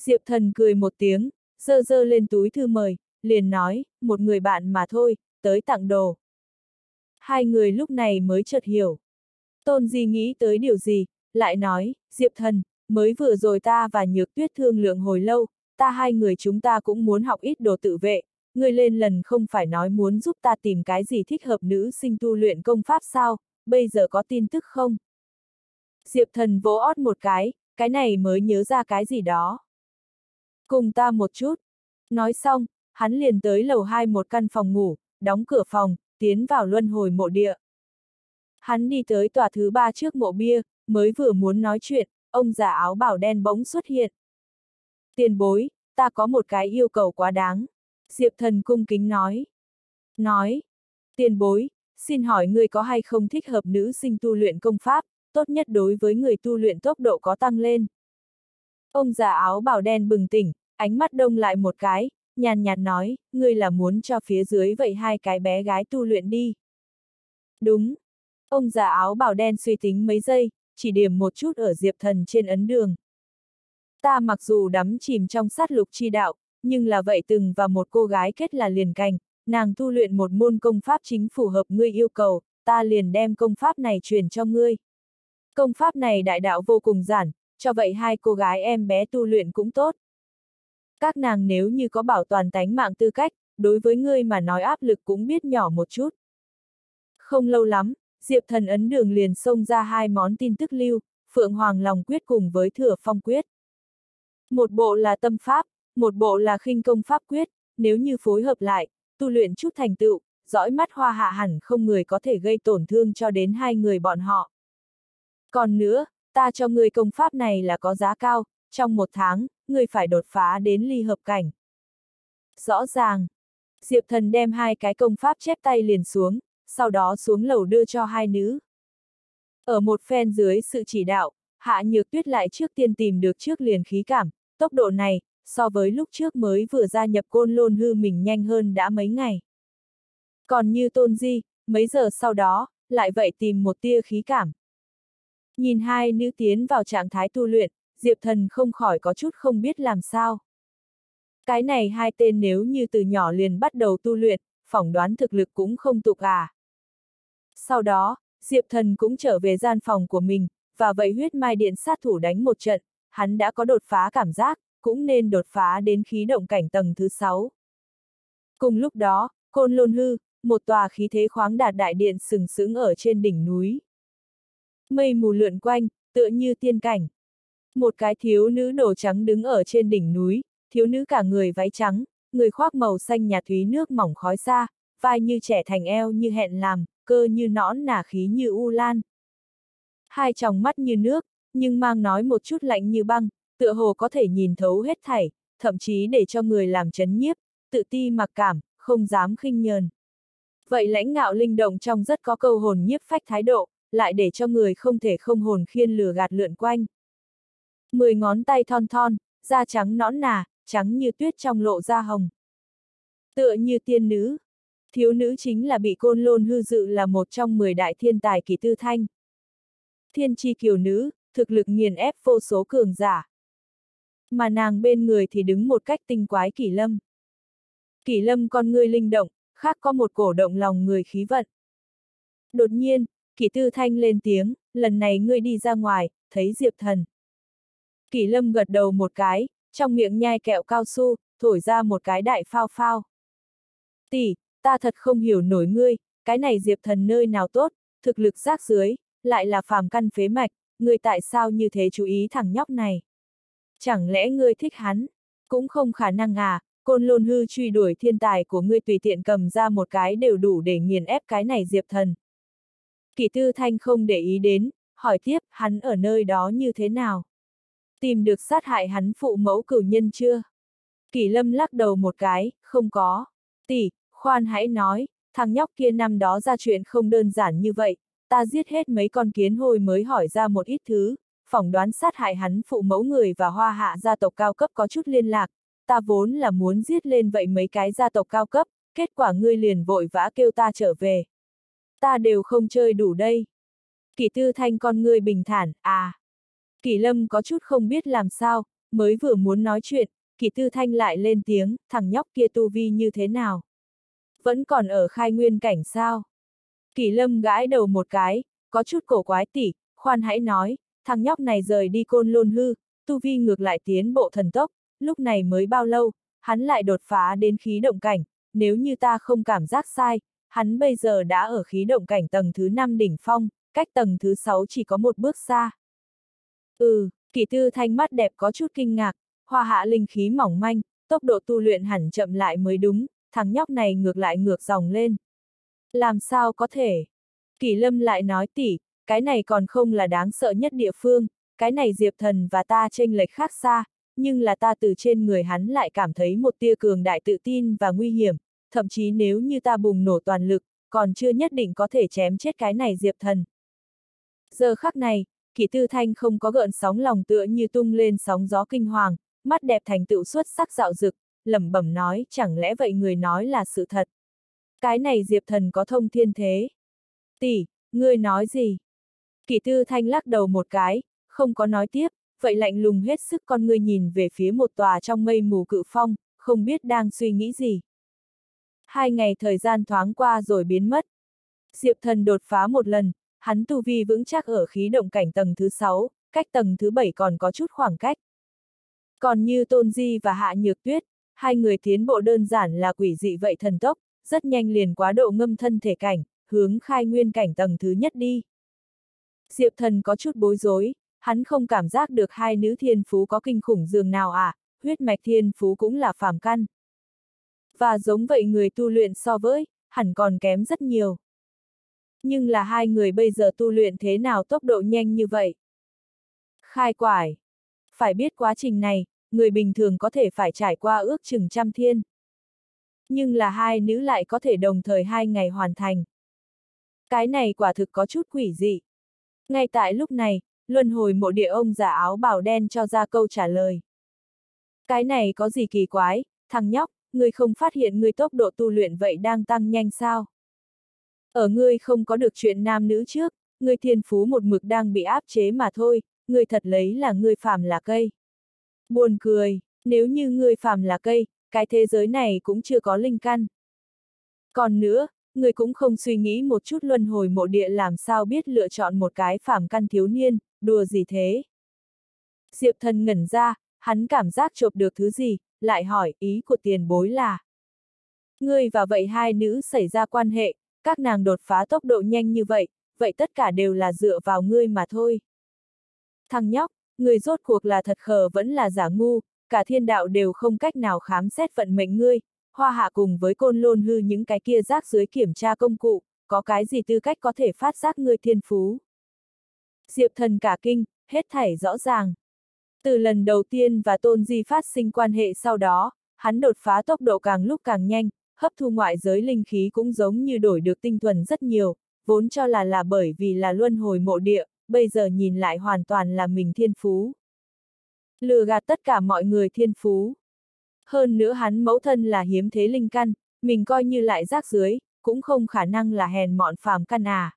Diệp Thần cười một tiếng, dơ dơ lên túi thư mời, liền nói, một người bạn mà thôi, tới tặng đồ. Hai người lúc này mới chợt hiểu. Tôn Di nghĩ tới điều gì, lại nói, Diệp Thần, mới vừa rồi ta và Nhược Tuyết thương lượng hồi lâu, ta hai người chúng ta cũng muốn học ít đồ tự vệ, Ngươi lên lần không phải nói muốn giúp ta tìm cái gì thích hợp nữ sinh tu luyện công pháp sao, bây giờ có tin tức không? Diệp Thần vỗ ót một cái, cái này mới nhớ ra cái gì đó. Cùng ta một chút. Nói xong, hắn liền tới lầu hai một căn phòng ngủ, đóng cửa phòng, tiến vào luân hồi mộ địa. Hắn đi tới tòa thứ ba trước mộ bia, mới vừa muốn nói chuyện, ông già áo bảo đen bỗng xuất hiện. Tiền bối, ta có một cái yêu cầu quá đáng. Diệp thần cung kính nói. Nói. Tiền bối, xin hỏi người có hay không thích hợp nữ sinh tu luyện công pháp, tốt nhất đối với người tu luyện tốc độ có tăng lên. Ông già áo bảo đen bừng tỉnh, ánh mắt đông lại một cái, nhàn nhạt nói, ngươi là muốn cho phía dưới vậy hai cái bé gái tu luyện đi. Đúng. Ông già áo bảo đen suy tính mấy giây, chỉ điểm một chút ở diệp thần trên ấn đường. Ta mặc dù đắm chìm trong sát lục chi đạo, nhưng là vậy từng và một cô gái kết là liền cành, nàng tu luyện một môn công pháp chính phù hợp ngươi yêu cầu, ta liền đem công pháp này truyền cho ngươi. Công pháp này đại đạo vô cùng giản, cho vậy hai cô gái em bé tu luyện cũng tốt. Các nàng nếu như có bảo toàn tánh mạng tư cách, đối với ngươi mà nói áp lực cũng biết nhỏ một chút. Không lâu lắm, Diệp thần ấn đường liền xông ra hai món tin tức lưu, Phượng Hoàng lòng quyết cùng với thừa phong quyết. Một bộ là tâm pháp, một bộ là khinh công pháp quyết, nếu như phối hợp lại, tu luyện chút thành tựu, dõi mắt hoa hạ hẳn không người có thể gây tổn thương cho đến hai người bọn họ. Còn nữa, ta cho người công pháp này là có giá cao, trong một tháng, người phải đột phá đến ly hợp cảnh. Rõ ràng, Diệp Thần đem hai cái công pháp chép tay liền xuống, sau đó xuống lầu đưa cho hai nữ. Ở một phen dưới sự chỉ đạo, Hạ Nhược Tuyết lại trước tiên tìm được trước liền khí cảm, tốc độ này, so với lúc trước mới vừa gia nhập côn lôn hư mình nhanh hơn đã mấy ngày. Còn như tôn di, mấy giờ sau đó, lại vậy tìm một tia khí cảm. Nhìn hai nữ tiến vào trạng thái tu luyện, Diệp Thần không khỏi có chút không biết làm sao. Cái này hai tên nếu như từ nhỏ liền bắt đầu tu luyện, phỏng đoán thực lực cũng không tục à. Sau đó, Diệp Thần cũng trở về gian phòng của mình, và vậy huyết mai điện sát thủ đánh một trận, hắn đã có đột phá cảm giác, cũng nên đột phá đến khí động cảnh tầng thứ 6. Cùng lúc đó, Côn Lôn Hư, một tòa khí thế khoáng đạt đại điện sừng sững ở trên đỉnh núi. Mây mù lượn quanh, tựa như tiên cảnh. Một cái thiếu nữ đồ trắng đứng ở trên đỉnh núi, thiếu nữ cả người váy trắng, người khoác màu xanh nhà thúy nước mỏng khói xa, vai như trẻ thành eo như hẹn làm, cơ như nõn nả khí như u lan. Hai tròng mắt như nước, nhưng mang nói một chút lạnh như băng, tựa hồ có thể nhìn thấu hết thảy, thậm chí để cho người làm chấn nhiếp, tự ti mặc cảm, không dám khinh nhờn. Vậy lãnh ngạo linh động trong rất có câu hồn nhiếp phách thái độ, lại để cho người không thể không hồn khiên lừa gạt lượn quanh. Mười ngón tay thon thon, da trắng nõn nà, trắng như tuyết trong lộ da hồng. Tựa như tiên nữ. Thiếu nữ chính là bị côn lôn hư dự là một trong mười đại thiên tài kỳ tư thanh. Thiên chi kiều nữ, thực lực nghiền ép vô số cường giả. Mà nàng bên người thì đứng một cách tinh quái kỷ lâm. Kỷ lâm con người linh động, khác có một cổ động lòng người khí vận. Đột nhiên, kỷ tư thanh lên tiếng, lần này ngươi đi ra ngoài, thấy diệp thần. Kỷ lâm gật đầu một cái, trong miệng nhai kẹo cao su, thổi ra một cái đại phao phao. Tỷ, ta thật không hiểu nổi ngươi, cái này diệp thần nơi nào tốt, thực lực rác dưới, lại là phàm căn phế mạch, ngươi tại sao như thế chú ý thằng nhóc này? Chẳng lẽ ngươi thích hắn? Cũng không khả năng à, côn lôn hư truy đuổi thiên tài của ngươi tùy tiện cầm ra một cái đều đủ để nghiền ép cái này diệp thần. kỷ tư thanh không để ý đến, hỏi tiếp, hắn ở nơi đó như thế nào? Tìm được sát hại hắn phụ mẫu cửu nhân chưa? kỷ lâm lắc đầu một cái, không có. Tỷ, khoan hãy nói, thằng nhóc kia năm đó ra chuyện không đơn giản như vậy, ta giết hết mấy con kiến hôi mới hỏi ra một ít thứ, phỏng đoán sát hại hắn phụ mẫu người và hoa hạ gia tộc cao cấp có chút liên lạc, ta vốn là muốn giết lên vậy mấy cái gia tộc cao cấp, kết quả ngươi liền vội vã kêu ta trở về. Ta đều không chơi đủ đây. Kỷ tư thanh con ngươi bình thản, à. Kỷ lâm có chút không biết làm sao, mới vừa muốn nói chuyện, kỷ tư thanh lại lên tiếng, thằng nhóc kia tu vi như thế nào? Vẫn còn ở khai nguyên cảnh sao? Kỷ lâm gãi đầu một cái, có chút cổ quái tỉ, khoan hãy nói, thằng nhóc này rời đi côn lôn hư, tu vi ngược lại tiến bộ thần tốc, lúc này mới bao lâu, hắn lại đột phá đến khí động cảnh, nếu như ta không cảm giác sai, hắn bây giờ đã ở khí động cảnh tầng thứ 5 đỉnh phong, cách tầng thứ 6 chỉ có một bước xa. Ừ, kỳ tư thanh mắt đẹp có chút kinh ngạc, hoa hạ linh khí mỏng manh, tốc độ tu luyện hẳn chậm lại mới đúng, thằng nhóc này ngược lại ngược dòng lên. Làm sao có thể? Kỳ lâm lại nói tỉ, cái này còn không là đáng sợ nhất địa phương, cái này Diệp Thần và ta tranh lệch khác xa, nhưng là ta từ trên người hắn lại cảm thấy một tia cường đại tự tin và nguy hiểm, thậm chí nếu như ta bùng nổ toàn lực, còn chưa nhất định có thể chém chết cái này Diệp Thần. Giờ khắc này, Kỷ Tư Thanh không có gợn sóng lòng tựa như tung lên sóng gió kinh hoàng, mắt đẹp thành tựu xuất sắc dạo dực, lẩm bẩm nói, chẳng lẽ vậy người nói là sự thật. Cái này Diệp Thần có thông thiên thế. Tỷ, ngươi nói gì? Kỷ Tư Thanh lắc đầu một cái, không có nói tiếp, vậy lạnh lùng hết sức con ngươi nhìn về phía một tòa trong mây mù cự phong, không biết đang suy nghĩ gì. Hai ngày thời gian thoáng qua rồi biến mất. Diệp thần đột phá một lần, hắn tu vi vững chắc ở khí động cảnh tầng thứ 6, cách tầng thứ 7 còn có chút khoảng cách. Còn như Tôn Di và Hạ Nhược Tuyết, hai người tiến bộ đơn giản là quỷ dị vậy thần tốc, rất nhanh liền quá độ ngâm thân thể cảnh, hướng khai nguyên cảnh tầng thứ nhất đi. Diệp thần có chút bối rối, hắn không cảm giác được hai nữ thiên phú có kinh khủng dường nào à, huyết mạch thiên phú cũng là phàm căn. Và giống vậy người tu luyện so với, hẳn còn kém rất nhiều. Nhưng là hai người bây giờ tu luyện thế nào tốc độ nhanh như vậy? Khai quải. Phải biết quá trình này, người bình thường có thể phải trải qua ước chừng trăm thiên. Nhưng là hai nữ lại có thể đồng thời hai ngày hoàn thành. Cái này quả thực có chút quỷ dị. Ngay tại lúc này, luân hồi mộ địa ông giả áo bào đen cho ra câu trả lời. Cái này có gì kỳ quái, thằng nhóc, ngươi không phát hiện ngươi tốc độ tu luyện vậy đang tăng nhanh sao? Ở ngươi không có được chuyện nam nữ trước, ngươi thiên phú một mực đang bị áp chế mà thôi, ngươi thật lấy là ngươi phàm là cây. Buồn cười, nếu như ngươi phàm là cây, cái thế giới này cũng chưa có linh căn. Còn nữa, người cũng không suy nghĩ một chút luân hồi mộ địa làm sao biết lựa chọn một cái phàm căn thiếu niên, đùa gì thế. Diệp thần ngẩn ra, hắn cảm giác chộp được thứ gì, lại hỏi ý của tiền bối là. Ngươi và vậy hai nữ xảy ra quan hệ, các nàng đột phá tốc độ nhanh như vậy, vậy tất cả đều là dựa vào ngươi mà thôi. Thằng nhóc, người rốt cuộc là thật khờ vẫn là giả ngu, cả thiên đạo đều không cách nào khám xét vận mệnh ngươi, hoa hạ cùng với côn lôn hư những cái kia rác dưới kiểm tra công cụ, có cái gì tư cách có thể phát giác ngươi thiên phú. Diệp thần cả kinh, hết thảy rõ ràng. Từ lần đầu tiên và tôn di phát sinh quan hệ sau đó, hắn đột phá tốc độ càng lúc càng nhanh, hấp thu ngoại giới linh khí cũng giống như đổi được tinh thuần rất nhiều, vốn cho là là bởi vì là luân hồi mộ địa, bây giờ nhìn lại hoàn toàn là mình thiên phú. Lừa gạt tất cả mọi người thiên phú. Hơn nữa hắn mẫu thân là hiếm thế linh căn, mình coi như lại rác dưới, cũng không khả năng là hèn mọn phàm căn à.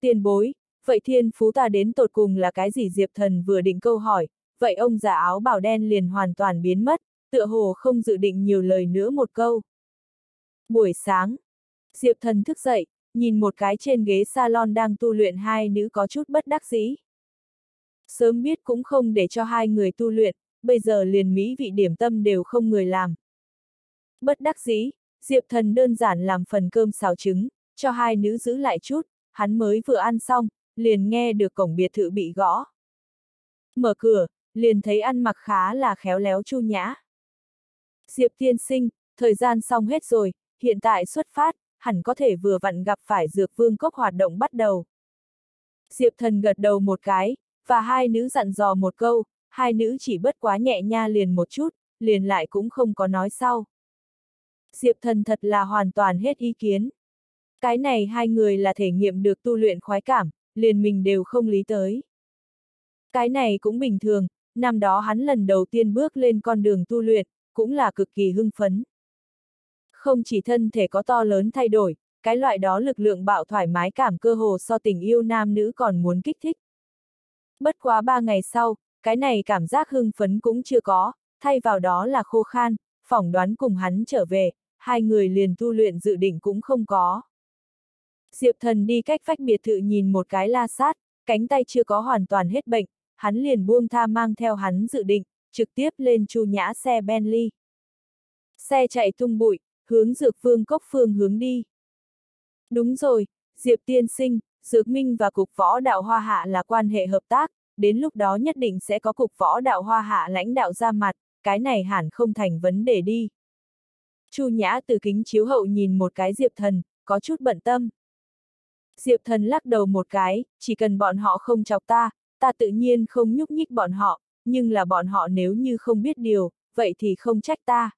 Tiền bối, vậy thiên phú ta đến tột cùng là cái gì Diệp Thần vừa định câu hỏi, vậy ông già áo bào đen liền hoàn toàn biến mất, tựa hồ không dự định nhiều lời nữa một câu. Buổi sáng, Diệp Thần thức dậy, nhìn một cái trên ghế salon đang tu luyện hai nữ có chút bất đắc dĩ. Sớm biết cũng không để cho hai người tu luyện, bây giờ liền mỹ vị điểm tâm đều không người làm. Bất đắc dĩ, Diệp Thần đơn giản làm phần cơm xào trứng, cho hai nữ giữ lại chút, hắn mới vừa ăn xong, liền nghe được cổng biệt thự bị gõ. Mở cửa, liền thấy ăn mặc khá là khéo léo chu nhã. Diệp tiên sinh, thời gian xong hết rồi, hiện tại xuất phát, hẳn có thể vừa vặn gặp phải dược vương cốc hoạt động bắt đầu. Diệp thần gật đầu một cái, và hai nữ dặn dò một câu, hai nữ chỉ bất quá nhẹ nha liền một chút, liền lại cũng không có nói sau. Diệp thần thật là hoàn toàn hết ý kiến. Cái này hai người là thể nghiệm được tu luyện khoái cảm, liền mình đều không lý tới. Cái này cũng bình thường, năm đó hắn lần đầu tiên bước lên con đường tu luyện, cũng là cực kỳ hưng phấn. Không chỉ thân thể có to lớn thay đổi, cái loại đó lực lượng bạo thoải mái cảm cơ hồ so tình yêu nam nữ còn muốn kích thích. Bất quá ba ngày sau, cái này cảm giác hưng phấn cũng chưa có, thay vào đó là khô khan, phỏng đoán cùng hắn trở về, hai người liền tu luyện dự định cũng không có. Diệp thần đi cách vách biệt thự nhìn một cái la sát, cánh tay chưa có hoàn toàn hết bệnh, hắn liền buông tha mang theo hắn dự định, trực tiếp lên chu nhã xe Bentley. Xe chạy tung bụi, hướng dược vương cốc phương hướng đi. Đúng rồi, Diệp tiên sinh, Dược Minh và Cục Võ Đạo Hoa Hạ là quan hệ hợp tác, đến lúc đó nhất định sẽ có Cục Võ Đạo Hoa Hạ lãnh đạo ra mặt, cái này hẳn không thành vấn đề đi. Chu Nhã từ kính chiếu hậu nhìn một cái Diệp Thần, có chút bận tâm. Diệp Thần lắc đầu một cái, chỉ cần bọn họ không chọc ta, ta tự nhiên không nhúc nhích bọn họ, nhưng là bọn họ nếu như không biết điều, vậy thì không trách ta.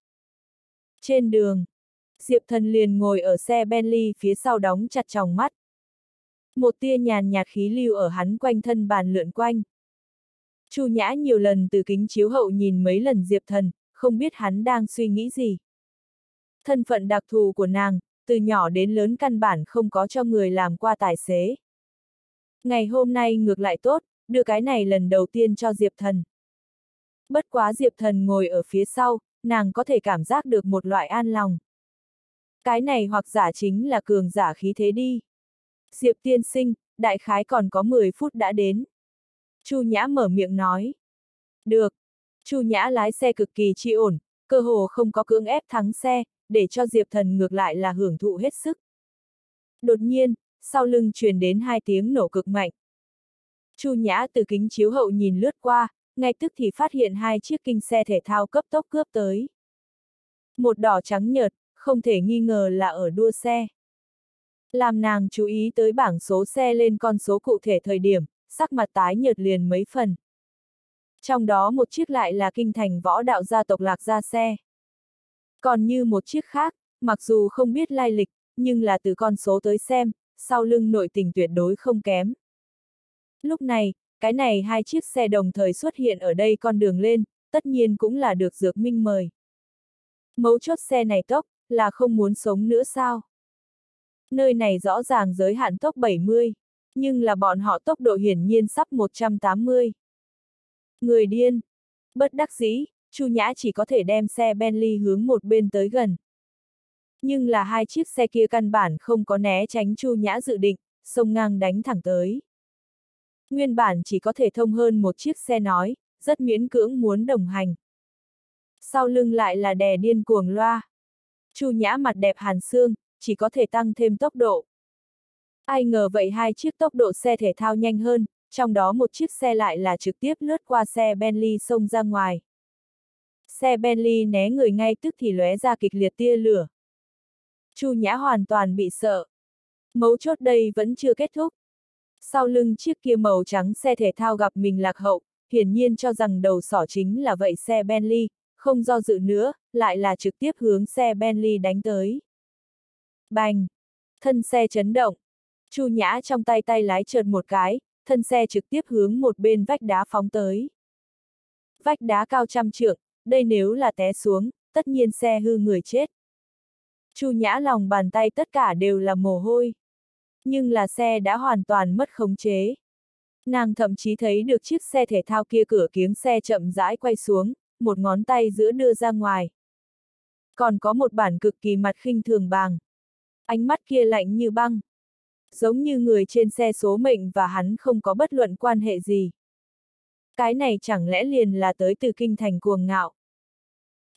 Trên đường, Diệp Thần liền ngồi ở xe Bentley phía sau đóng chặt tròng mắt. Một tia nhàn nhạt khí lưu ở hắn quanh thân bàn lượn quanh. Chu Nhã nhiều lần từ kính chiếu hậu nhìn mấy lần Diệp Thần, không biết hắn đang suy nghĩ gì. Thân phận đặc thù của nàng, từ nhỏ đến lớn căn bản không có cho người làm qua tài xế. Ngày hôm nay ngược lại tốt, đưa cái này lần đầu tiên cho Diệp Thần. Bất quá Diệp Thần ngồi ở phía sau, nàng có thể cảm giác được một loại an lòng. Cái này hoặc giả chính là cường giả khí thế đi. Diệp tiên sinh, đại khái còn có 10 phút đã đến. Chu Nhã mở miệng nói. Được. Chu Nhã lái xe cực kỳ chi ổn, cơ hồ không có cưỡng ép thắng xe, để cho Diệp Thần ngược lại là hưởng thụ hết sức. Đột nhiên, sau lưng truyền đến hai tiếng nổ cực mạnh. Chu Nhã từ kính chiếu hậu nhìn lướt qua, ngay tức thì phát hiện hai chiếc kinh xe thể thao cấp tốc cướp tới. Một đỏ trắng nhợt, không thể nghi ngờ là ở đua xe. Làm nàng chú ý tới bảng số xe lên con số cụ thể thời điểm, sắc mặt tái nhợt liền mấy phần. Trong đó một chiếc lại là kinh thành võ đạo gia tộc lạc gia xe. Còn như một chiếc khác, mặc dù không biết lai lịch, nhưng là từ con số tới xem, sau lưng nội tình tuyệt đối không kém. Lúc này, cái này hai chiếc xe đồng thời xuất hiện ở đây con đường lên, tất nhiên cũng là được Dược Minh mời. Mấu chốt xe này tốc, là không muốn sống nữa sao? Nơi này rõ ràng giới hạn tốc 70, nhưng là bọn họ tốc độ hiển nhiên sắp 180. Người điên. Bất đắc dĩ, Chu Nhã chỉ có thể đem xe Bentley hướng một bên tới gần. Nhưng là hai chiếc xe kia căn bản không có né tránh Chu Nhã dự định, sông ngang đánh thẳng tới. Nguyên bản chỉ có thể thông hơn một chiếc xe nói, rất miễn cưỡng muốn đồng hành. Sau lưng lại là đè điên cuồng loa. Chu Nhã mặt đẹp hàn xương, chỉ có thể tăng thêm tốc độ. Ai ngờ vậy hai chiếc tốc độ xe thể thao nhanh hơn, trong đó một chiếc xe lại là trực tiếp lướt qua xe Bentley xông ra ngoài. Xe Bentley né người ngay tức thì lóe ra kịch liệt tia lửa. Chu Nhã hoàn toàn bị sợ. Mấu chốt đây vẫn chưa kết thúc. Sau lưng chiếc kia màu trắng xe thể thao gặp mình lạc hậu, hiển nhiên cho rằng đầu sỏ chính là vậy xe Bentley, không do dự nữa, lại là trực tiếp hướng xe Bentley đánh tới. Bành! Thân xe chấn động. Chu Nhã trong tay tay lái trượt một cái, thân xe trực tiếp hướng một bên vách đá phóng tới. Vách đá cao trăm trượng, đây nếu là té xuống, tất nhiên xe hư người chết. Chu Nhã lòng bàn tay tất cả đều là mồ hôi. Nhưng là xe đã hoàn toàn mất khống chế. Nàng thậm chí thấy được chiếc xe thể thao kia cửa kiếng xe chậm rãi quay xuống, một ngón tay giữa đưa ra ngoài. Còn có một bản cực kỳ mặt khinh thường bàng. Ánh mắt kia lạnh như băng. Giống như người trên xe số mệnh và hắn không có bất luận quan hệ gì. Cái này chẳng lẽ liền là tới từ kinh thành cuồng ngạo.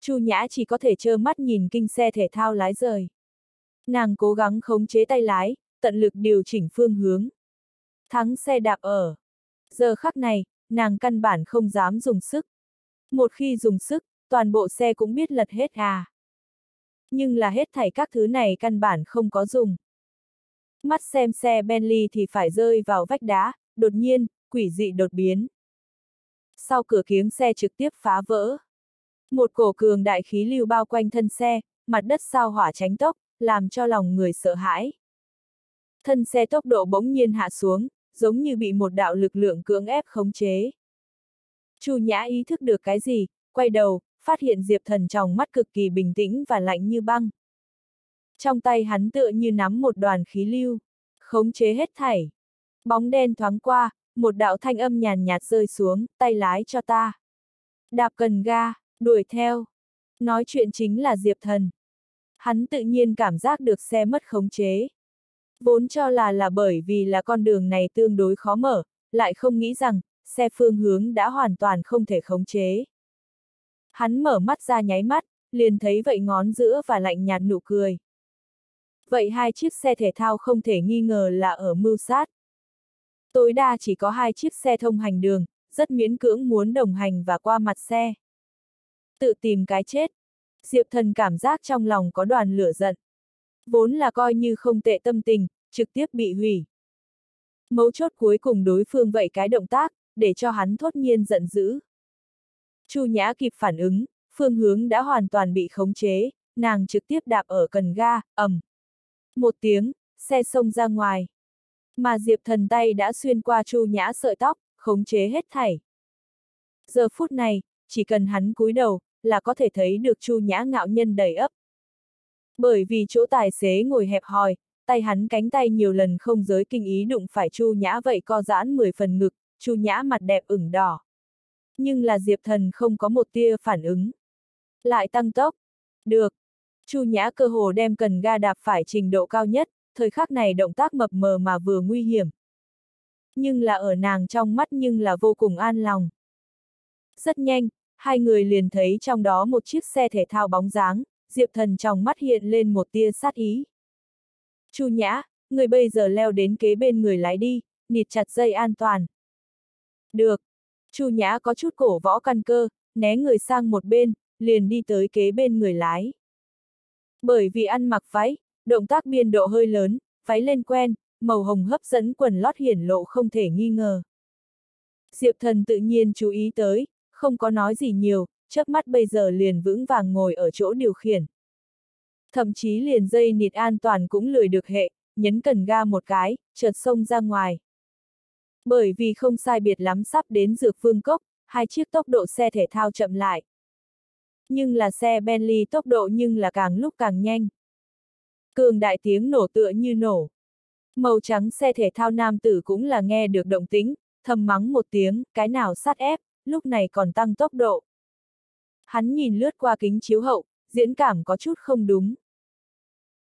Chu Nhã chỉ có thể trơ mắt nhìn kinh xe thể thao lái rời. Nàng cố gắng khống chế tay lái, tận lực điều chỉnh phương hướng. Thắng xe đạp ở. Giờ khắc này, nàng căn bản không dám dùng sức. Một khi dùng sức, toàn bộ xe cũng biết lật hết à. Nhưng là hết thảy các thứ này căn bản không có dùng. Mắt xem xe Bentley thì phải rơi vào vách đá, đột nhiên, quỷ dị đột biến. Sau cửa kiếng xe trực tiếp phá vỡ. Một cổ cường đại khí lưu bao quanh thân xe, mặt đất sao hỏa tránh tốc, làm cho lòng người sợ hãi. Thân xe tốc độ bỗng nhiên hạ xuống, giống như bị một đạo lực lượng cưỡng ép khống chế. Chu Nhã ý thức được cái gì, quay đầu, phát hiện Diệp Thần trong mắt cực kỳ bình tĩnh và lạnh như băng. Trong tay hắn tựa như nắm một đoàn khí lưu, khống chế hết thảy. Bóng đen thoáng qua, một đạo thanh âm nhàn nhạt rơi xuống, tay lái cho ta. Đạp cần ga, đuổi theo. Nói chuyện chính là Diệp Thần. Hắn tự nhiên cảm giác được xe mất khống chế. Vốn cho là là bởi vì là con đường này tương đối khó mở, lại không nghĩ rằng, xe phương hướng đã hoàn toàn không thể khống chế. Hắn mở mắt ra nháy mắt, liền thấy vậy ngón giữa và lạnh nhạt nụ cười. Vậy hai chiếc xe thể thao không thể nghi ngờ là ở mưu sát. Tối đa chỉ có hai chiếc xe thông hành đường, rất miễn cưỡng muốn đồng hành và qua mặt xe. Tự tìm cái chết. Diệp thần cảm giác trong lòng có đoàn lửa giận. Vốn là coi như không tệ tâm tình, trực tiếp bị hủy. Mấu chốt cuối cùng đối phương vậy cái động tác, để cho hắn thốt nhiên giận dữ. Chu Nhã kịp phản ứng, phương hướng đã hoàn toàn bị khống chế, nàng trực tiếp đạp ở cần ga, ầm. Một tiếng, xe xông ra ngoài. Mà Diệp thần tay đã xuyên qua Chu Nhã sợi tóc, khống chế hết thảy. Giờ phút này, chỉ cần hắn cúi đầu, là có thể thấy được Chu Nhã ngạo nhân đầy ấp. Bởi vì chỗ tài xế ngồi hẹp hòi, tay hắn cánh tay nhiều lần không giới kinh ý đụng phải Chu Nhã vậy co giãn 10 phần ngực, Chu Nhã mặt đẹp ửng đỏ. Nhưng là Diệp Thần không có một tia phản ứng. Lại tăng tốc. Được. Chu Nhã cơ hồ đem cần ga đạp phải trình độ cao nhất, thời khắc này động tác mập mờ mà vừa nguy hiểm. Nhưng là ở nàng trong mắt nhưng là vô cùng an lòng. Rất nhanh, hai người liền thấy trong đó một chiếc xe thể thao bóng dáng, Diệp Thần trong mắt hiện lên một tia sát ý. Chu Nhã, người bây giờ leo đến kế bên người lái đi, nịt chặt dây an toàn. Được. Chu Nhã có chút cổ võ căn cơ, né người sang một bên, liền đi tới kế bên người lái. Bởi vì ăn mặc váy, động tác biên độ hơi lớn, váy lên quen, màu hồng hấp dẫn quần lót hiển lộ không thể nghi ngờ. Diệp thần tự nhiên chú ý tới, không có nói gì nhiều, chớp mắt bây giờ liền vững vàng ngồi ở chỗ điều khiển. Thậm chí liền dây nịt an toàn cũng lười được hệ, nhấn cần ga một cái, chợt xông ra ngoài. Bởi vì không sai biệt lắm sắp đến dược phương cốc, hai chiếc tốc độ xe thể thao chậm lại. Nhưng là xe Bentley tốc độ nhưng là càng lúc càng nhanh. Cường đại tiếng nổ tựa như nổ. Màu trắng xe thể thao nam tử cũng là nghe được động tính, thầm mắng một tiếng, cái nào sát ép, lúc này còn tăng tốc độ. Hắn nhìn lướt qua kính chiếu hậu, diễn cảm có chút không đúng.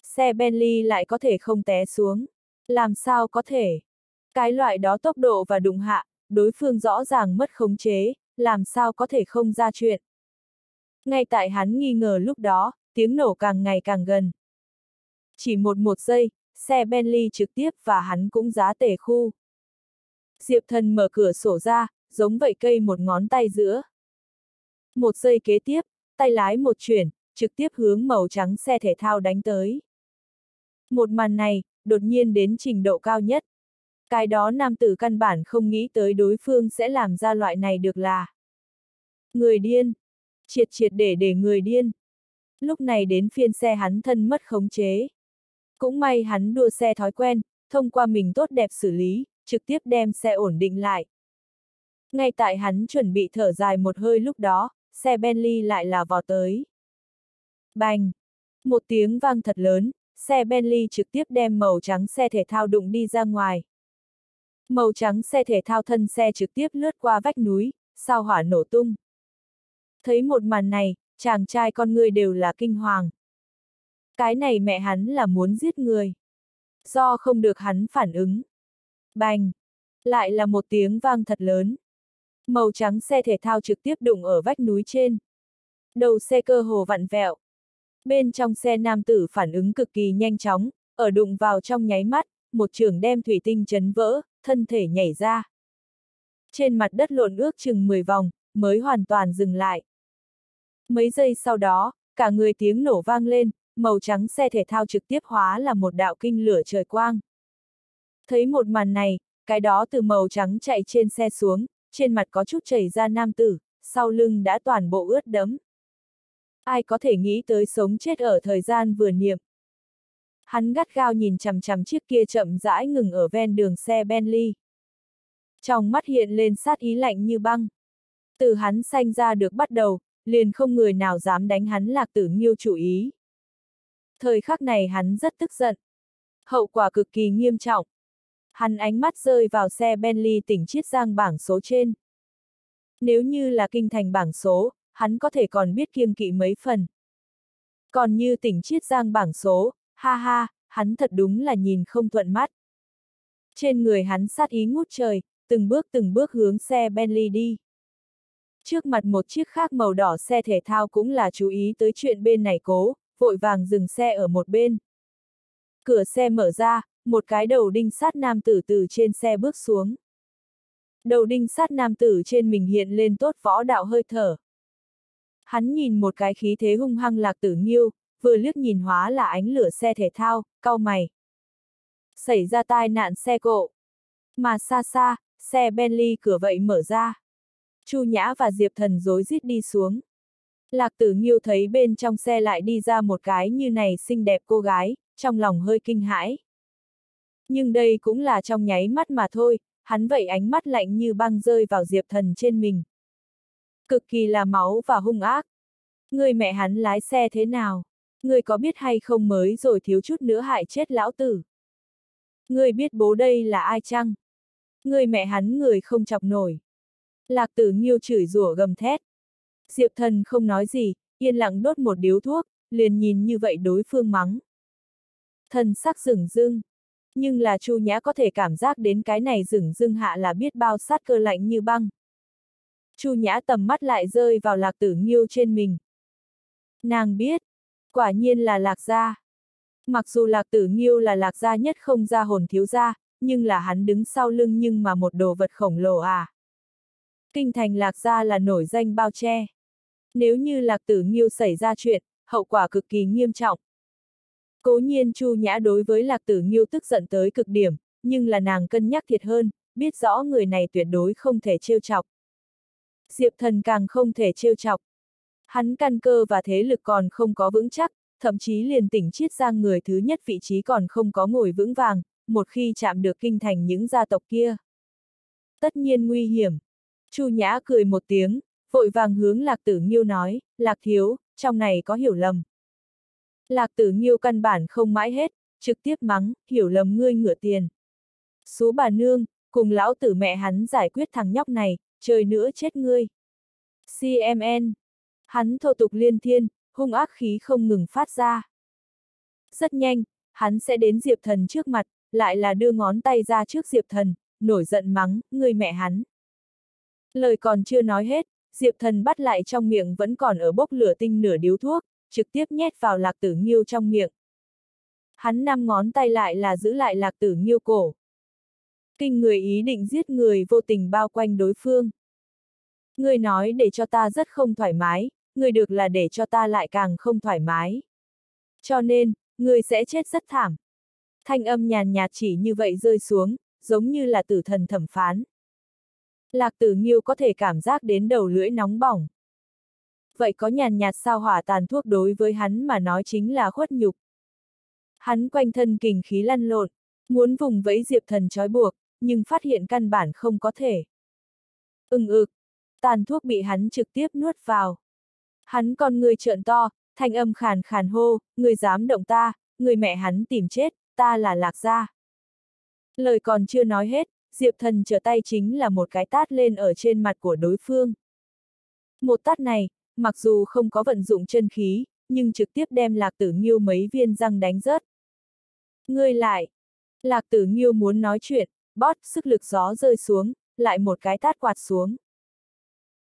Xe Bentley lại có thể không té xuống. Làm sao có thể? Cái loại đó tốc độ và đụng hạ, đối phương rõ ràng mất khống chế, làm sao có thể không ra chuyện. Ngay tại hắn nghi ngờ lúc đó, tiếng nổ càng ngày càng gần. Chỉ một một giây, xe Bentley trực tiếp và hắn cũng giá tể khu. Diệp thần mở cửa sổ ra, giống vậy cây một ngón tay giữa. Một giây kế tiếp, tay lái một chuyển, trực tiếp hướng màu trắng xe thể thao đánh tới. Một màn này, đột nhiên đến trình độ cao nhất. Cái đó nam tử căn bản không nghĩ tới đối phương sẽ làm ra loại này được là. Người điên. Triệt triệt để để người điên. Lúc này đến phiên xe hắn thân mất khống chế. Cũng may hắn đua xe thói quen, thông qua mình tốt đẹp xử lý, trực tiếp đem xe ổn định lại. Ngay tại hắn chuẩn bị thở dài một hơi lúc đó, xe Bentley lại là vò tới. Bành! Một tiếng vang thật lớn, xe Bentley trực tiếp đem màu trắng xe thể thao đụng đi ra ngoài. Màu trắng xe thể thao thân xe trực tiếp lướt qua vách núi, sao hỏa nổ tung. Thấy một màn này, chàng trai con người đều là kinh hoàng. Cái này mẹ hắn là muốn giết người. Do không được hắn phản ứng. Bành! Lại là một tiếng vang thật lớn. Màu trắng xe thể thao trực tiếp đụng ở vách núi trên. Đầu xe cơ hồ vặn vẹo. Bên trong xe nam tử phản ứng cực kỳ nhanh chóng, ở đụng vào trong nháy mắt, một trường đem thủy tinh chấn vỡ, thân thể nhảy ra. Trên mặt đất lộn ước chừng 10 vòng, mới hoàn toàn dừng lại. Mấy giây sau đó, cả người tiếng nổ vang lên, màu trắng xe thể thao trực tiếp hóa là một đạo kinh lửa trời quang. Thấy một màn này, cái đó từ màu trắng chạy trên xe xuống, trên mặt có chút chảy ra nam tử, sau lưng đã toàn bộ ướt đẫm. Ai có thể nghĩ tới sống chết ở thời gian vừa niệm. Hắn gắt gao nhìn chằm chằm chiếc kia chậm rãi ngừng ở ven đường xe Bentley. Trong mắt hiện lên sát ý lạnh như băng. Từ hắn sanh ra được bắt đầu, liền không người nào dám đánh hắn lạc tử nghiêu chủ ý. Thời khắc này hắn rất tức giận. Hậu quả cực kỳ nghiêm trọng. Hắn ánh mắt rơi vào xe Bentley tỉnh Chiết Giang bảng số trên. Nếu như là kinh thành bảng số, hắn có thể còn biết kiêng kỵ mấy phần. Còn như tỉnh Chiết Giang bảng số, ha ha, hắn thật đúng là nhìn không thuận mắt. Trên người hắn sát ý ngút trời, từng bước từng bước hướng xe Bentley đi. Trước mặt một chiếc khác màu đỏ xe thể thao cũng là chú ý tới chuyện bên này cố, vội vàng dừng xe ở một bên. Cửa xe mở ra, một cái đầu đinh sát nam tử từ trên xe bước xuống. Đầu đinh sát nam tử trên mình hiện lên tốt võ đạo hơi thở. Hắn nhìn một cái khí thế hung hăng lạc tử nghiêu, vừa liếc nhìn hóa là ánh lửa xe thể thao, cau mày. Xảy ra tai nạn xe cộ. Mà xa xa, xe Bentley cửa vậy mở ra. Chu Nhã và Diệp Thần dối rít đi xuống. Lạc tử nghiêu thấy bên trong xe lại đi ra một cái như này xinh đẹp cô gái, trong lòng hơi kinh hãi. Nhưng đây cũng là trong nháy mắt mà thôi, hắn vậy ánh mắt lạnh như băng rơi vào Diệp Thần trên mình. Cực kỳ là máu và hung ác. Người mẹ hắn lái xe thế nào? Ngươi có biết hay không mới rồi thiếu chút nữa hại chết lão tử? ngươi biết bố đây là ai chăng? ngươi mẹ hắn người không chọc nổi. Lạc tử nghiêu chửi rủa gầm thét. Diệp thần không nói gì, yên lặng đốt một điếu thuốc, liền nhìn như vậy đối phương mắng. Thần sắc rừng rưng. Nhưng là Chu Nhã có thể cảm giác đến cái này rừng rưng hạ là biết bao sát cơ lạnh như băng. Chu Nhã tầm mắt lại rơi vào lạc tử nghiêu trên mình. Nàng biết, quả nhiên là lạc gia. Mặc dù lạc tử nghiêu là lạc gia nhất không ra hồn thiếu gia, nhưng là hắn đứng sau lưng nhưng mà một đồ vật khổng lồ à. Kinh thành lạc gia là nổi danh bao che. Nếu như lạc tử nghiêu xảy ra chuyện, hậu quả cực kỳ nghiêm trọng. Cố nhiên Chu Nhã đối với Lạc Tử Nghiêu tức giận tới cực điểm, nhưng là nàng cân nhắc thiệt hơn, biết rõ người này tuyệt đối không thể trêu chọc. Diệp thần càng không thể trêu chọc. Hắn căn cơ và thế lực còn không có vững chắc, thậm chí liền tỉnh chiết giang người thứ nhất vị trí còn không có ngồi vững vàng, một khi chạm được kinh thành những gia tộc kia. Tất nhiên nguy hiểm. Chu Nhã cười một tiếng, vội vàng hướng Lạc Tử Nghiêu nói, Lạc Thiếu, trong này có hiểu lầm. Lạc Tử Nghiêu căn bản không mãi hết, trực tiếp mắng, hiểu lầm ngươi ngửa tiền. Số bà nương, cùng lão tử mẹ hắn giải quyết thằng nhóc này, trời nữa chết ngươi. CMN. Hắn thô tục liên thiên, hung ác khí không ngừng phát ra. Rất nhanh, hắn sẽ đến Diệp Thần trước mặt, lại là đưa ngón tay ra trước Diệp Thần, nổi giận mắng, người mẹ hắn. Lời còn chưa nói hết, Diệp Thần bắt lại trong miệng vẫn còn ở bốc lửa tinh nửa điếu thuốc, trực tiếp nhét vào lạc tử nghiêu trong miệng. Hắn năm ngón tay lại là giữ lại lạc tử nghiêu cổ. Kinh người ý định giết người vô tình bao quanh đối phương. Người nói để cho ta rất không thoải mái, người được là để cho ta lại càng không thoải mái. Cho nên, người sẽ chết rất thảm. Thanh âm nhàn nhạt chỉ như vậy rơi xuống, giống như là tử thần thẩm phán. Lạc tử nghiêu có thể cảm giác đến đầu lưỡi nóng bỏng. Vậy có nhàn nhạt sao hỏa tàn thuốc đối với hắn mà nói chính là khuất nhục. Hắn quanh thân kình khí lăn lộn, muốn vùng vẫy diệp thần trói buộc, nhưng phát hiện căn bản không có thể. Ưng ực, tàn thuốc bị hắn trực tiếp nuốt vào. Hắn con người trợn to, thanh âm khàn khàn hô, người dám động ta, người mẹ hắn tìm chết, ta là lạc gia. Lời còn chưa nói hết, Diệp Thần trở tay chính là một cái tát lên ở trên mặt của đối phương. Một tát này, mặc dù không có vận dụng chân khí, nhưng trực tiếp đem Lạc Tử Nghiêu mấy viên răng đánh rớt. Ngươi lại! Lạc Tử Nghiêu muốn nói chuyện, bót, sức lực gió rơi xuống, lại một cái tát quạt xuống.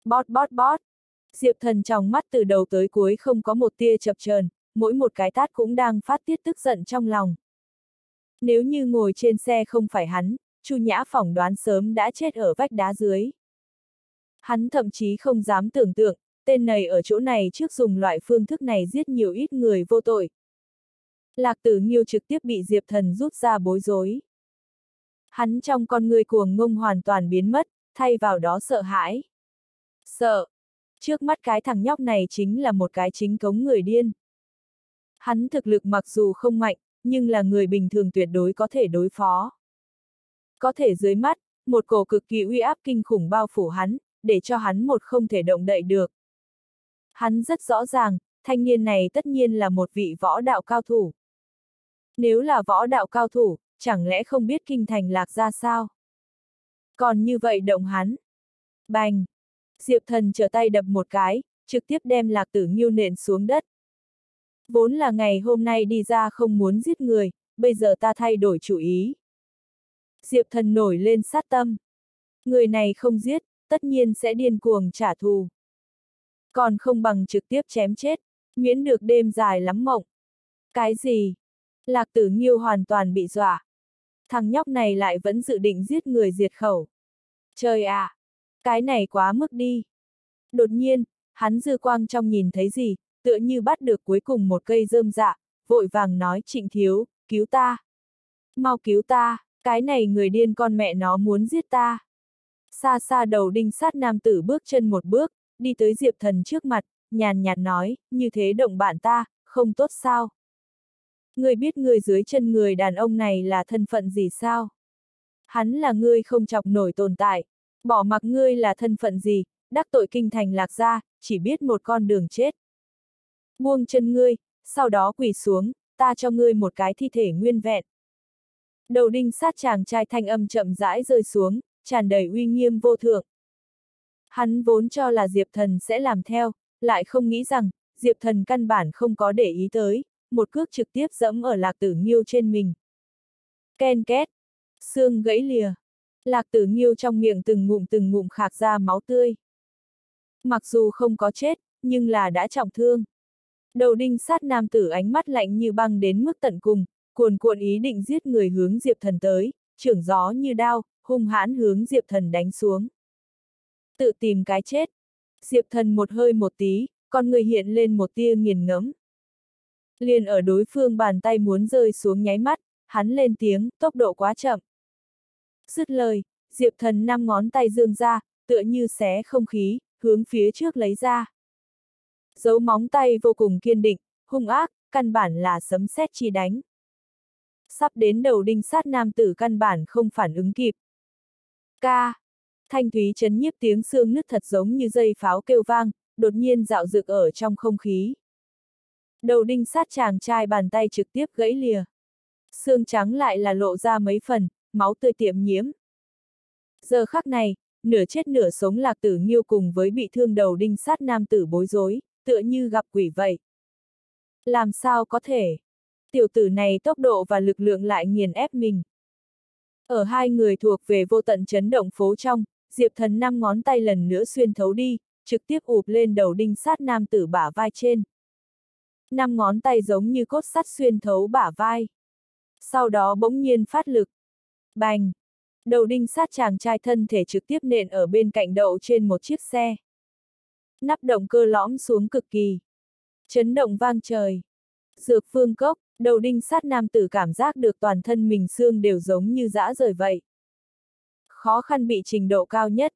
Bót bót bót! Diệp Thần trong mắt từ đầu tới cuối không có một tia chập chờn, mỗi một cái tát cũng đang phát tiết tức giận trong lòng. Nếu như ngồi trên xe không phải hắn, Chu Nhã phỏng đoán sớm đã chết ở vách đá dưới. Hắn thậm chí không dám tưởng tượng, tên này ở chỗ này trước dùng loại phương thức này giết nhiều ít người vô tội. Lạc tử nghiêu trực tiếp bị Diệp Thần rút ra bối rối. Hắn trong con người cuồng ngông hoàn toàn biến mất, thay vào đó sợ hãi. Sợ. Trước mắt cái thằng nhóc này chính là một cái chính cống người điên. Hắn thực lực mặc dù không mạnh, nhưng là người bình thường tuyệt đối có thể đối phó. Có thể dưới mắt, một cổ cực kỳ uy áp kinh khủng bao phủ hắn, để cho hắn một không thể động đậy được. Hắn rất rõ ràng, thanh niên này tất nhiên là một vị võ đạo cao thủ. Nếu là võ đạo cao thủ, chẳng lẽ không biết kinh thành lạc ra sao? Còn như vậy động hắn. Bành! Diệp thần trở tay đập một cái, trực tiếp đem lạc tử nghiêu nện xuống đất. Vốn là ngày hôm nay đi ra không muốn giết người, bây giờ ta thay đổi chủ ý. Diệp thần nổi lên sát tâm. Người này không giết, tất nhiên sẽ điên cuồng trả thù. Còn không bằng trực tiếp chém chết, miễn được đêm dài lắm mộng. Cái gì? Lạc tử nghiêu hoàn toàn bị dọa. Thằng nhóc này lại vẫn dự định giết người diệt khẩu. Trời ạ! À, cái này quá mức đi. Đột nhiên, hắn dư quang trong nhìn thấy gì, tựa như bắt được cuối cùng một cây rơm dạ, vội vàng nói trịnh thiếu, cứu ta. Mau cứu ta, cái này người điên con mẹ nó muốn giết ta. Xa xa đầu đinh sát nam tử bước chân một bước, đi tới Diệp Thần trước mặt, nhàn nhạt nói, như thế động bạn ta, không tốt sao? Người biết người dưới chân người đàn ông này là thân phận gì sao? Hắn là người không chọc nổi tồn tại, bỏ mặc ngươi là thân phận gì, đắc tội kinh thành lạc ra, chỉ biết một con đường chết. Buông chân ngươi, sau đó quỳ xuống, ta cho ngươi một cái thi thể nguyên vẹn. Đầu đinh sát chàng trai thanh âm chậm rãi rơi xuống, tràn đầy uy nghiêm vô thượng. Hắn vốn cho là Diệp Thần sẽ làm theo, lại không nghĩ rằng, Diệp Thần căn bản không có để ý tới, một cước trực tiếp dẫm ở lạc tử nghiêu trên mình. Ken két, xương gãy lìa, lạc tử nghiêu trong miệng từng ngụm từng ngụm khạc ra máu tươi. Mặc dù không có chết, nhưng là đã trọng thương. Đầu đinh sát nam tử ánh mắt lạnh như băng đến mức tận cùng, cuồn cuộn ý định giết người hướng Diệp Thần tới, trưởng gió như đao, hung hãn hướng Diệp Thần đánh xuống. Tự tìm cái chết. Diệp Thần một hơi một tí, con người hiện lên một tia nghiền ngẫm. Liền ở đối phương bàn tay muốn rơi xuống nháy mắt, hắn lên tiếng, tốc độ quá chậm. Dứt lời, Diệp Thần năm ngón tay dương ra, tựa như xé không khí, hướng phía trước lấy ra. Dấu móng tay vô cùng kiên định, hung ác, căn bản là sấm sét chi đánh. Sắp đến đầu đinh sát nam tử căn bản không phản ứng kịp. Ca! Thanh thúy chấn nhiếp tiếng xương nứt thật giống như dây pháo kêu vang, đột nhiên dạo dực ở trong không khí. Đầu đinh sát chàng trai bàn tay trực tiếp gãy lìa. Xương trắng lại là lộ ra mấy phần, máu tươi tiệm nhiễm. Giờ khắc này, nửa chết nửa sống lạc tử nghiêu cùng với bị thương đầu đinh sát nam tử bối rối, tựa như gặp quỷ vậy. Làm sao có thể? Tiểu tử này tốc độ và lực lượng lại nghiền ép mình. Ở hai người thuộc về vô tận chấn động phố trong, Diệp Thần năm ngón tay lần nữa xuyên thấu đi, trực tiếp ụp lên đầu đinh sát nam tử bả vai trên. Năm ngón tay giống như cốt sắt xuyên thấu bả vai. Sau đó bỗng nhiên phát lực. Bành! Đầu đinh sát chàng trai thân thể trực tiếp nện ở bên cạnh đậu trên một chiếc xe. Nắp động cơ lõm xuống cực kỳ. Chấn động vang trời. Dược phương cốc, đầu đinh sát nam tử cảm giác được toàn thân mình xương đều giống như dã rời vậy. Khó khăn bị trình độ cao nhất.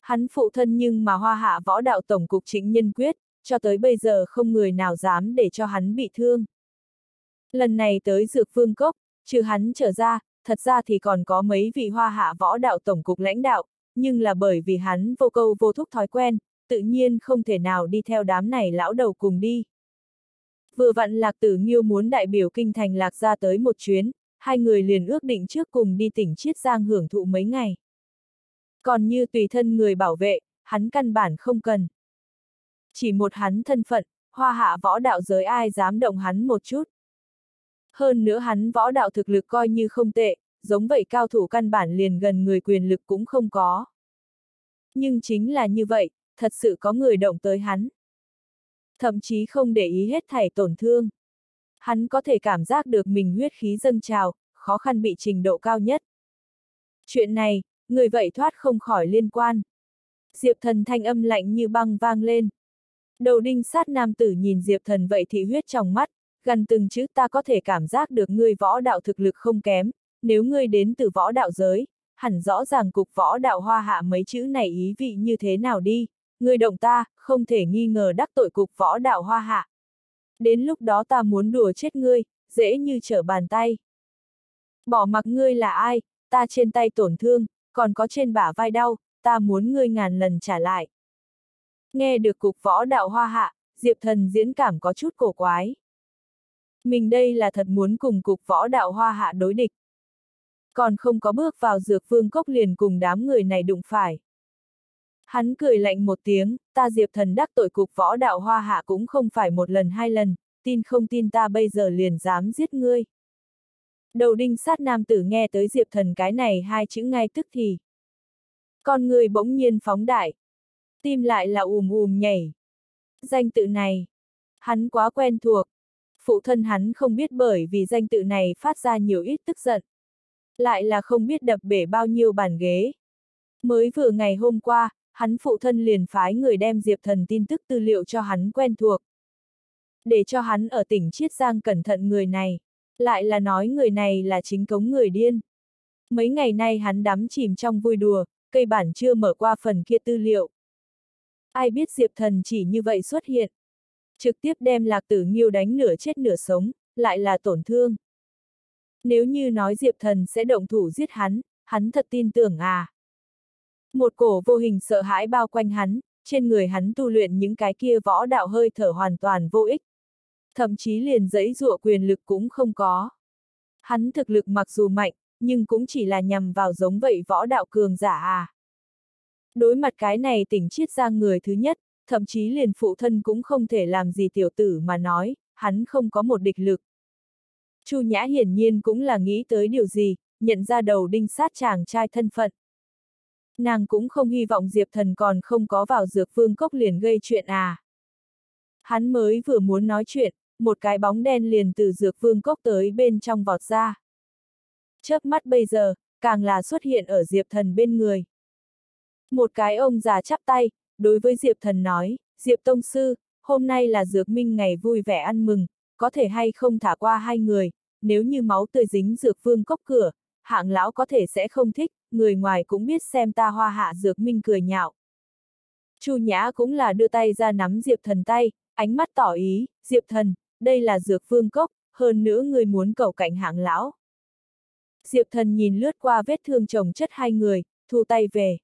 Hắn phụ thân nhưng mà hoa hạ võ đạo tổng cục chính nhân quyết, cho tới bây giờ không người nào dám để cho hắn bị thương. Lần này tới dược phương cốc, trừ hắn trở ra, thật ra thì còn có mấy vị hoa hạ võ đạo tổng cục lãnh đạo, nhưng là bởi vì hắn vô câu vô thúc thói quen, tự nhiên không thể nào đi theo đám này lão đầu cùng đi. Vừa vặn Lạc Tử Nghiêu muốn đại biểu kinh thành Lạc ra tới một chuyến, hai người liền ước định trước cùng đi tỉnh Chiết Giang hưởng thụ mấy ngày. Còn như tùy thân người bảo vệ, hắn căn bản không cần. Chỉ một hắn thân phận, hoa hạ võ đạo giới ai dám động hắn một chút. Hơn nữa hắn võ đạo thực lực coi như không tệ, giống vậy cao thủ căn bản liền gần người quyền lực cũng không có. Nhưng chính là như vậy, thật sự có người động tới hắn. Thậm chí không để ý hết thảy tổn thương. Hắn có thể cảm giác được mình huyết khí dâng trào, khó khăn bị trình độ cao nhất. Chuyện này, người vậy thoát không khỏi liên quan. Diệp thần thanh âm lạnh như băng vang lên. Đầu đinh sát nam tử nhìn Diệp thần vậy thì huyết trong mắt, gần từng chữ ta có thể cảm giác được ngươi võ đạo thực lực không kém, nếu ngươi đến từ võ đạo giới, hẳn rõ ràng cục võ đạo hoa hạ mấy chữ này ý vị như thế nào đi, ngươi động ta, không thể nghi ngờ đắc tội cục võ đạo hoa hạ. Đến lúc đó ta muốn đùa chết ngươi, dễ như trở bàn tay. Bỏ mặc ngươi là ai, ta trên tay tổn thương, còn có trên bả vai đau, ta muốn ngươi ngàn lần trả lại. Nghe được cục võ đạo hoa hạ, Diệp Thần diễn cảm có chút cổ quái. Mình đây là thật muốn cùng cục võ đạo hoa hạ đối địch. Còn không có bước vào dược vương cốc liền cùng đám người này đụng phải. Hắn cười lạnh một tiếng, ta Diệp Thần đắc tội cục võ đạo hoa hạ cũng không phải một lần hai lần, tin không tin ta bây giờ liền dám giết ngươi. Đầu đinh sát nam tử nghe tới Diệp Thần cái này hai chữ ngay tức thì. Con người bỗng nhiên phóng đại. Tim lại là ùm ùm nhảy. Danh tự này. Hắn quá quen thuộc. Phụ thân hắn không biết bởi vì danh tự này phát ra nhiều ít tức giận. Lại là không biết đập bể bao nhiêu bàn ghế. Mới vừa ngày hôm qua, hắn phụ thân liền phái người đem Diệp Thần tin tức tư liệu cho hắn quen thuộc. Để cho hắn ở tỉnh Chiết Giang cẩn thận người này. Lại là nói người này là chính cống người điên. Mấy ngày nay hắn đắm chìm trong vui đùa, cây bản chưa mở qua phần kia tư liệu. Ai biết Diệp Thần chỉ như vậy xuất hiện. Trực tiếp đem lạc tử nghiêu đánh nửa chết nửa sống, lại là tổn thương. Nếu như nói Diệp Thần sẽ động thủ giết hắn, hắn thật tin tưởng à. Một cổ vô hình sợ hãi bao quanh hắn, trên người hắn tu luyện những cái kia võ đạo hơi thở hoàn toàn vô ích. Thậm chí liền giấy dụa quyền lực cũng không có. Hắn thực lực mặc dù mạnh, nhưng cũng chỉ là nhằm vào giống vậy võ đạo cường giả à. Đối mặt cái này tỉnh chiết ra người thứ nhất, thậm chí liền phụ thân cũng không thể làm gì tiểu tử mà nói, hắn không có một địch lực. Chu Nhã hiển nhiên cũng là nghĩ tới điều gì, nhận ra đầu đinh sát chàng trai thân phận. Nàng cũng không hy vọng Diệp Thần còn không có vào dược vương cốc liền gây chuyện à. Hắn mới vừa muốn nói chuyện, một cái bóng đen liền từ dược vương cốc tới bên trong vọt ra. Chớp mắt bây giờ, càng là xuất hiện ở Diệp Thần bên người. Một cái ông già chắp tay, đối với Diệp Thần nói, Diệp Tông Sư, hôm nay là dược minh ngày vui vẻ ăn mừng, có thể hay không thả qua hai người, nếu như máu tươi dính dược vương cốc cửa, hạng lão có thể sẽ không thích, người ngoài cũng biết xem ta hoa hạ dược minh cười nhạo. Chu Nhã cũng là đưa tay ra nắm Diệp Thần tay, ánh mắt tỏ ý, Diệp Thần, đây là dược vương cốc, hơn nữa người muốn cầu cạnh hạng lão. Diệp Thần nhìn lướt qua vết thương chồng chất hai người, thu tay về.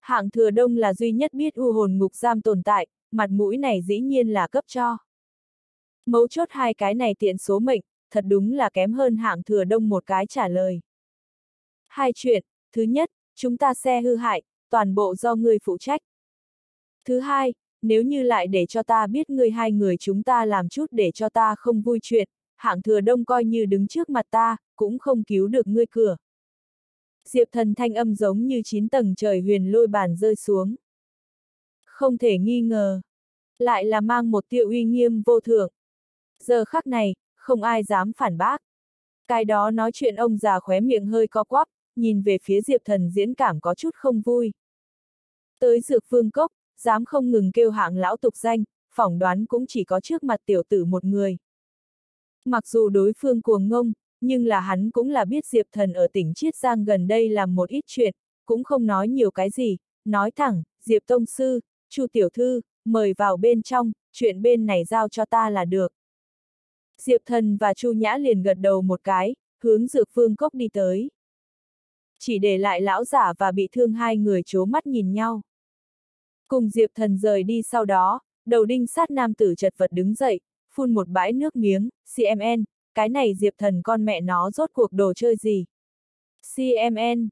Hạng thừa đông là duy nhất biết u hồn ngục giam tồn tại, mặt mũi này dĩ nhiên là cấp cho. Mấu chốt hai cái này tiện số mệnh, thật đúng là kém hơn hạng thừa đông một cái trả lời. Hai chuyện, thứ nhất, chúng ta xe hư hại, toàn bộ do ngươi phụ trách. Thứ hai, nếu như lại để cho ta biết ngươi hai người chúng ta làm chút để cho ta không vui chuyện, hạng thừa đông coi như đứng trước mặt ta, cũng không cứu được ngươi cửa. Diệp thần thanh âm giống như chín tầng trời huyền lôi bàn rơi xuống. Không thể nghi ngờ. Lại là mang một tiêu uy nghiêm vô thượng. Giờ khắc này, không ai dám phản bác. Cái đó nói chuyện ông già khóe miệng hơi co quắp, nhìn về phía Diệp thần diễn cảm có chút không vui. Tới dược Vương cốc, dám không ngừng kêu hạng lão tục danh, phỏng đoán cũng chỉ có trước mặt tiểu tử một người. Mặc dù đối phương cuồng ngông, nhưng là hắn cũng là biết Diệp Thần ở tỉnh Chiết Giang gần đây làm một ít chuyện, cũng không nói nhiều cái gì, nói thẳng, Diệp Tông Sư, Chu Tiểu Thư, mời vào bên trong, chuyện bên này giao cho ta là được. Diệp Thần và Chu Nhã liền gật đầu một cái, hướng Dược Phương Cốc đi tới. Chỉ để lại lão giả và bị thương hai người chố mắt nhìn nhau. Cùng Diệp Thần rời đi sau đó, đầu đinh sát nam tử chật vật đứng dậy, phun một bãi nước miếng, CMN, cái này Diệp Thần con mẹ nó rốt cuộc đồ chơi gì? CMN.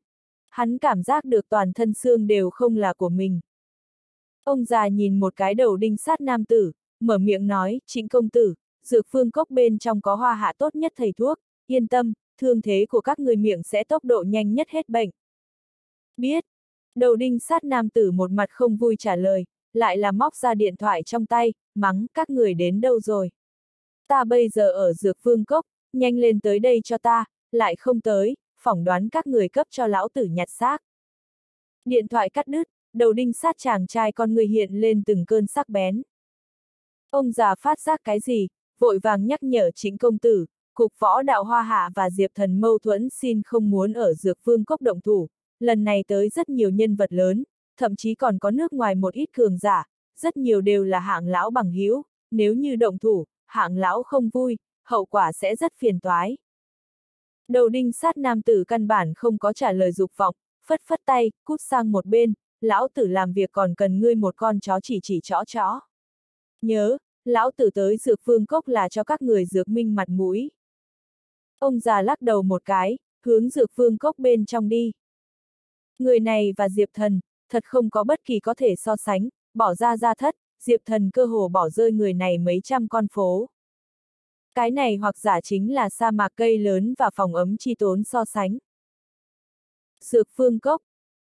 Hắn cảm giác được toàn thân xương đều không là của mình. Ông già nhìn một cái đầu đinh sát nam tử, mở miệng nói, trịnh công tử, dược phương cốc bên trong có hoa hạ tốt nhất thầy thuốc, yên tâm, thương thế của các người miệng sẽ tốc độ nhanh nhất hết bệnh. Biết. Đầu đinh sát nam tử một mặt không vui trả lời, lại là móc ra điện thoại trong tay, mắng các người đến đâu rồi. Ta bây giờ ở dược vương cốc, nhanh lên tới đây cho ta, lại không tới, phỏng đoán các người cấp cho lão tử nhặt xác. Điện thoại cắt đứt, đầu đinh sát chàng trai con người hiện lên từng cơn sắc bén. Ông già phát giác cái gì, vội vàng nhắc nhở chính công tử, cục võ đạo hoa hạ và diệp thần mâu thuẫn xin không muốn ở dược vương cốc động thủ, lần này tới rất nhiều nhân vật lớn, thậm chí còn có nước ngoài một ít cường giả, rất nhiều đều là hạng lão bằng hữu nếu như động thủ, hạng lão không vui, hậu quả sẽ rất phiền toái. Đầu đinh sát nam tử căn bản không có trả lời dục vọng, phất phất tay, cút sang một bên, lão tử làm việc còn cần ngươi một con chó chỉ chỉ chó chó. Nhớ, lão tử tới dược phương cốc là cho các người dược minh mặt mũi. Ông già lắc đầu một cái, hướng dược phương cốc bên trong đi. Người này và Diệp Thần, thật không có bất kỳ có thể so sánh, bỏ ra ra thất, Diệp Thần cơ hồ bỏ rơi người này mấy trăm con phố. Cái này hoặc giả chính là sa mạc cây lớn và phòng ấm chi tốn so sánh. Dược phương cốc.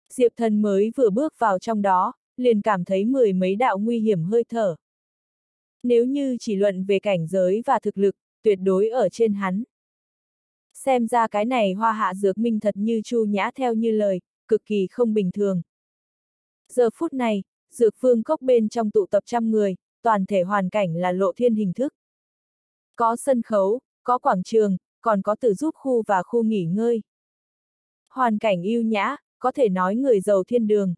Diệp Thần mới vừa bước vào trong đó, liền cảm thấy mười mấy đạo nguy hiểm hơi thở. Nếu như chỉ luận về cảnh giới và thực lực, tuyệt đối ở trên hắn. Xem ra cái này hoa hạ dược minh thật như chu nhã theo như lời, cực kỳ không bình thường. Giờ phút này, dược phương cốc bên trong tụ tập trăm người, toàn thể hoàn cảnh là lộ thiên hình thức. Có sân khấu, có quảng trường, còn có tự giúp khu và khu nghỉ ngơi. Hoàn cảnh yêu nhã, có thể nói người giàu thiên đường.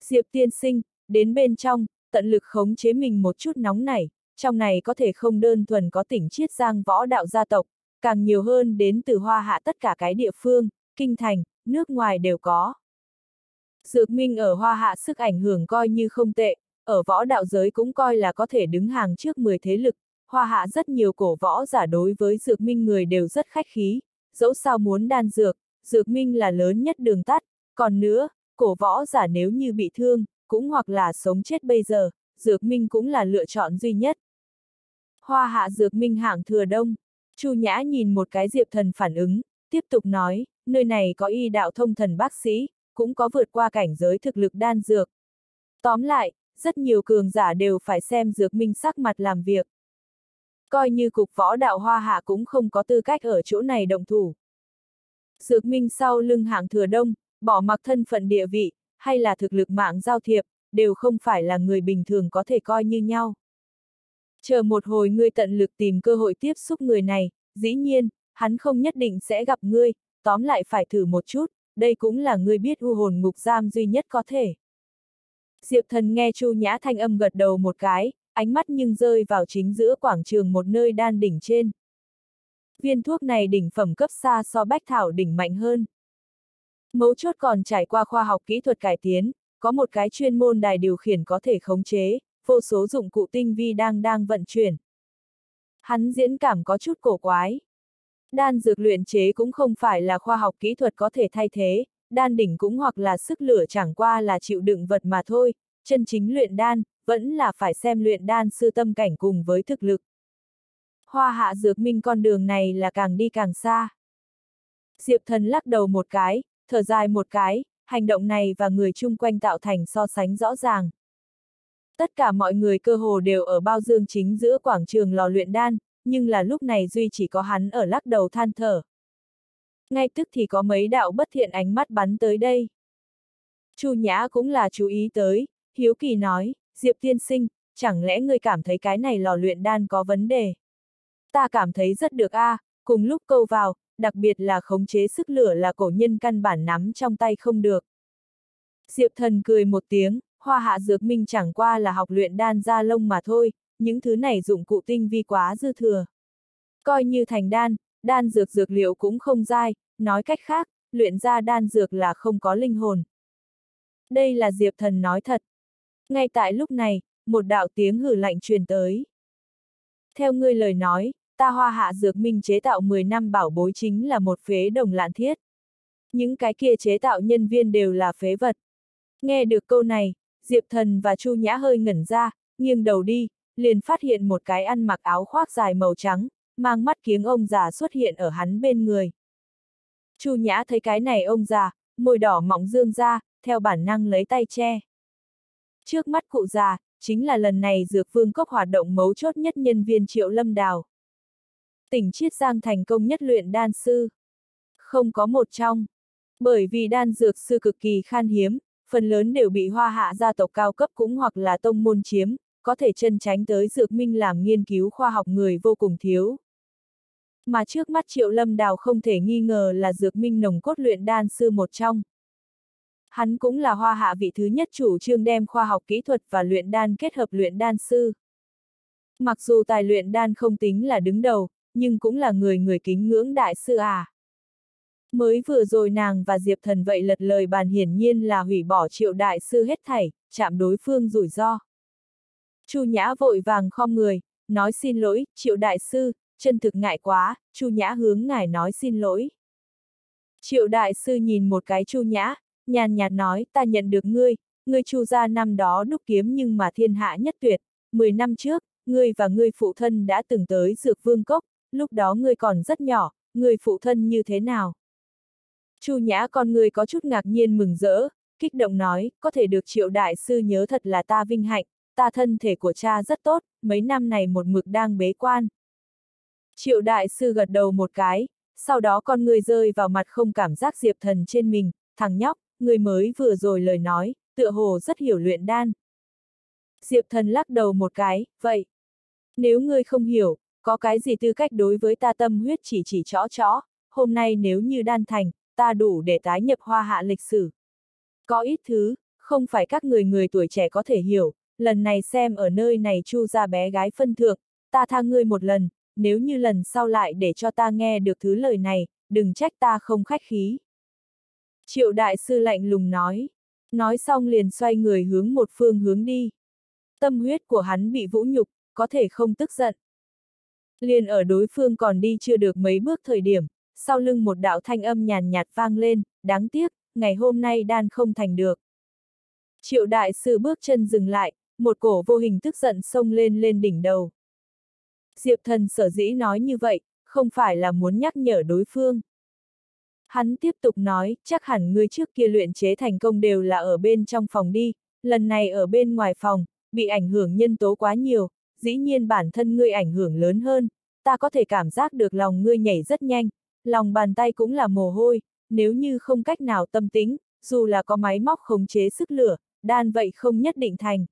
Diệp tiên sinh, đến bên trong, tận lực khống chế mình một chút nóng nảy, trong này có thể không đơn thuần có tỉnh chiết giang võ đạo gia tộc, càng nhiều hơn đến từ hoa hạ tất cả cái địa phương, kinh thành, nước ngoài đều có. Dược Minh ở Hoa Hạ sức ảnh hưởng coi như không tệ, ở võ đạo giới cũng coi là có thể đứng hàng trước 10 thế lực, Hoa Hạ rất nhiều cổ võ giả đối với Dược Minh người đều rất khách khí, dẫu sao muốn đan dược, Dược Minh là lớn nhất đường tắt, còn nữa, cổ võ giả nếu như bị thương, cũng hoặc là sống chết bây giờ, Dược Minh cũng là lựa chọn duy nhất. Hoa Hạ Dược Minh hạng thừa đông, Chu Nhã nhìn một cái Diệp Thần phản ứng, tiếp tục nói, nơi này có y đạo thông thần bác sĩ, cũng có vượt qua cảnh giới thực lực đan dược. Tóm lại, rất nhiều cường giả đều phải xem dược minh sắc mặt làm việc. Coi như cục võ đạo hoa hạ cũng không có tư cách ở chỗ này động thủ. Dược minh sau lưng hạng thừa đông, bỏ mặc thân phận địa vị, hay là thực lực mạng giao thiệp, đều không phải là người bình thường có thể coi như nhau. Chờ một hồi ngươi tận lực tìm cơ hội tiếp xúc người này, dĩ nhiên, hắn không nhất định sẽ gặp ngươi, tóm lại phải thử một chút, đây cũng là ngươi biết u hồn ngục giam duy nhất có thể. Diệp thần nghe Chu Nhã thanh âm gật đầu một cái, ánh mắt nhưng rơi vào chính giữa quảng trường một nơi đan đỉnh trên. Viên thuốc này đỉnh phẩm cấp xa so bách thảo đỉnh mạnh hơn. Mấu chốt còn trải qua khoa học kỹ thuật cải tiến, có một cái chuyên môn đài điều khiển có thể khống chế, vô số dụng cụ tinh vi đang đang vận chuyển. Hắn diễn cảm có chút cổ quái. Đan dược luyện chế cũng không phải là khoa học kỹ thuật có thể thay thế, đan đỉnh cũng hoặc là sức lửa chẳng qua là chịu đựng vật mà thôi, chân chính luyện đan, vẫn là phải xem luyện đan sư tâm cảnh cùng với thực lực. Hoa hạ dược minh con đường này là càng đi càng xa. Diệp thần lắc đầu một cái, thở dài một cái, hành động này và người chung quanh tạo thành so sánh rõ ràng. Tất cả mọi người cơ hồ đều ở bao dương chính giữa quảng trường lò luyện đan, nhưng là lúc này Duy chỉ có hắn ở lắc đầu than thở. Ngay tức thì có mấy đạo bất thiện ánh mắt bắn tới đây. Chu Nhã cũng là chú ý tới, Hiếu Kỳ nói, Diệp tiên sinh, chẳng lẽ ngươi cảm thấy cái này lò luyện đan có vấn đề? Ta cảm thấy rất được a, à, cùng lúc câu vào, đặc biệt là khống chế sức lửa là cổ nhân căn bản nắm trong tay không được. Diệp thần cười một tiếng, hoa hạ dược minh chẳng qua là học luyện đan ra lông mà thôi, những thứ này dụng cụ tinh vi quá dư thừa. Coi như thành đan, đan dược dược liệu cũng không dai, nói cách khác, luyện ra đan dược là không có linh hồn. Đây là Diệp thần nói thật. Ngay tại lúc này, một đạo tiếng hử lạnh truyền tới. Theo ngươi lời nói, ta hoa hạ dược minh chế tạo 10 năm bảo bối chính là một phế đồng lạn thiết. Những cái kia chế tạo nhân viên đều là phế vật. Nghe được câu này, Diệp Thần và Chu Nhã hơi ngẩn ra, nghiêng đầu đi, liền phát hiện một cái ăn mặc áo khoác dài màu trắng, mang mắt kiếng ông già xuất hiện ở hắn bên người. Chu Nhã thấy cái này ông già, môi đỏ mỏng dương ra, theo bản năng lấy tay che. Trước mắt cụ già, chính là lần này dược vương cốc hoạt động mấu chốt nhất nhân viên triệu lâm đào. Tỉnh Chiết Giang thành công nhất luyện đan sư. Không có một trong. Bởi vì đan dược sư cực kỳ khan hiếm, phần lớn đều bị hoa hạ gia tộc cao cấp cũng hoặc là tông môn chiếm, có thể chân tránh tới dược minh làm nghiên cứu khoa học người vô cùng thiếu. Mà trước mắt Triệu Lâm Đào không thể nghi ngờ là dược minh nồng cốt luyện đan sư một trong. Hắn cũng là hoa hạ vị thứ nhất chủ trương đem khoa học kỹ thuật và luyện đan kết hợp luyện đan sư. Mặc dù tài luyện đan không tính là đứng đầu, nhưng cũng là người người kính ngưỡng đại sư à. Mới vừa rồi nàng và Diệp Thần vậy lật lời bàn hiển nhiên là hủy bỏ triệu đại sư hết thảy, chạm đối phương rủi ro. Chu Nhã vội vàng khom người, nói xin lỗi, triệu đại sư, chân thực ngại quá, Chu Nhã hướng ngài nói xin lỗi. Triệu đại sư nhìn một cái Chu Nhã, nhàn nhạt nói, ta nhận được ngươi, ngươi Chu gia năm đó đúc kiếm nhưng mà thiên hạ nhất tuyệt, 10 năm trước, ngươi và ngươi phụ thân đã từng tới dược vương cốc, lúc đó ngươi còn rất nhỏ, ngươi phụ thân như thế nào? Chu Nhã con người có chút ngạc nhiên mừng rỡ, kích động nói, có thể được triệu đại sư nhớ thật là ta vinh hạnh, ta thân thể của cha rất tốt, mấy năm này một mực đang bế quan. Triệu đại sư gật đầu một cái, sau đó con người rơi vào mặt không cảm giác diệp thần trên mình, thằng nhóc, người mới vừa rồi lời nói, tựa hồ rất hiểu luyện đan. Diệp thần lắc đầu một cái, vậy. Nếu ngươi không hiểu, có cái gì tư cách đối với ta tâm huyết chỉ chỉ chó chó, hôm nay nếu như đan thành, ta đủ để tái nhập hoa hạ lịch sử. Có ít thứ, không phải các người người tuổi trẻ có thể hiểu, lần này xem ở nơi này chu ra bé gái phân thượng, ta tha ngươi một lần, nếu như lần sau lại để cho ta nghe được thứ lời này, đừng trách ta không khách khí. Triệu đại sư lạnh lùng nói, nói xong liền xoay người hướng một phương hướng đi. Tâm huyết của hắn bị vũ nhục, có thể không tức giận. Liền ở đối phương còn đi chưa được mấy bước thời điểm, sau lưng một đạo thanh âm nhàn nhạt vang lên, đáng tiếc, ngày hôm nay đan không thành được. Triệu đại sư bước chân dừng lại, một cổ vô hình tức giận xông lên lên đỉnh đầu. Diệp thần sở dĩ nói như vậy, không phải là muốn nhắc nhở đối phương. Hắn tiếp tục nói, chắc hẳn người trước kia luyện chế thành công đều là ở bên trong phòng đi, lần này ở bên ngoài phòng, bị ảnh hưởng nhân tố quá nhiều, dĩ nhiên bản thân ngươi ảnh hưởng lớn hơn, ta có thể cảm giác được lòng ngươi nhảy rất nhanh, lòng bàn tay cũng là mồ hôi, nếu như không cách nào tâm tính, dù là có máy móc khống chế sức lửa, đan vậy không nhất định thành.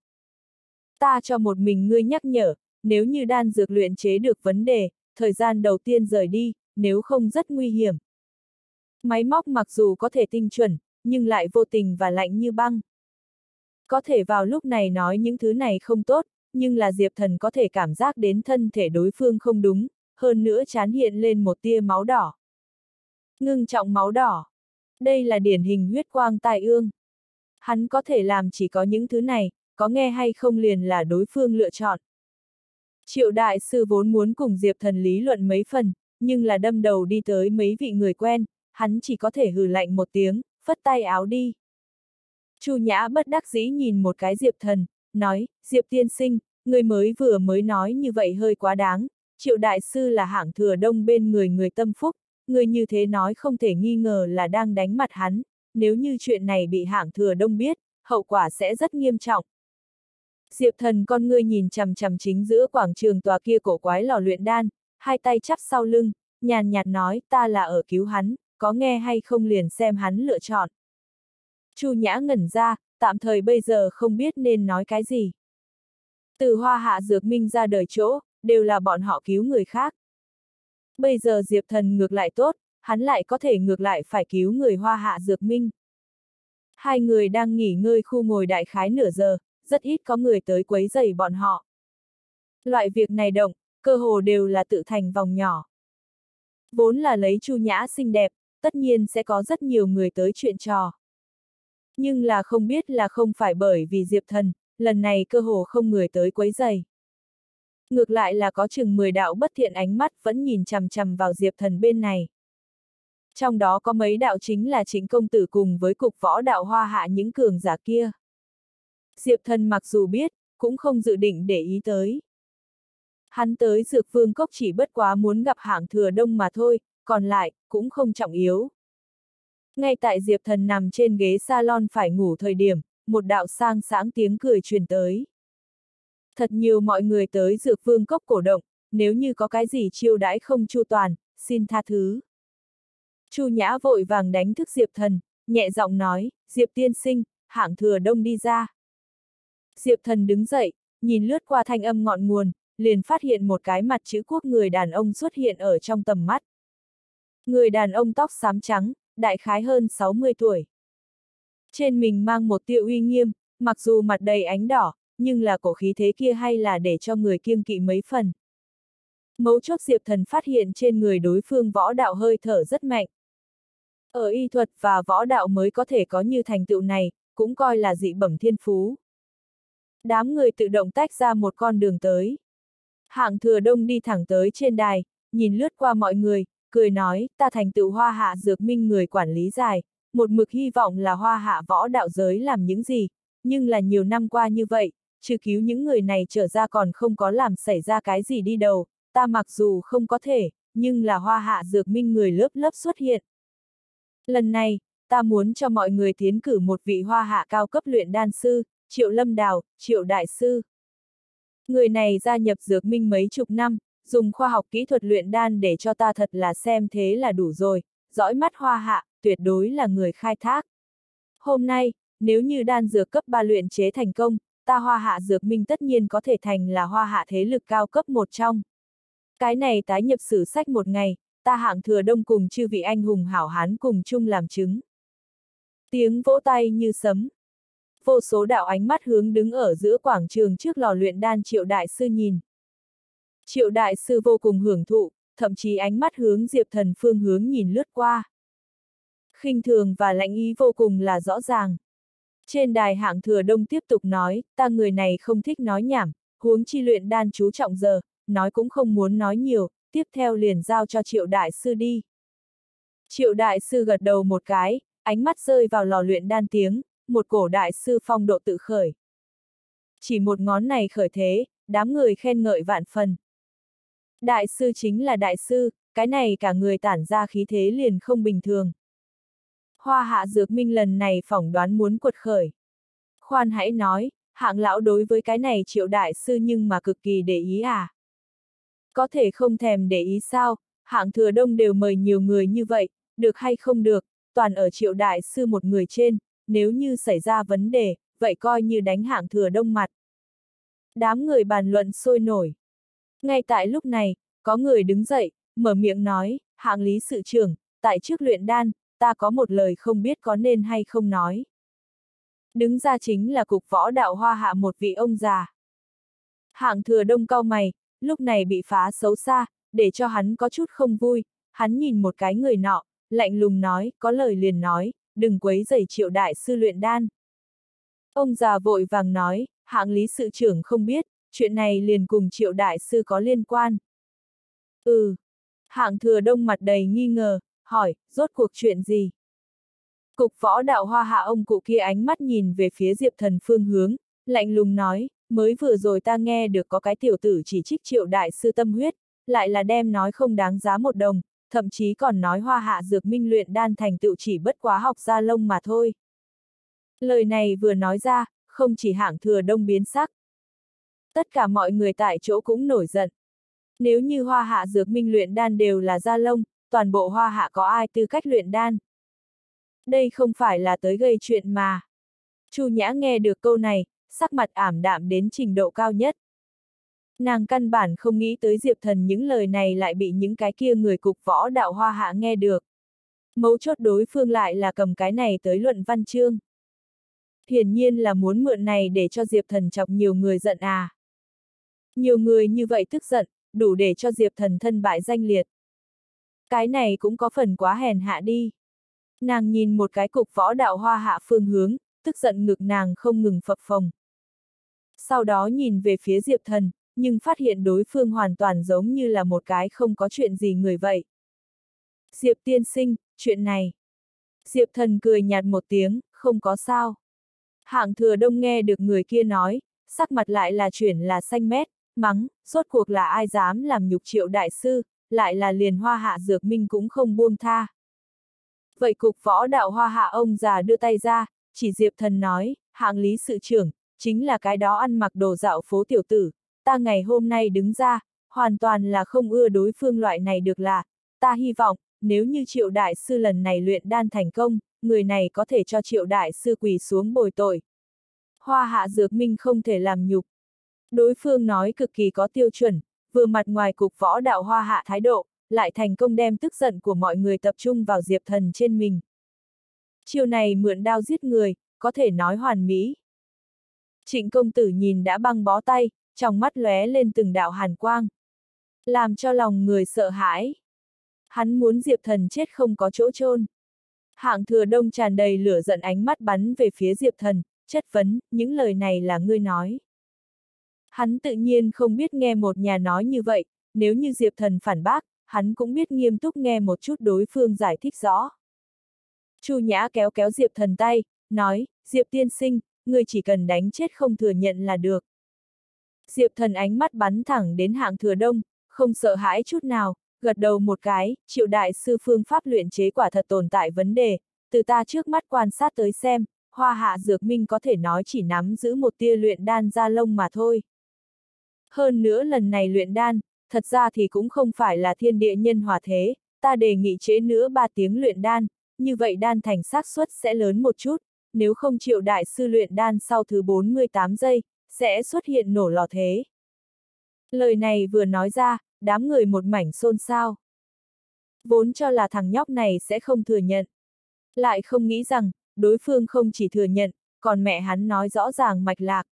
Ta cho một mình ngươi nhắc nhở, nếu như đan dược luyện chế được vấn đề, thời gian đầu tiên rời đi, nếu không rất nguy hiểm. Máy móc mặc dù có thể tinh chuẩn, nhưng lại vô tình và lạnh như băng. Có thể vào lúc này nói những thứ này không tốt, nhưng là Diệp Thần có thể cảm giác đến thân thể đối phương không đúng, hơn nữa chán hiện lên một tia máu đỏ. Ngưng trọng máu đỏ. Đây là điển hình huyết quang tai ương. Hắn có thể làm chỉ có những thứ này, có nghe hay không liền là đối phương lựa chọn. Triệu đại sư vốn muốn cùng Diệp Thần lý luận mấy phần, nhưng là đâm đầu đi tới mấy vị người quen, hắn chỉ có thể hừ lạnh một tiếng, phất tay áo đi. Chu Nhã bất đắc dĩ nhìn một cái Diệp Thần, nói, Diệp tiên sinh, người mới vừa mới nói như vậy hơi quá đáng, triệu đại sư là hạng thừa đông bên người người tâm phúc, người như thế nói không thể nghi ngờ là đang đánh mặt hắn, nếu như chuyện này bị hạng thừa đông biết, hậu quả sẽ rất nghiêm trọng. Diệp thần con ngươi nhìn chằm chằm chính giữa quảng trường tòa kia cổ quái lò luyện đan, hai tay chắp sau lưng, nhàn nhạt nói ta là ở cứu hắn, có nghe hay không liền xem hắn lựa chọn. Chu Nhã ngẩn ra, tạm thời bây giờ không biết nên nói cái gì. Từ hoa hạ dược minh ra đời chỗ, đều là bọn họ cứu người khác. Bây giờ Diệp Thần ngược lại tốt, hắn lại có thể ngược lại phải cứu người hoa hạ dược minh. Hai người đang nghỉ ngơi khu ngồi đại khái nửa giờ, rất ít có người tới quấy rầy bọn họ. Loại việc này động, cơ hồ đều là tự thành vòng nhỏ. Vốn là lấy chu nhã xinh đẹp, tất nhiên sẽ có rất nhiều người tới chuyện trò. Nhưng là không biết là không phải bởi vì Diệp Thần, lần này cơ hồ không người tới quấy rầy. Ngược lại là có chừng 10 đạo bất thiện ánh mắt vẫn nhìn chằm chằm vào Diệp Thần bên này. Trong đó có mấy đạo chính là chính công tử cùng với cục võ đạo hoa hạ những cường giả kia. Diệp Thần mặc dù biết, cũng không dự định để ý tới. Hắn tới Dược Vương Cốc chỉ bất quá muốn gặp hạng thừa đông mà thôi, còn lại, cũng không trọng yếu. Ngay tại Diệp Thần nằm trên ghế salon phải ngủ thời điểm, một đạo sang sáng tiếng cười truyền tới. Thật nhiều mọi người tới Dược Vương Cốc cổ động, nếu như có cái gì chiêu đãi không chu toàn, xin tha thứ. Chu Nhã vội vàng đánh thức Diệp Thần, nhẹ giọng nói, Diệp tiên sinh, hạng thừa đông đi ra. Diệp Thần đứng dậy, nhìn lướt qua thanh âm ngọn nguồn, liền phát hiện một cái mặt chữ quốc người đàn ông xuất hiện ở trong tầm mắt. Người đàn ông tóc xám trắng, đại khái hơn 60 tuổi. Trên mình mang một tiêu uy nghiêm, mặc dù mặt đầy ánh đỏ, nhưng là cổ khí thế kia hay là để cho người kiêng kỵ mấy phần. Mấu chốt Diệp Thần phát hiện trên người đối phương võ đạo hơi thở rất mạnh. Ở y thuật và võ đạo mới có thể có như thành tựu này, cũng coi là dị bẩm thiên phú. Đám người tự động tách ra một con đường tới. Hạng thừa đông đi thẳng tới trên đài, nhìn lướt qua mọi người, cười nói, ta thành tựu hoa hạ dược minh người quản lý dài, một mực hy vọng là hoa hạ võ đạo giới làm những gì, nhưng là nhiều năm qua như vậy, trừ cứu những người này trở ra còn không có làm xảy ra cái gì đi đầu, ta mặc dù không có thể, nhưng là hoa hạ dược minh người lớp lớp xuất hiện. Lần này, ta muốn cho mọi người tiến cử một vị hoa hạ cao cấp luyện đan sư, Triệu Lâm Đào, Triệu Đại Sư. Người này gia nhập dược minh mấy chục năm, dùng khoa học kỹ thuật luyện đan để cho ta thật là xem thế là đủ rồi, dõi mắt hoa hạ, tuyệt đối là người khai thác. Hôm nay, nếu như đan dược cấp 3 luyện chế thành công, ta hoa hạ dược minh tất nhiên có thể thành là hoa hạ thế lực cao cấp một trong. Cái này tái nhập sử sách một ngày, ta hạng thừa đông cùng chư vị anh hùng hảo hán cùng chung làm chứng. Tiếng vỗ tay như sấm. Vô số đạo ánh mắt hướng đứng ở giữa quảng trường trước lò luyện đan triệu đại sư nhìn. Triệu đại sư vô cùng hưởng thụ, thậm chí ánh mắt hướng Diệp Thần phương hướng nhìn lướt qua. khinh thường và lãnh ý vô cùng là rõ ràng. Trên đài hạng thừa đông tiếp tục nói, ta người này không thích nói nhảm, huống chi luyện đan chú trọng giờ, nói cũng không muốn nói nhiều, tiếp theo liền giao cho triệu đại sư đi. Triệu đại sư gật đầu một cái, ánh mắt rơi vào lò luyện đan tiếng, một cổ đại sư phong độ tự khởi. Chỉ một ngón này khởi thế, đám người khen ngợi vạn phần. Đại sư chính là đại sư, cái này cả người tản ra khí thế liền không bình thường. Hoa hạ dược minh lần này phỏng đoán muốn quật khởi. Khoan hãy nói, hạng lão đối với cái này triệu đại sư nhưng mà cực kỳ để ý à. Có thể không thèm để ý sao, hạng thừa đông đều mời nhiều người như vậy, được hay không được, toàn ở triệu đại sư một người trên, nếu như xảy ra vấn đề, vậy coi như đánh hạng thừa đông mặt. Đám người bàn luận sôi nổi. Ngay tại lúc này, có người đứng dậy, mở miệng nói, hạng lý sự trưởng, tại trước luyện đan, ta có một lời không biết có nên hay không nói. Đứng ra chính là cục võ đạo hoa hạ một vị ông già. Hạng thừa đông cao mày, lúc này bị phá xấu xa, để cho hắn có chút không vui, hắn nhìn một cái người nọ, lạnh lùng nói, có lời liền nói, đừng quấy rầy triệu đại sư luyện đan. Ông già vội vàng nói, hạng lý sự trưởng không biết, chuyện này liền cùng triệu đại sư có liên quan. Ừ. Hạng thừa đông mặt đầy nghi ngờ, hỏi, rốt cuộc chuyện gì? Cục võ đạo hoa hạ ông cụ kia ánh mắt nhìn về phía diệp thần phương hướng, lạnh lùng nói, mới vừa rồi ta nghe được có cái tiểu tử chỉ trích triệu đại sư tâm huyết, lại là đem nói không đáng giá một đồng, thậm chí còn nói hoa hạ dược minh luyện đan thành tựu chỉ bất quá học ra lông mà thôi. Lời này vừa nói ra, không chỉ hạng thừa đông biến sắc. Tất cả mọi người tại chỗ cũng nổi giận. Nếu như hoa hạ dược minh luyện đan đều là da lông, toàn bộ hoa hạ có ai tư cách luyện đan? Đây không phải là tới gây chuyện mà. Chu Nhã nghe được câu này, sắc mặt ảm đạm đến trình độ cao nhất. Nàng căn bản không nghĩ tới Diệp Thần những lời này lại bị những cái kia người cục võ đạo hoa hạ nghe được. Mấu chốt đối phương lại là cầm cái này tới luận văn chương. Hiển nhiên là muốn mượn này để cho Diệp Thần chọc nhiều người giận à. Nhiều người như vậy tức giận, đủ để cho Diệp Thần thân bại danh liệt. Cái này cũng có phần quá hèn hạ đi. Nàng nhìn một cái cục võ đạo hoa hạ phương hướng, tức giận ngực nàng không ngừng phập phồng. Sau đó nhìn về phía Diệp Thần, nhưng phát hiện đối phương hoàn toàn giống như là một cái không có chuyện gì người vậy. Diệp tiên sinh, chuyện này. Diệp thần cười nhạt một tiếng, không có sao. Hạng thừa đông nghe được người kia nói, sắc mặt lại là chuyển là xanh mét, mắng, rốt cuộc là ai dám làm nhục triệu đại sư, lại là liền hoa hạ dược minh cũng không buông tha. Vậy cục võ đạo hoa hạ ông già đưa tay ra, chỉ Diệp thần nói, hạng lý sự trưởng, chính là cái đó ăn mặc đồ dạo phố tiểu tử, ta ngày hôm nay đứng ra, hoàn toàn là không ưa đối phương loại này được là, ta hy vọng, nếu như triệu đại sư lần này luyện đan thành công, người này có thể cho triệu đại sư quỳ xuống bồi tội. Hoa hạ dược minh không thể làm nhục. Đối phương nói cực kỳ có tiêu chuẩn, vừa mặt ngoài cục võ đạo hoa hạ thái độ, lại thành công đem tức giận của mọi người tập trung vào diệp thần trên mình. Chiều này mượn đao giết người, có thể nói hoàn mỹ. Trịnh công tử nhìn đã băng bó tay, trong mắt lóe lên từng đạo hàn quang. Làm cho lòng người sợ hãi. Hắn muốn Diệp Thần chết không có chỗ chôn. Hạng thừa đông tràn đầy lửa giận ánh mắt bắn về phía Diệp Thần, chất vấn, những lời này là ngươi nói. Hắn tự nhiên không biết nghe một nhà nói như vậy, nếu như Diệp Thần phản bác, hắn cũng biết nghiêm túc nghe một chút đối phương giải thích rõ. Chu Nhã kéo kéo Diệp Thần tay, nói, Diệp tiên sinh, ngươi chỉ cần đánh chết không thừa nhận là được. Diệp thần ánh mắt bắn thẳng đến hạng thừa đông, không sợ hãi chút nào, gật đầu một cái, triệu đại sư phương pháp luyện chế quả thật tồn tại vấn đề, từ ta trước mắt quan sát tới xem, hoa hạ dược minh có thể nói chỉ nắm giữ một tia luyện đan ra lông mà thôi. Hơn nữa lần này luyện đan, thật ra thì cũng không phải là thiên địa nhân hòa thế, ta đề nghị chế nữa 3 tiếng luyện đan, như vậy đan thành xác suất sẽ lớn một chút, nếu không triệu đại sư luyện đan sau thứ 48 giây, sẽ xuất hiện nổ lò thế. Lời này vừa nói ra, đám người một mảnh xôn xao. Vốn cho là thằng nhóc này sẽ không thừa nhận. Lại không nghĩ rằng, đối phương không chỉ thừa nhận, còn mẹ hắn nói rõ ràng mạch lạc.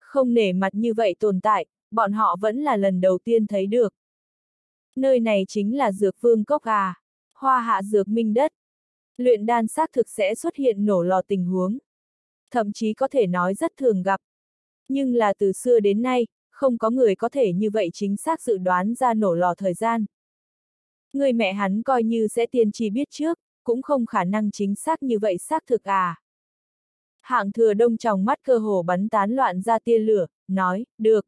Không nể mặt như vậy tồn tại, bọn họ vẫn là lần đầu tiên thấy được. Nơi này chính là dược vương cốc à, hoa hạ dược minh đất. Luyện đan xác thực sẽ xuất hiện nổ lò tình huống. Thậm chí có thể nói rất thường gặp. Nhưng là từ xưa đến nay, không có người có thể như vậy chính xác dự đoán ra nổ lò thời gian. Người mẹ hắn coi như sẽ tiên tri biết trước, cũng không khả năng chính xác như vậy xác thực à. Hạng thừa đông trong mắt cơ hồ bắn tán loạn ra tia lửa, nói, được.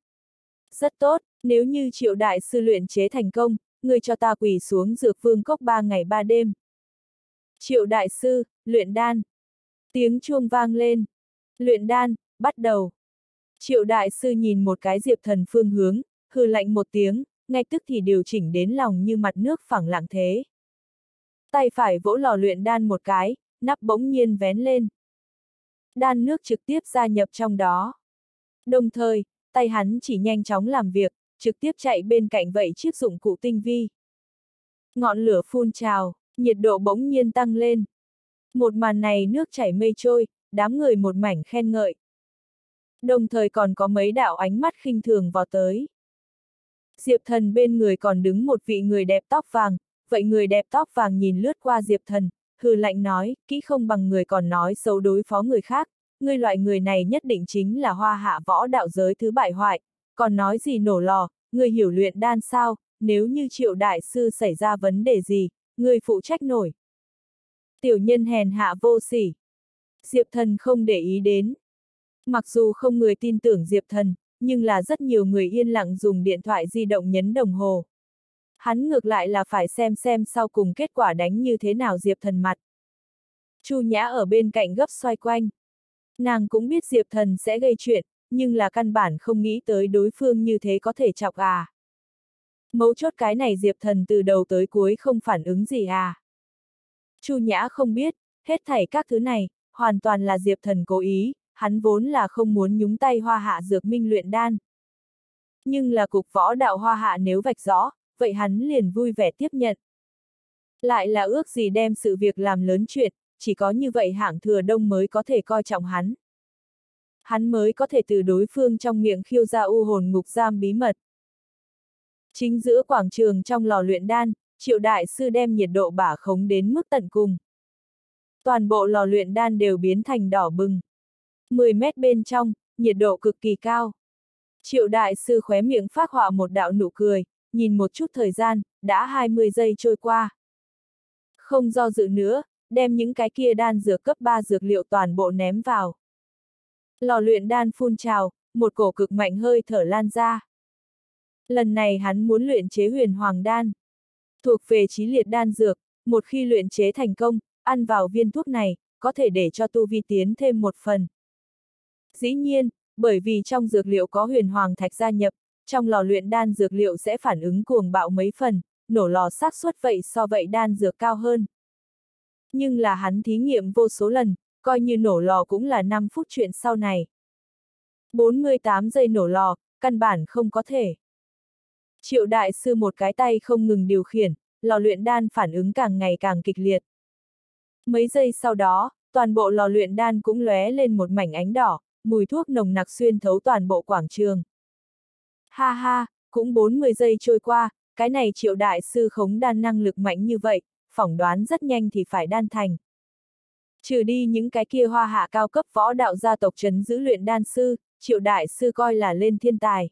Rất tốt, nếu như triệu đại sư luyện chế thành công, người cho ta quỳ xuống dược vương cốc ba ngày ba đêm. Triệu đại sư, luyện đan. Tiếng chuông vang lên. Luyện đan, bắt đầu. Triệu đại sư nhìn một cái diệp thần phương hướng, hư lạnh một tiếng, ngay tức thì điều chỉnh đến lòng như mặt nước phẳng lặng thế. Tay phải vỗ lò luyện đan một cái, nắp bỗng nhiên vén lên. Đan nước trực tiếp gia nhập trong đó. Đồng thời, tay hắn chỉ nhanh chóng làm việc, trực tiếp chạy bên cạnh vậy chiếc dụng cụ tinh vi. Ngọn lửa phun trào, nhiệt độ bỗng nhiên tăng lên. Một màn này nước chảy mây trôi, đám người một mảnh khen ngợi. Đồng thời còn có mấy đạo ánh mắt khinh thường vào tới. Diệp thần bên người còn đứng một vị người đẹp tóc vàng, vậy người đẹp tóc vàng nhìn lướt qua Diệp thần, hừ lạnh nói, kỹ không bằng người còn nói xấu đối phó người khác, người loại người này nhất định chính là hoa hạ võ đạo giới thứ bại hoại, còn nói gì nổ lò, người hiểu luyện đan sao, nếu như triệu đại sư xảy ra vấn đề gì, người phụ trách nổi. Tiểu nhân hèn hạ vô sỉ. Diệp thần không để ý đến. Mặc dù không người tin tưởng Diệp thần, nhưng là rất nhiều người yên lặng dùng điện thoại di động nhấn đồng hồ. Hắn ngược lại là phải xem xem sau cùng kết quả đánh như thế nào Diệp thần mặt. Chu Nhã ở bên cạnh gấp xoay quanh. Nàng cũng biết Diệp thần sẽ gây chuyện, nhưng là căn bản không nghĩ tới đối phương như thế có thể chọc à. Mấu chốt cái này Diệp thần từ đầu tới cuối không phản ứng gì à. Chu Nhã không biết, hết thảy các thứ này, hoàn toàn là Diệp thần cố ý, hắn vốn là không muốn nhúng tay hoa hạ dược minh luyện đan. Nhưng là cục võ đạo hoa hạ nếu vạch rõ, vậy hắn liền vui vẻ tiếp nhận. Lại là ước gì đem sự việc làm lớn chuyện, chỉ có như vậy hạng thừa đông mới có thể coi trọng hắn. Hắn mới có thể từ đối phương trong miệng khiêu ra u hồn ngục giam bí mật. Chính giữa quảng trường trong lò luyện đan, triệu đại sư đem nhiệt độ bả khống đến mức tận cùng. Toàn bộ lò luyện đan đều biến thành đỏ bừng. 10 mét bên trong, nhiệt độ cực kỳ cao. Triệu đại sư khóe miệng phát họa một đạo nụ cười, nhìn một chút thời gian, đã 20 giây trôi qua. Không do dự nữa, đem những cái kia đan dược cấp 3 dược liệu toàn bộ ném vào. Lò luyện đan phun trào, một cổ cực mạnh hơi thở lan ra. Lần này hắn muốn luyện chế huyền hoàng đan. Thuộc về trí liệt đan dược, một khi luyện chế thành công, ăn vào viên thuốc này, có thể để cho tu vi tiến thêm một phần. Dĩ nhiên, bởi vì trong dược liệu có huyền hoàng thạch gia nhập, trong lò luyện đan dược liệu sẽ phản ứng cuồng bạo mấy phần, nổ lò xác suất vậy so vậy đan dược cao hơn. Nhưng là hắn thí nghiệm vô số lần, coi như nổ lò cũng là 5 phút chuyện sau này. 48 giây nổ lò, căn bản không có thể. Triệu đại sư một cái tay không ngừng điều khiển, lò luyện đan phản ứng càng ngày càng kịch liệt. Mấy giây sau đó, toàn bộ lò luyện đan cũng lóe lên một mảnh ánh đỏ, mùi thuốc nồng nặc xuyên thấu toàn bộ quảng trường. Ha ha, cũng 40 giây trôi qua, cái này triệu đại sư khống đan năng lực mạnh như vậy, phỏng đoán rất nhanh thì phải đan thành. Trừ đi những cái kia hoa hạ cao cấp võ đạo gia tộc trấn giữ luyện đan sư, triệu đại sư coi là lên thiên tài.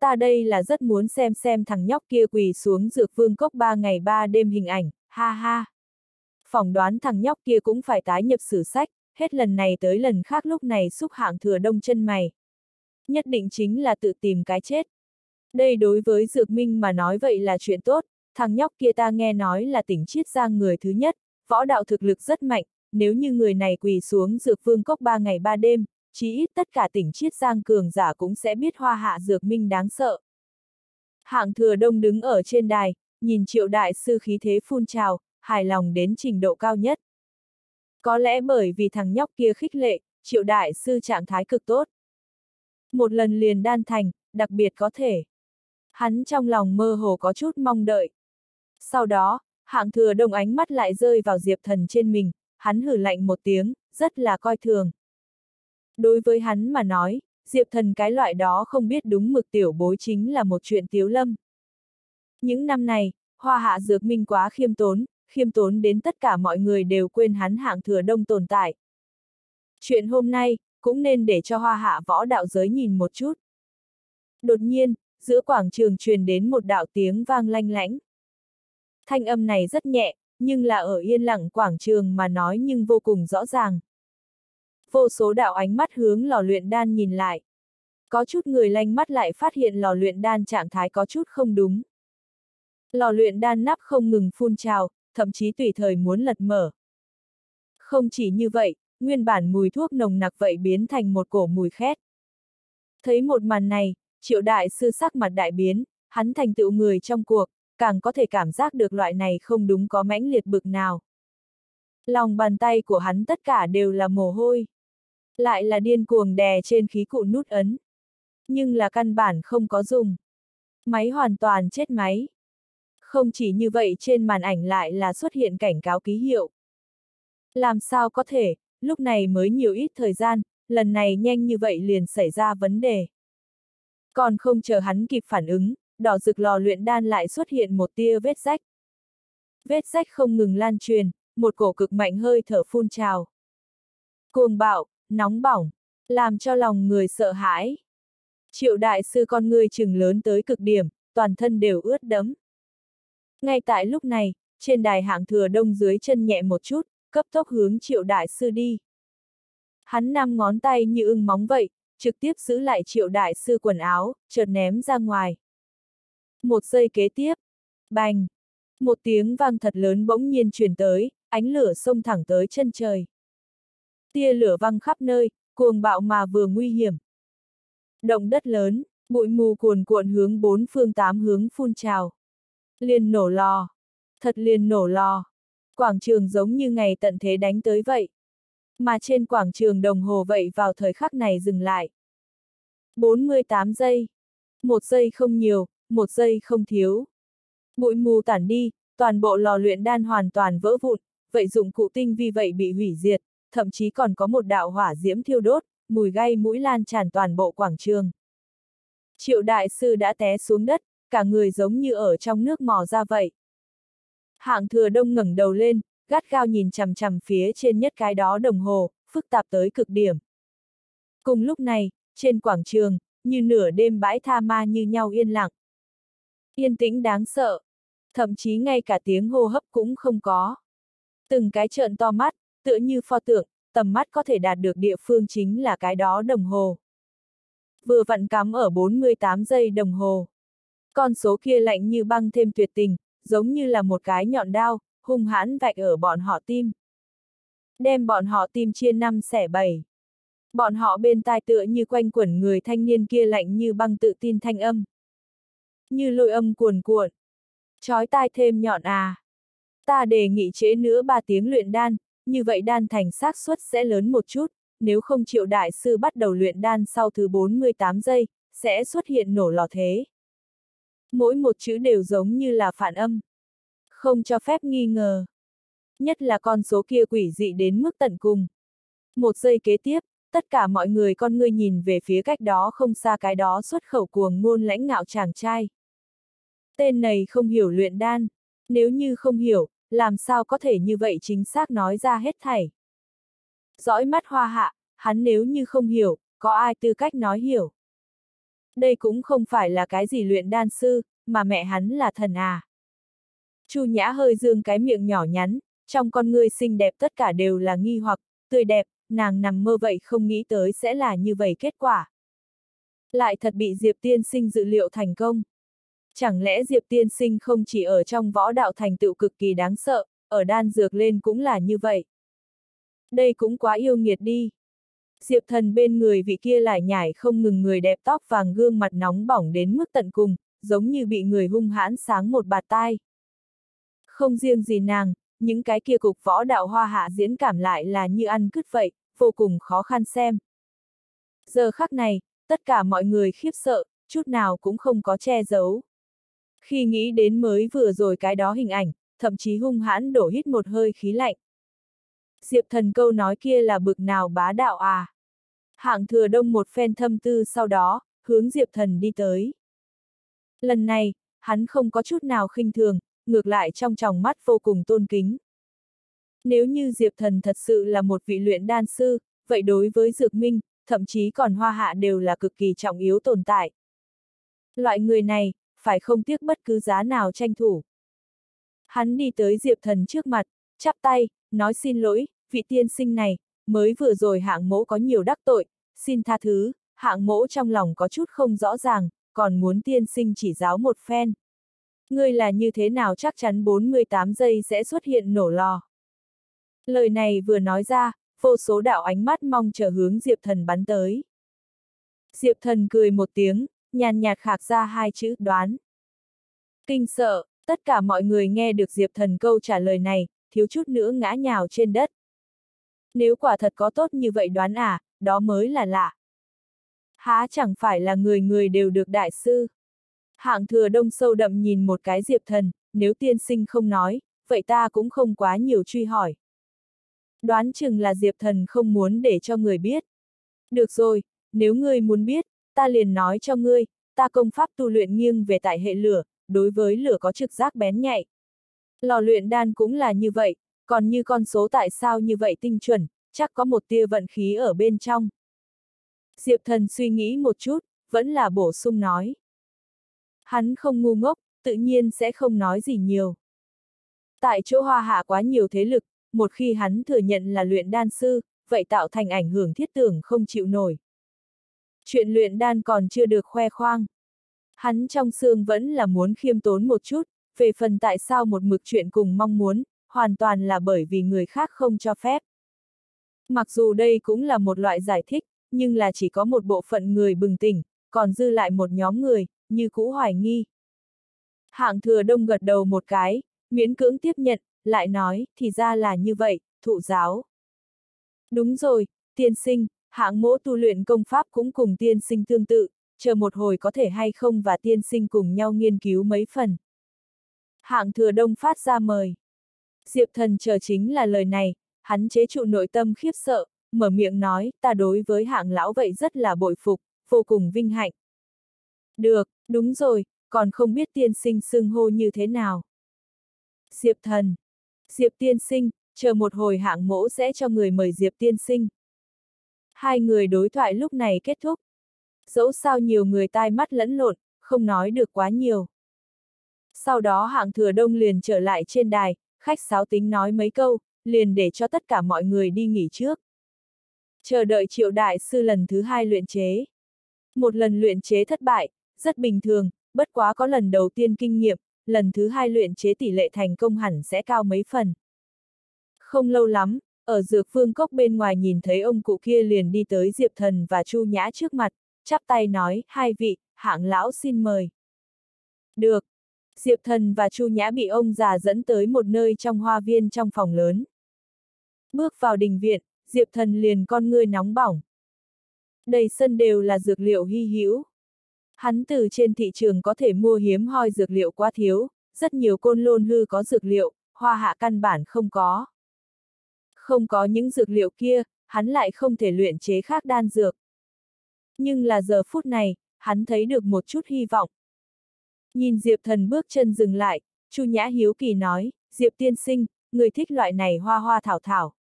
Ta đây là rất muốn xem xem thằng nhóc kia quỳ xuống dược vương cốc ba ngày ba đêm hình ảnh, ha ha. Phỏng đoán thằng nhóc kia cũng phải tái nhập sử sách, hết lần này tới lần khác lúc này xúc hạng thừa đông chân mày. Nhất định chính là tự tìm cái chết. Đây đối với Dược Minh mà nói vậy là chuyện tốt, thằng nhóc kia ta nghe nói là tỉnh chiết giang người thứ nhất, võ đạo thực lực rất mạnh, nếu như người này quỳ xuống Dược Vương Cốc ba ngày ba đêm, chí ít tất cả tỉnh chiết giang cường giả cũng sẽ biết hoa hạ Dược Minh đáng sợ. Hạng thừa đông đứng ở trên đài, nhìn triệu đại sư khí thế phun trào, hài lòng đến trình độ cao nhất. Có lẽ bởi vì thằng nhóc kia khích lệ, triệu đại sư trạng thái cực tốt. Một lần liền đan thành, đặc biệt có thể. Hắn trong lòng mơ hồ có chút mong đợi. Sau đó, hạng thừa đông ánh mắt lại rơi vào diệp thần trên mình, hắn hử lạnh một tiếng, rất là coi thường. Đối với hắn mà nói, diệp thần cái loại đó không biết đúng mực tiểu bối chính là một chuyện tiếu lâm. Những năm này, hoa hạ dược minh quá khiêm tốn, khiêm tốn đến tất cả mọi người đều quên hắn hạng thừa đông tồn tại. Chuyện hôm nay, cũng nên để cho hoa hạ võ đạo giới nhìn một chút. Đột nhiên, giữa quảng trường truyền đến một đạo tiếng vang lanh lãnh. Thanh âm này rất nhẹ, nhưng là ở yên lặng quảng trường mà nói nhưng vô cùng rõ ràng. Vô số đạo ánh mắt hướng lò luyện đan nhìn lại. Có chút người lanh mắt lại phát hiện lò luyện đan trạng thái có chút không đúng. Lò luyện đan nắp không ngừng phun trào, thậm chí tùy thời muốn lật mở. Không chỉ như vậy, nguyên bản mùi thuốc nồng nặc vậy biến thành một cổ mùi khét. Thấy một màn này, triệu đại sư sắc mặt đại biến, hắn thành tựu người trong cuộc, càng có thể cảm giác được loại này không đúng có mãnh liệt bực nào. Lòng bàn tay của hắn tất cả đều là mồ hôi. Lại là điên cuồng đè trên khí cụ nút ấn. Nhưng là căn bản không có dùng. Máy hoàn toàn chết máy. Không chỉ như vậy trên màn ảnh lại là xuất hiện cảnh cáo ký hiệu. Làm sao có thể, lúc này mới nhiều ít thời gian, lần này nhanh như vậy liền xảy ra vấn đề. Còn không chờ hắn kịp phản ứng, đỏ rực lò luyện đan lại xuất hiện một tia vết rách. Vết rách không ngừng lan truyền, một cổ cực mạnh hơi thở phun trào. Cuồng bạo, nóng bỏng, làm cho lòng người sợ hãi. Triệu đại sư con người chừng lớn tới cực điểm, toàn thân đều ướt đẫm. Ngay tại lúc này, trên đài hạng thừa đông dưới chân nhẹ một chút, cấp tốc hướng triệu đại sư đi. Hắn năm ngón tay như ưng móng vậy, trực tiếp giữ lại triệu đại sư quần áo, chợt ném ra ngoài. Một giây kế tiếp, bành, một tiếng vang thật lớn bỗng nhiên truyền tới, ánh lửa xông thẳng tới chân trời. Tia lửa văng khắp nơi, cuồng bạo mà vừa nguy hiểm. Động đất lớn, bụi mù cuồn cuộn hướng bốn phương tám hướng phun trào. Liền nổ lò. Thật liền nổ lò. Quảng trường giống như ngày tận thế đánh tới vậy. Mà trên quảng trường đồng hồ vậy vào thời khắc này dừng lại. 48 giây. Một giây không nhiều, một giây không thiếu. Bụi mù tản đi, toàn bộ lò luyện đan hoàn toàn vỡ vụn, vậy dụng cụ tinh vi vậy bị hủy diệt, thậm chí còn có một đạo hỏa diễm thiêu đốt, mùi gay mũi lan tràn toàn bộ quảng trường. Triệu đại sư đã té xuống đất, cả người giống như ở trong nước mò ra vậy. Hạng thừa đông ngẩng đầu lên, gắt gao nhìn chằm chằm phía trên nhất cái đó đồng hồ, phức tạp tới cực điểm. Cùng lúc này, trên quảng trường, như nửa đêm bãi tha ma như nhau yên lặng. Yên tĩnh đáng sợ. Thậm chí ngay cả tiếng hô hấp cũng không có. Từng cái trợn to mắt, tựa như pho tượng, tầm mắt có thể đạt được địa phương chính là cái đó đồng hồ. Vừa vặn cắm ở 48 giây đồng hồ. Con số kia lạnh như băng thêm tuyệt tình, giống như là một cái nhọn đao, hung hãn vạch ở bọn họ tim. Đem bọn họ tim chia năm xẻ bảy. Bọn họ bên tai tựa như quanh quẩn người thanh niên kia lạnh như băng tự tin thanh âm. Như lôi âm cuồn cuộn. Chói tai thêm nhọn à. Ta đề nghị chế nữa ba tiếng luyện đan, như vậy đan thành xác suất sẽ lớn một chút, nếu không triệu đại sư bắt đầu luyện đan sau thứ 48 giây, sẽ xuất hiện nổ lò thế. Mỗi một chữ đều giống như là phản âm. Không cho phép nghi ngờ. Nhất là con số kia quỷ dị đến mức tận cùng. Một giây kế tiếp, tất cả mọi người con ngươi nhìn về phía cách đó không xa cái đó xuất khẩu cuồng ngôn lãnh ngạo chàng trai. Tên này không hiểu luyện đan. Nếu như không hiểu, làm sao có thể như vậy chính xác nói ra hết thảy. Dõi mắt hoa hạ, hắn nếu như không hiểu, có ai tư cách nói hiểu. Đây cũng không phải là cái gì luyện đan sư, mà mẹ hắn là thần à. Chu Nhã hơi dương cái miệng nhỏ nhắn, trong con người xinh đẹp tất cả đều là nghi hoặc, tươi đẹp, nàng nằm mơ vậy không nghĩ tới sẽ là như vậy kết quả. Lại thật bị Diệp Tiên Sinh dự liệu thành công. Chẳng lẽ Diệp Tiên Sinh không chỉ ở trong võ đạo thành tựu cực kỳ đáng sợ, ở đan dược lên cũng là như vậy. Đây cũng quá yêu nghiệt đi. Diệp thần bên người vị kia lại nhảy không ngừng người đẹp tóc vàng gương mặt nóng bỏng đến mức tận cùng, giống như bị người hung hãn sáng một bạt tai. Không riêng gì nàng, những cái kia cục võ đạo hoa hạ diễn cảm lại là như ăn cứt vậy, vô cùng khó khăn xem. Giờ khắc này, tất cả mọi người khiếp sợ, chút nào cũng không có che giấu. Khi nghĩ đến mới vừa rồi cái đó hình ảnh, thậm chí hung hãn đổ hít một hơi khí lạnh. Diệp thần câu nói kia là bực nào bá đạo à? Hạng thừa đông một phen thâm tư sau đó, hướng Diệp thần đi tới. Lần này, hắn không có chút nào khinh thường, ngược lại trong tròng mắt vô cùng tôn kính. Nếu như Diệp thần thật sự là một vị luyện đan sư, vậy đối với Dược Minh, thậm chí còn hoa hạ đều là cực kỳ trọng yếu tồn tại. Loại người này, phải không tiếc bất cứ giá nào tranh thủ. Hắn đi tới Diệp Thần trước mặt, chắp tay, nói xin lỗi, vị tiên sinh này, mới vừa rồi hạng mẫu có nhiều đắc tội, xin tha thứ, hạng mẫu trong lòng có chút không rõ ràng, còn muốn tiên sinh chỉ giáo một phen. Ngươi là như thế nào chắc chắn 48 giây sẽ xuất hiện nổ lò. Lời này vừa nói ra, vô số đạo ánh mắt mong chờ hướng Diệp Thần bắn tới. Diệp Thần cười một tiếng, nhàn nhạt khạc ra hai chữ đoán. Kinh sợ, tất cả mọi người nghe được Diệp Thần câu trả lời này, thiếu chút nữa ngã nhào trên đất. Nếu quả thật có tốt như vậy đoán à, đó mới là lạ. Há chẳng phải là người người đều được đại sư. Hạng thừa đông sâu đậm nhìn một cái diệp thần, nếu tiên sinh không nói, vậy ta cũng không quá nhiều truy hỏi. Đoán chừng là diệp thần không muốn để cho người biết. Được rồi, nếu ngươi muốn biết, ta liền nói cho ngươi, ta công pháp tu luyện nghiêng về tại hệ lửa, đối với lửa có trực giác bén nhạy. Lò luyện đan cũng là như vậy, còn như con số tại sao như vậy tinh chuẩn, chắc có một tia vận khí ở bên trong. Diệp thần suy nghĩ một chút, vẫn là bổ sung nói. Hắn không ngu ngốc, tự nhiên sẽ không nói gì nhiều. Tại chỗ hoa hạ quá nhiều thế lực, một khi hắn thừa nhận là luyện đan sư, vậy tạo thành ảnh hưởng thiết tưởng không chịu nổi. Chuyện luyện đan còn chưa được khoe khoang. Hắn trong xương vẫn là muốn khiêm tốn một chút, về phần tại sao một mực chuyện cùng mong muốn, hoàn toàn là bởi vì người khác không cho phép. Mặc dù đây cũng là một loại giải thích, nhưng là chỉ có một bộ phận người bừng tỉnh, còn dư lại một nhóm người, như cũ hoài nghi. Hạng thừa đông gật đầu một cái, miễn cưỡng tiếp nhận, lại nói, thì ra là như vậy, thụ giáo. Đúng rồi, tiên sinh, hạng mỗ tu luyện công pháp cũng cùng tiên sinh tương tự, chờ một hồi có thể hay không và tiên sinh cùng nhau nghiên cứu mấy phần. Hạng thừa đông phát ra mời. Diệp thần chờ chính là lời này, hắn chế trụ nội tâm khiếp sợ, mở miệng nói, ta đối với hạng lão vậy rất là bội phục, vô cùng vinh hạnh. Được, đúng rồi, còn không biết tiên sinh xưng hô như thế nào. Diệp thần. Diệp tiên sinh, chờ một hồi hạng mỗ sẽ cho người mời Diệp tiên sinh. Hai người đối thoại lúc này kết thúc. Dẫu sao nhiều người tai mắt lẫn lộn, không nói được quá nhiều. Sau đó hạng thừa đông liền trở lại trên đài, khách sáo tính nói mấy câu, liền để cho tất cả mọi người đi nghỉ trước. Chờ đợi triệu đại sư lần thứ hai luyện chế. Một lần luyện chế thất bại, rất bình thường, bất quá có lần đầu tiên kinh nghiệm, lần thứ hai luyện chế tỷ lệ thành công hẳn sẽ cao mấy phần. Không lâu lắm, ở dược phương cốc bên ngoài nhìn thấy ông cụ kia liền đi tới Diệp Thần và Chu Nhã trước mặt, chắp tay nói, hai vị, hạng lão xin mời. Được. Diệp Thần và Chu Nhã bị ông già dẫn tới một nơi trong hoa viên trong phòng lớn. Bước vào đình viện, Diệp Thần liền con ngươi nóng bỏng. Đầy sân đều là dược liệu hy hữu. Hắn từ trên thị trường có thể mua hiếm hoi dược liệu quá thiếu, rất nhiều côn lôn hư có dược liệu, hoa hạ căn bản không có. Không có những dược liệu kia, hắn lại không thể luyện chế khác đan dược. Nhưng là giờ phút này, hắn thấy được một chút hy vọng. Nhìn Diệp thần bước chân dừng lại, Chu Nhã Hiếu Kỳ nói, Diệp tiên sinh, người thích loại này hoa hoa thảo thảo.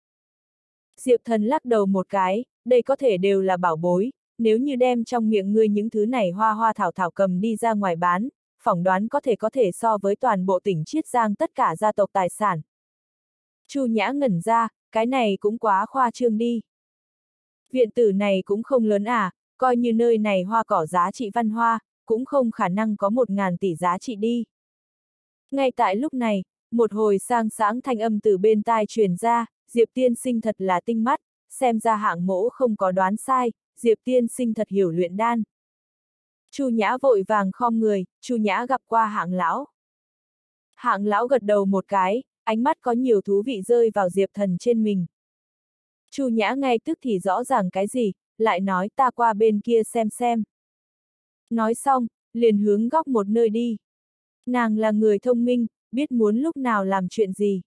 Diệp thần lắc đầu một cái, đây có thể đều là bảo bối, nếu như đem trong miệng ngươi những thứ này hoa hoa thảo thảo cầm đi ra ngoài bán, phỏng đoán có thể có thể so với toàn bộ tỉnh Chiết Giang tất cả gia tộc tài sản. Chu Nhã ngẩn ra, cái này cũng quá khoa trương đi. Viện tử này cũng không lớn à, coi như nơi này hoa cỏ giá trị văn hoa, cũng không khả năng có một ngàn tỷ giá trị đi. Ngay tại lúc này, một hồi sang sáng thanh âm từ bên tai truyền ra, Diệp tiên sinh thật là tinh mắt, xem ra hạng mẫu không có đoán sai, Diệp tiên sinh thật hiểu luyện đan. Chu Nhã vội vàng khom người, Chu Nhã gặp qua hạng lão. Hạng lão gật đầu một cái, ánh mắt có nhiều thú vị rơi vào Diệp thần trên mình. Chu Nhã ngay tức thì rõ ràng cái gì, lại nói ta qua bên kia xem xem. Nói xong, liền hướng góc một nơi đi. Nàng là người thông minh, biết muốn lúc nào làm chuyện gì.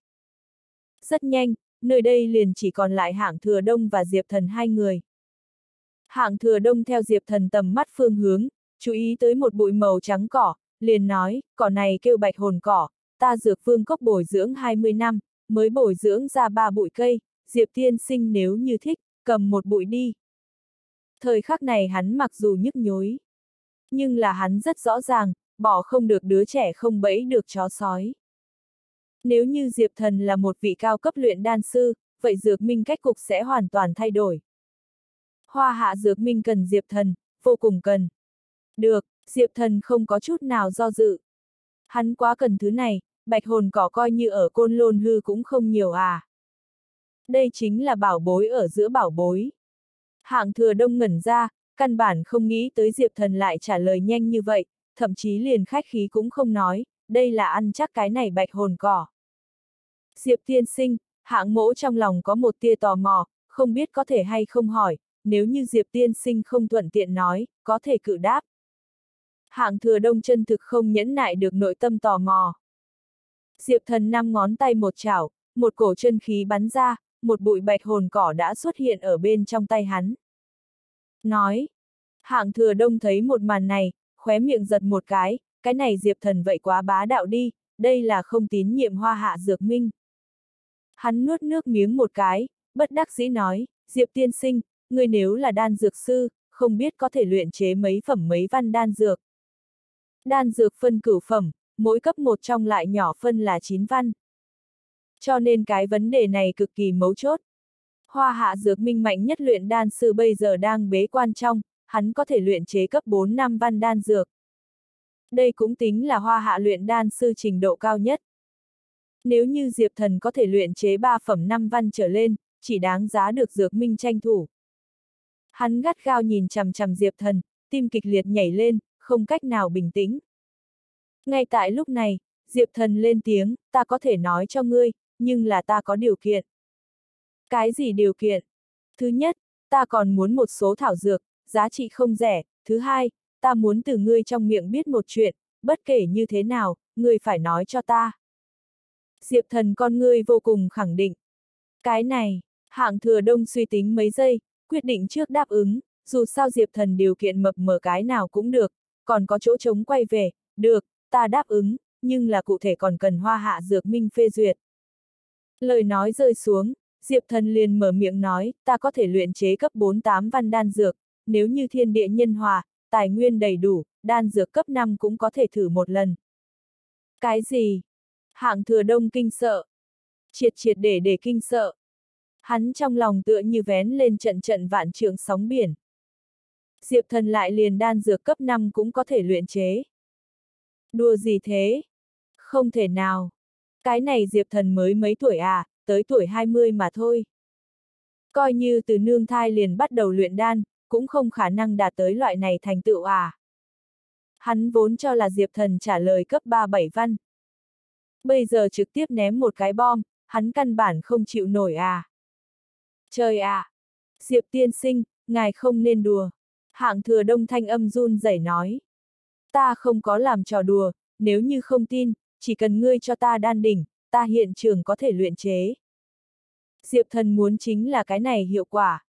Rất nhanh, nơi đây liền chỉ còn lại hạng thừa đông và Diệp thần hai người. Hạng thừa đông theo Diệp thần tầm mắt phương hướng, chú ý tới một bụi màu trắng cỏ, liền nói, cỏ này kêu bạch hồn cỏ, ta dược phương cốc bồi dưỡng 20 năm, mới bồi dưỡng ra ba bụi cây, Diệp tiên sinh nếu như thích, cầm một bụi đi. Thời khắc này hắn mặc dù nhức nhối, nhưng là hắn rất rõ ràng, bỏ không được đứa trẻ không bẫy được chó sói. Nếu như Diệp Thần là một vị cao cấp luyện đan sư, vậy Dược Minh cách cục sẽ hoàn toàn thay đổi. Hoa hạ Dược Minh cần Diệp Thần, vô cùng cần. Được, Diệp Thần không có chút nào do dự. Hắn quá cần thứ này, bạch hồn cỏ coi như ở côn lôn hư cũng không nhiều à. Đây chính là bảo bối ở giữa bảo bối. Hạng thừa đông ngẩn ra, căn bản không nghĩ tới Diệp Thần lại trả lời nhanh như vậy, thậm chí liền khách khí cũng không nói, đây là ăn chắc cái này bạch hồn cỏ. Diệp tiên sinh, hạng mỗ trong lòng có một tia tò mò, không biết có thể hay không hỏi, nếu như Diệp tiên sinh không thuận tiện nói, có thể cự đáp. Hạng thừa đông chân thực không nhẫn nại được nội tâm tò mò. Diệp thần năm ngón tay một chảo, một cổ chân khí bắn ra, một bụi bạch hồn cỏ đã xuất hiện ở bên trong tay hắn. Nói, hạng thừa đông thấy một màn này, khóe miệng giật một cái, cái này diệp thần vậy quá bá đạo đi, đây là không tín nhiệm hoa hạ dược minh. Hắn nuốt nước miếng một cái, bất đắc dĩ nói, diệp tiên sinh, người nếu là đan dược sư, không biết có thể luyện chế mấy phẩm mấy văn đan dược. Đan dược phân cửu phẩm, mỗi cấp một trong lại nhỏ phân là 9 văn. Cho nên cái vấn đề này cực kỳ mấu chốt. Hoa hạ dược minh mạnh nhất luyện đan sư bây giờ đang bế quan trong, hắn có thể luyện chế cấp 4 năm văn đan dược. Đây cũng tính là hoa hạ luyện đan sư trình độ cao nhất. Nếu như Diệp Thần có thể luyện chế 3 phẩm 5 văn trở lên, chỉ đáng giá được dược minh tranh thủ. Hắn gắt gao nhìn chằm chằm Diệp Thần, tim kịch liệt nhảy lên, không cách nào bình tĩnh. Ngay tại lúc này, Diệp Thần lên tiếng, ta có thể nói cho ngươi, nhưng là ta có điều kiện. Cái gì điều kiện? Thứ nhất, ta còn muốn một số thảo dược, giá trị không rẻ. Thứ hai, ta muốn từ ngươi trong miệng biết một chuyện, bất kể như thế nào, ngươi phải nói cho ta. Diệp thần con ngươi vô cùng khẳng định. Cái này, hạng thừa đông suy tính mấy giây, quyết định trước đáp ứng, dù sao Diệp thần điều kiện mập mờ cái nào cũng được, còn có chỗ trống quay về, được, ta đáp ứng, nhưng là cụ thể còn cần hoa hạ dược minh phê duyệt. Lời nói rơi xuống, Diệp thần liền mở miệng nói, ta có thể luyện chế cấp 48 văn đan dược, nếu như thiên địa nhân hòa, tài nguyên đầy đủ, đan dược cấp 5 cũng có thể thử một lần. Cái gì? Hạng thừa đông kinh sợ. Triệt triệt để để kinh sợ. Hắn trong lòng tựa như vén lên trận trận vạn trường sóng biển. Diệp thần lại liền đan dược cấp 5 cũng có thể luyện chế. Đùa gì thế? Không thể nào. Cái này Diệp thần mới mấy tuổi à, tới tuổi 20 mà thôi. Coi như từ nương thai liền bắt đầu luyện đan, cũng không khả năng đạt tới loại này thành tựu à. Hắn vốn cho là Diệp thần trả lời cấp 3-7 văn. Bây giờ trực tiếp ném một cái bom, hắn căn bản không chịu nổi à. Trời à! Diệp tiên sinh, ngài không nên đùa. Hạng thừa đông thanh âm run rẩy nói. Ta không có làm trò đùa, nếu như không tin, chỉ cần ngươi cho ta đan đỉnh, ta hiện trường có thể luyện chế. Diệp thần muốn chính là cái này hiệu quả.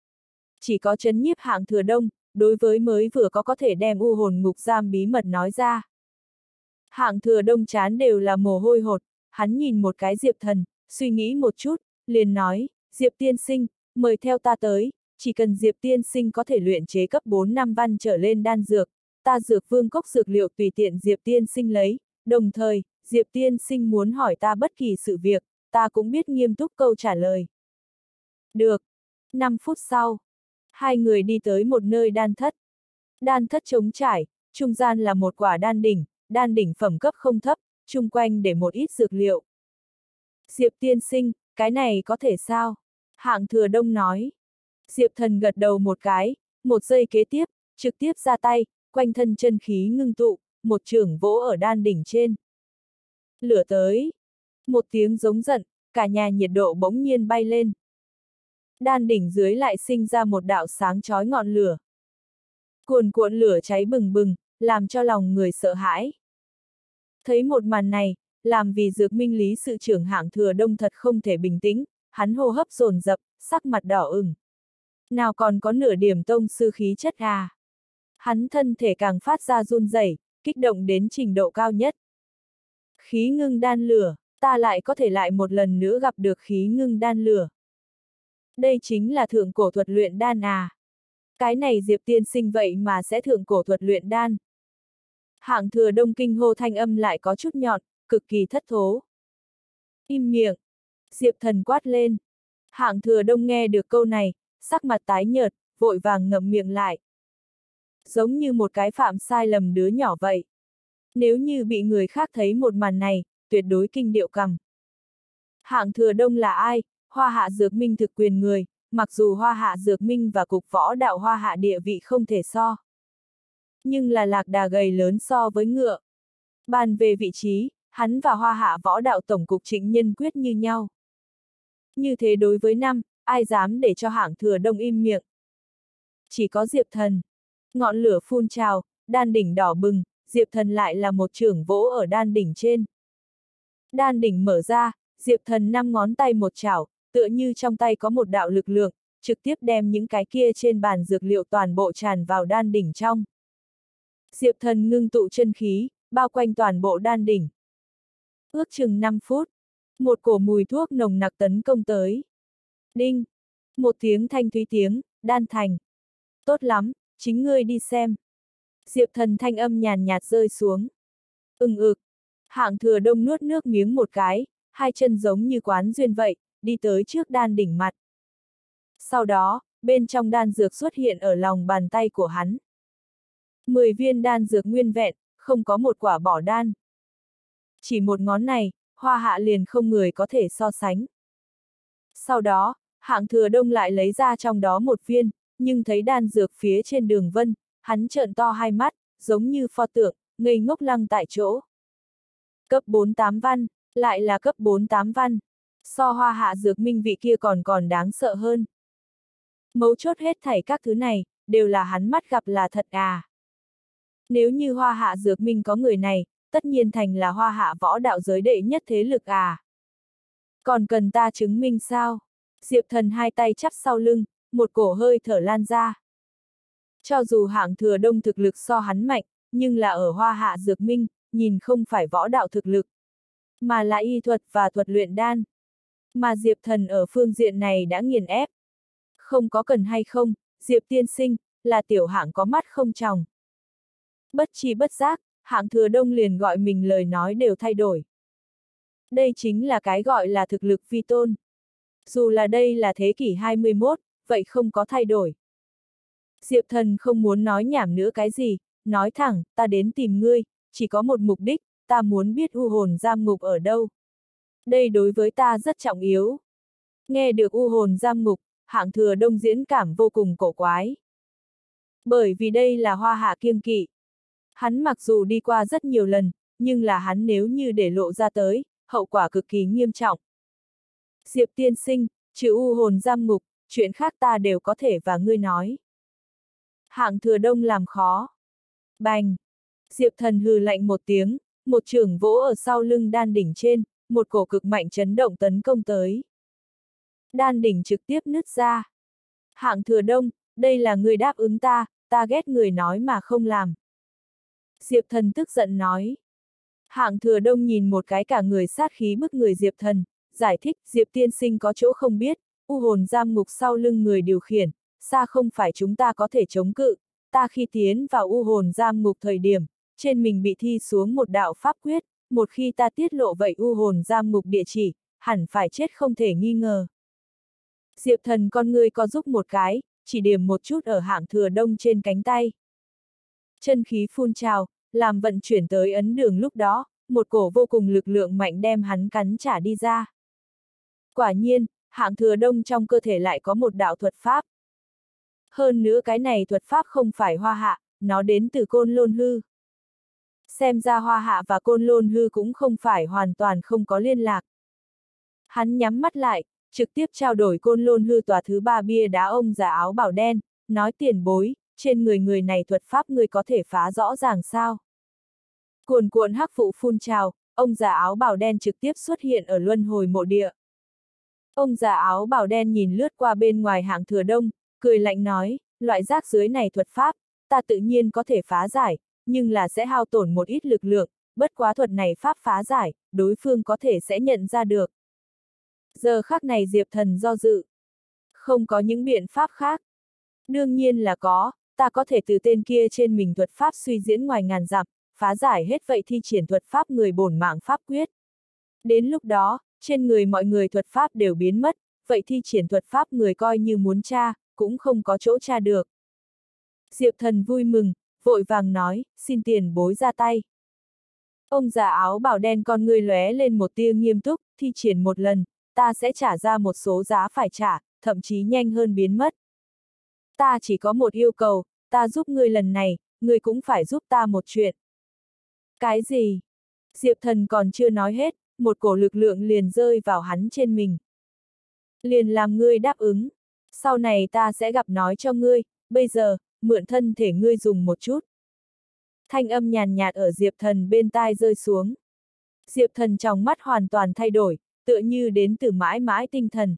Chỉ có chấn nhiếp hạng thừa đông, đối với mới vừa có có thể đem u hồn ngục giam bí mật nói ra. Hạng thừa đông chán đều là mồ hôi hột, hắn nhìn một cái Diệp thần, suy nghĩ một chút, liền nói, Diệp tiên sinh, mời theo ta tới, chỉ cần Diệp tiên sinh có thể luyện chế cấp 4 năm văn trở lên đan dược, ta dược vương cốc dược liệu tùy tiện Diệp tiên sinh lấy, đồng thời, Diệp tiên sinh muốn hỏi ta bất kỳ sự việc, ta cũng biết nghiêm túc câu trả lời. Được. 5 phút sau, hai người đi tới một nơi đan thất. Đan thất trống trải, trung gian là một quả đan đỉnh, đan đỉnh phẩm cấp không thấp, chung quanh để một ít dược liệu. Diệp tiên sinh, cái này có thể sao? Hạng thừa đông nói. Diệp thần gật đầu một cái, một giây kế tiếp, trực tiếp ra tay, quanh thân chân khí ngưng tụ, một trường vỗ ở đan đỉnh trên. Lửa tới. Một tiếng giống giận, cả nhà nhiệt độ bỗng nhiên bay lên. Đan đỉnh dưới lại sinh ra một đạo sáng chói ngọn lửa. Cuồn cuộn lửa cháy bừng bừng, làm cho lòng người sợ hãi. Thấy một màn này, làm vì dược minh lý sự trưởng hạng thừa đông thật không thể bình tĩnh, hắn hô hấp dồn dập, sắc mặt đỏ ửng. Nào còn có nửa điểm tông sư khí chất à? Hắn thân thể càng phát ra run rẩy, kích động đến trình độ cao nhất. Khí ngưng đan lửa, ta lại có thể lại một lần nữa gặp được khí ngưng đan lửa. Đây chính là thượng cổ thuật luyện đan à. Cái này Diệp tiên sinh vậy mà sẽ thượng cổ thuật luyện đan. Hạng thừa đông kinh hô thanh âm lại có chút nhọn, cực kỳ thất thố. Im miệng. Diệp thần quát lên. Hạng thừa đông nghe được câu này, sắc mặt tái nhợt, vội vàng ngậm miệng lại. Giống như một cái phạm sai lầm đứa nhỏ vậy. Nếu như bị người khác thấy một màn này, tuyệt đối kinh điệu cầm. Hạng thừa đông là ai? Hoa hạ dược minh thực quyền người, mặc dù hoa hạ dược minh và cục võ đạo hoa hạ địa vị không thể so. Nhưng là lạc đà gầy lớn so với ngựa. Bàn về vị trí, hắn và hoa hạ võ đạo tổng cục trịnh nhân quyết như nhau. Như thế đối với năm, ai dám để cho hạng thừa đông im miệng. Chỉ có Diệp Thần. Ngọn lửa phun trào, đan đỉnh đỏ bừng, Diệp Thần lại là một trưởng vỗ ở đan đỉnh trên. Đan đỉnh mở ra, Diệp Thần năm ngón tay một chảo, tựa như trong tay có một đạo lực lượng, trực tiếp đem những cái kia trên bàn dược liệu toàn bộ tràn vào đan đỉnh trong. Diệp Thần ngưng tụ chân khí, bao quanh toàn bộ đan đỉnh. Ước chừng 5 phút, một cổ mùi thuốc nồng nặc tấn công tới. Đinh! Một tiếng thanh thúy tiếng, đan thành. Tốt lắm, chính ngươi đi xem. Diệp thần thanh âm nhàn nhạt rơi xuống. Ưng ực. Hạng thừa đông nuốt nước miếng một cái, hai chân giống như quán duyên vậy, đi tới trước đan đỉnh mặt. Sau đó, bên trong đan dược xuất hiện ở lòng bàn tay của hắn. Mười viên đan dược nguyên vẹn, không có một quả bỏ đan. Chỉ một ngón này, hoa hạ liền không người có thể so sánh. Sau đó, hạng thừa đông lại lấy ra trong đó một viên, nhưng thấy đan dược phía trên đường vân, hắn trợn to hai mắt, giống như pho tượng, ngây ngốc lăng tại chỗ. Cấp 48 văn, lại là cấp 48 văn. So hoa hạ dược minh vị kia còn còn đáng sợ hơn. Mấu chốt hết thảy các thứ này, đều là hắn mắt gặp là thật à. Nếu như hoa hạ dược minh có người này, tất nhiên thành là hoa hạ võ đạo giới đệ nhất thế lực à. Còn cần ta chứng minh sao? Diệp thần hai tay chắp sau lưng, một cổ hơi thở lan ra. Cho dù hạng thừa đông thực lực so hắn mạnh, nhưng là ở hoa hạ dược minh, nhìn không phải võ đạo thực lực, mà là y thuật và thuật luyện đan. Mà Diệp thần ở phương diện này đã nghiền ép. Không có cần hay không, Diệp tiên sinh, là tiểu hạng có mắt không tròng. Bất chi bất giác, hạng thừa đông liền gọi mình lời nói đều thay đổi. Đây chính là cái gọi là thực lực vi tôn. Dù là đây là thế kỷ 21, vậy không có thay đổi. Diệp thần không muốn nói nhảm nữa cái gì, nói thẳng, ta đến tìm ngươi, chỉ có một mục đích, ta muốn biết u hồn giam ngục ở đâu. Đây đối với ta rất trọng yếu. Nghe được u hồn giam ngục, hạng thừa đông diễn cảm vô cùng cổ quái. Bởi vì đây là hoa hạ kiêng kỵ. Hắn mặc dù đi qua rất nhiều lần, nhưng là hắn nếu như để lộ ra tới, hậu quả cực kỳ nghiêm trọng. Diệp tiên sinh, chữ u hồn giam ngục, chuyện khác ta đều có thể và ngươi nói. Hạng thừa đông làm khó. Bành! Diệp thần hừ lạnh một tiếng, một trường vỗ ở sau lưng đan đỉnh trên, một cổ cực mạnh chấn động tấn công tới. Đan đỉnh trực tiếp nứt ra. Hạng thừa đông, đây là người đáp ứng ta, ta ghét người nói mà không làm. Diệp thần tức giận nói. Hạng thừa đông nhìn một cái cả người sát khí bức người Diệp thần, giải thích Diệp tiên sinh có chỗ không biết, u hồn giam ngục sau lưng người điều khiển, xa không phải chúng ta có thể chống cự, ta khi tiến vào u hồn giam ngục thời điểm, trên mình bị thi xuống một đạo pháp quyết, một khi ta tiết lộ vậy u hồn giam ngục địa chỉ, hẳn phải chết không thể nghi ngờ. Diệp thần con người có giúp một cái, chỉ điểm một chút ở hạng thừa đông trên cánh tay. Chân khí phun trào, làm vận chuyển tới ấn đường lúc đó, một cổ vô cùng lực lượng mạnh đem hắn cắn trả đi ra. Quả nhiên, hạng thừa đông trong cơ thể lại có một đạo thuật pháp. Hơn nữa cái này thuật pháp không phải hoa hạ, nó đến từ côn lôn hư. Xem ra hoa hạ và côn lôn hư cũng không phải hoàn toàn không có liên lạc. Hắn nhắm mắt lại, trực tiếp trao đổi côn lôn hư tòa thứ ba bia đá ông già áo bảo đen, nói tiền bối, trên người người này thuật pháp người có thể phá rõ ràng sao. Cuồn cuộn hắc phụ phun trào, ông già áo bảo đen trực tiếp xuất hiện ở luân hồi mộ địa. Ông già áo bảo đen nhìn lướt qua bên ngoài hạng thừa đông, cười lạnh nói, loại rác dưới này thuật pháp, ta tự nhiên có thể phá giải, nhưng là sẽ hao tổn một ít lực lượng, bất quá thuật này pháp phá giải, đối phương có thể sẽ nhận ra được. Giờ khắc này Diệp Thần do dự. Không có những biện pháp khác. Đương nhiên là có, ta có thể từ tên kia trên mình thuật pháp suy diễn ngoài ngàn dặm, phá giải hết vậy thi triển thuật pháp người bổn mạng pháp quyết. Đến lúc đó, trên người mọi người thuật pháp đều biến mất, vậy thi triển thuật pháp người coi như muốn tra, cũng không có chỗ tra được. Diệp thần vui mừng, vội vàng nói, xin tiền bối ra tay. Ông già áo bảo đen con người lóe lên một tia nghiêm túc, thi triển một lần, ta sẽ trả ra một số giá phải trả, thậm chí nhanh hơn biến mất. Ta chỉ có một yêu cầu, ta giúp ngươi lần này, ngươi cũng phải giúp ta một chuyện. Cái gì? Diệp thần còn chưa nói hết, một cổ lực lượng liền rơi vào hắn trên mình. Liền làm ngươi đáp ứng. Sau này ta sẽ gặp nói cho ngươi, bây giờ, mượn thân thể ngươi dùng một chút. Thanh âm nhàn nhạt ở Diệp Thần bên tai rơi xuống. Diệp Thần trong mắt hoàn toàn thay đổi, tựa như đến từ mãi mãi tinh thần.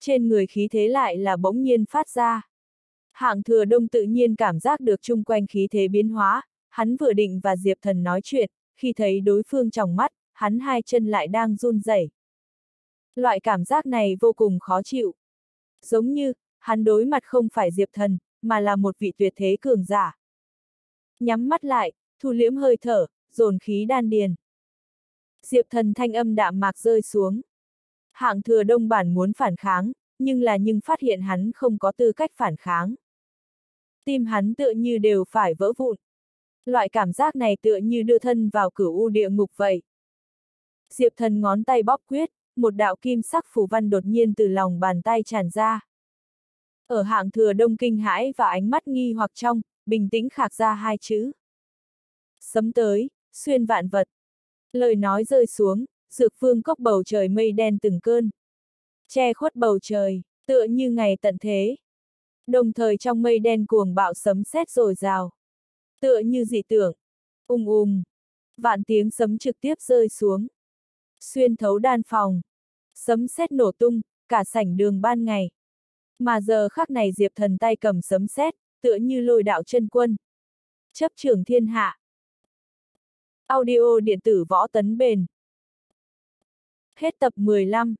Trên người khí thế lại là bỗng nhiên phát ra. Hạng thừa đông tự nhiên cảm giác được chung quanh khí thế biến hóa, hắn vừa định và Diệp Thần nói chuyện, khi thấy đối phương trong mắt, hắn hai chân lại đang run rẩy. Loại cảm giác này vô cùng khó chịu. Giống như, hắn đối mặt không phải Diệp Thần, mà là một vị tuyệt thế cường giả. Nhắm mắt lại, thu liễm hơi thở, dồn khí đan điền. Diệp Thần thanh âm đạm mạc rơi xuống. Hạng thừa đông bản muốn phản kháng, nhưng là nhưng phát hiện hắn không có tư cách phản kháng. Tim hắn tựa như đều phải vỡ vụn. Loại cảm giác này tựa như đưa thân vào cửu u địa ngục vậy. Diệp thần ngón tay bóp quyết, một đạo kim sắc phù văn đột nhiên từ lòng bàn tay tràn ra. Ở hạng thừa đông kinh hãi và ánh mắt nghi hoặc trong, bình tĩnh khạc ra hai chữ. Sấm tới, xuyên vạn vật. Lời nói rơi xuống, dược phương cốc bầu trời mây đen từng cơn. Che khuất bầu trời, tựa như ngày tận thế. Đồng thời trong mây đen cuồng bạo sấm sét rồi rào. Tựa như dị tưởng. Ung ung. Vạn tiếng sấm trực tiếp rơi xuống. Xuyên thấu đan phòng. Sấm sét nổ tung, cả sảnh đường ban ngày. Mà giờ khắc này Diệp thần tay cầm sấm sét, tựa như lôi đạo chân quân. Chấp trường thiên hạ. Audio điện tử võ tấn bền. Hết tập 15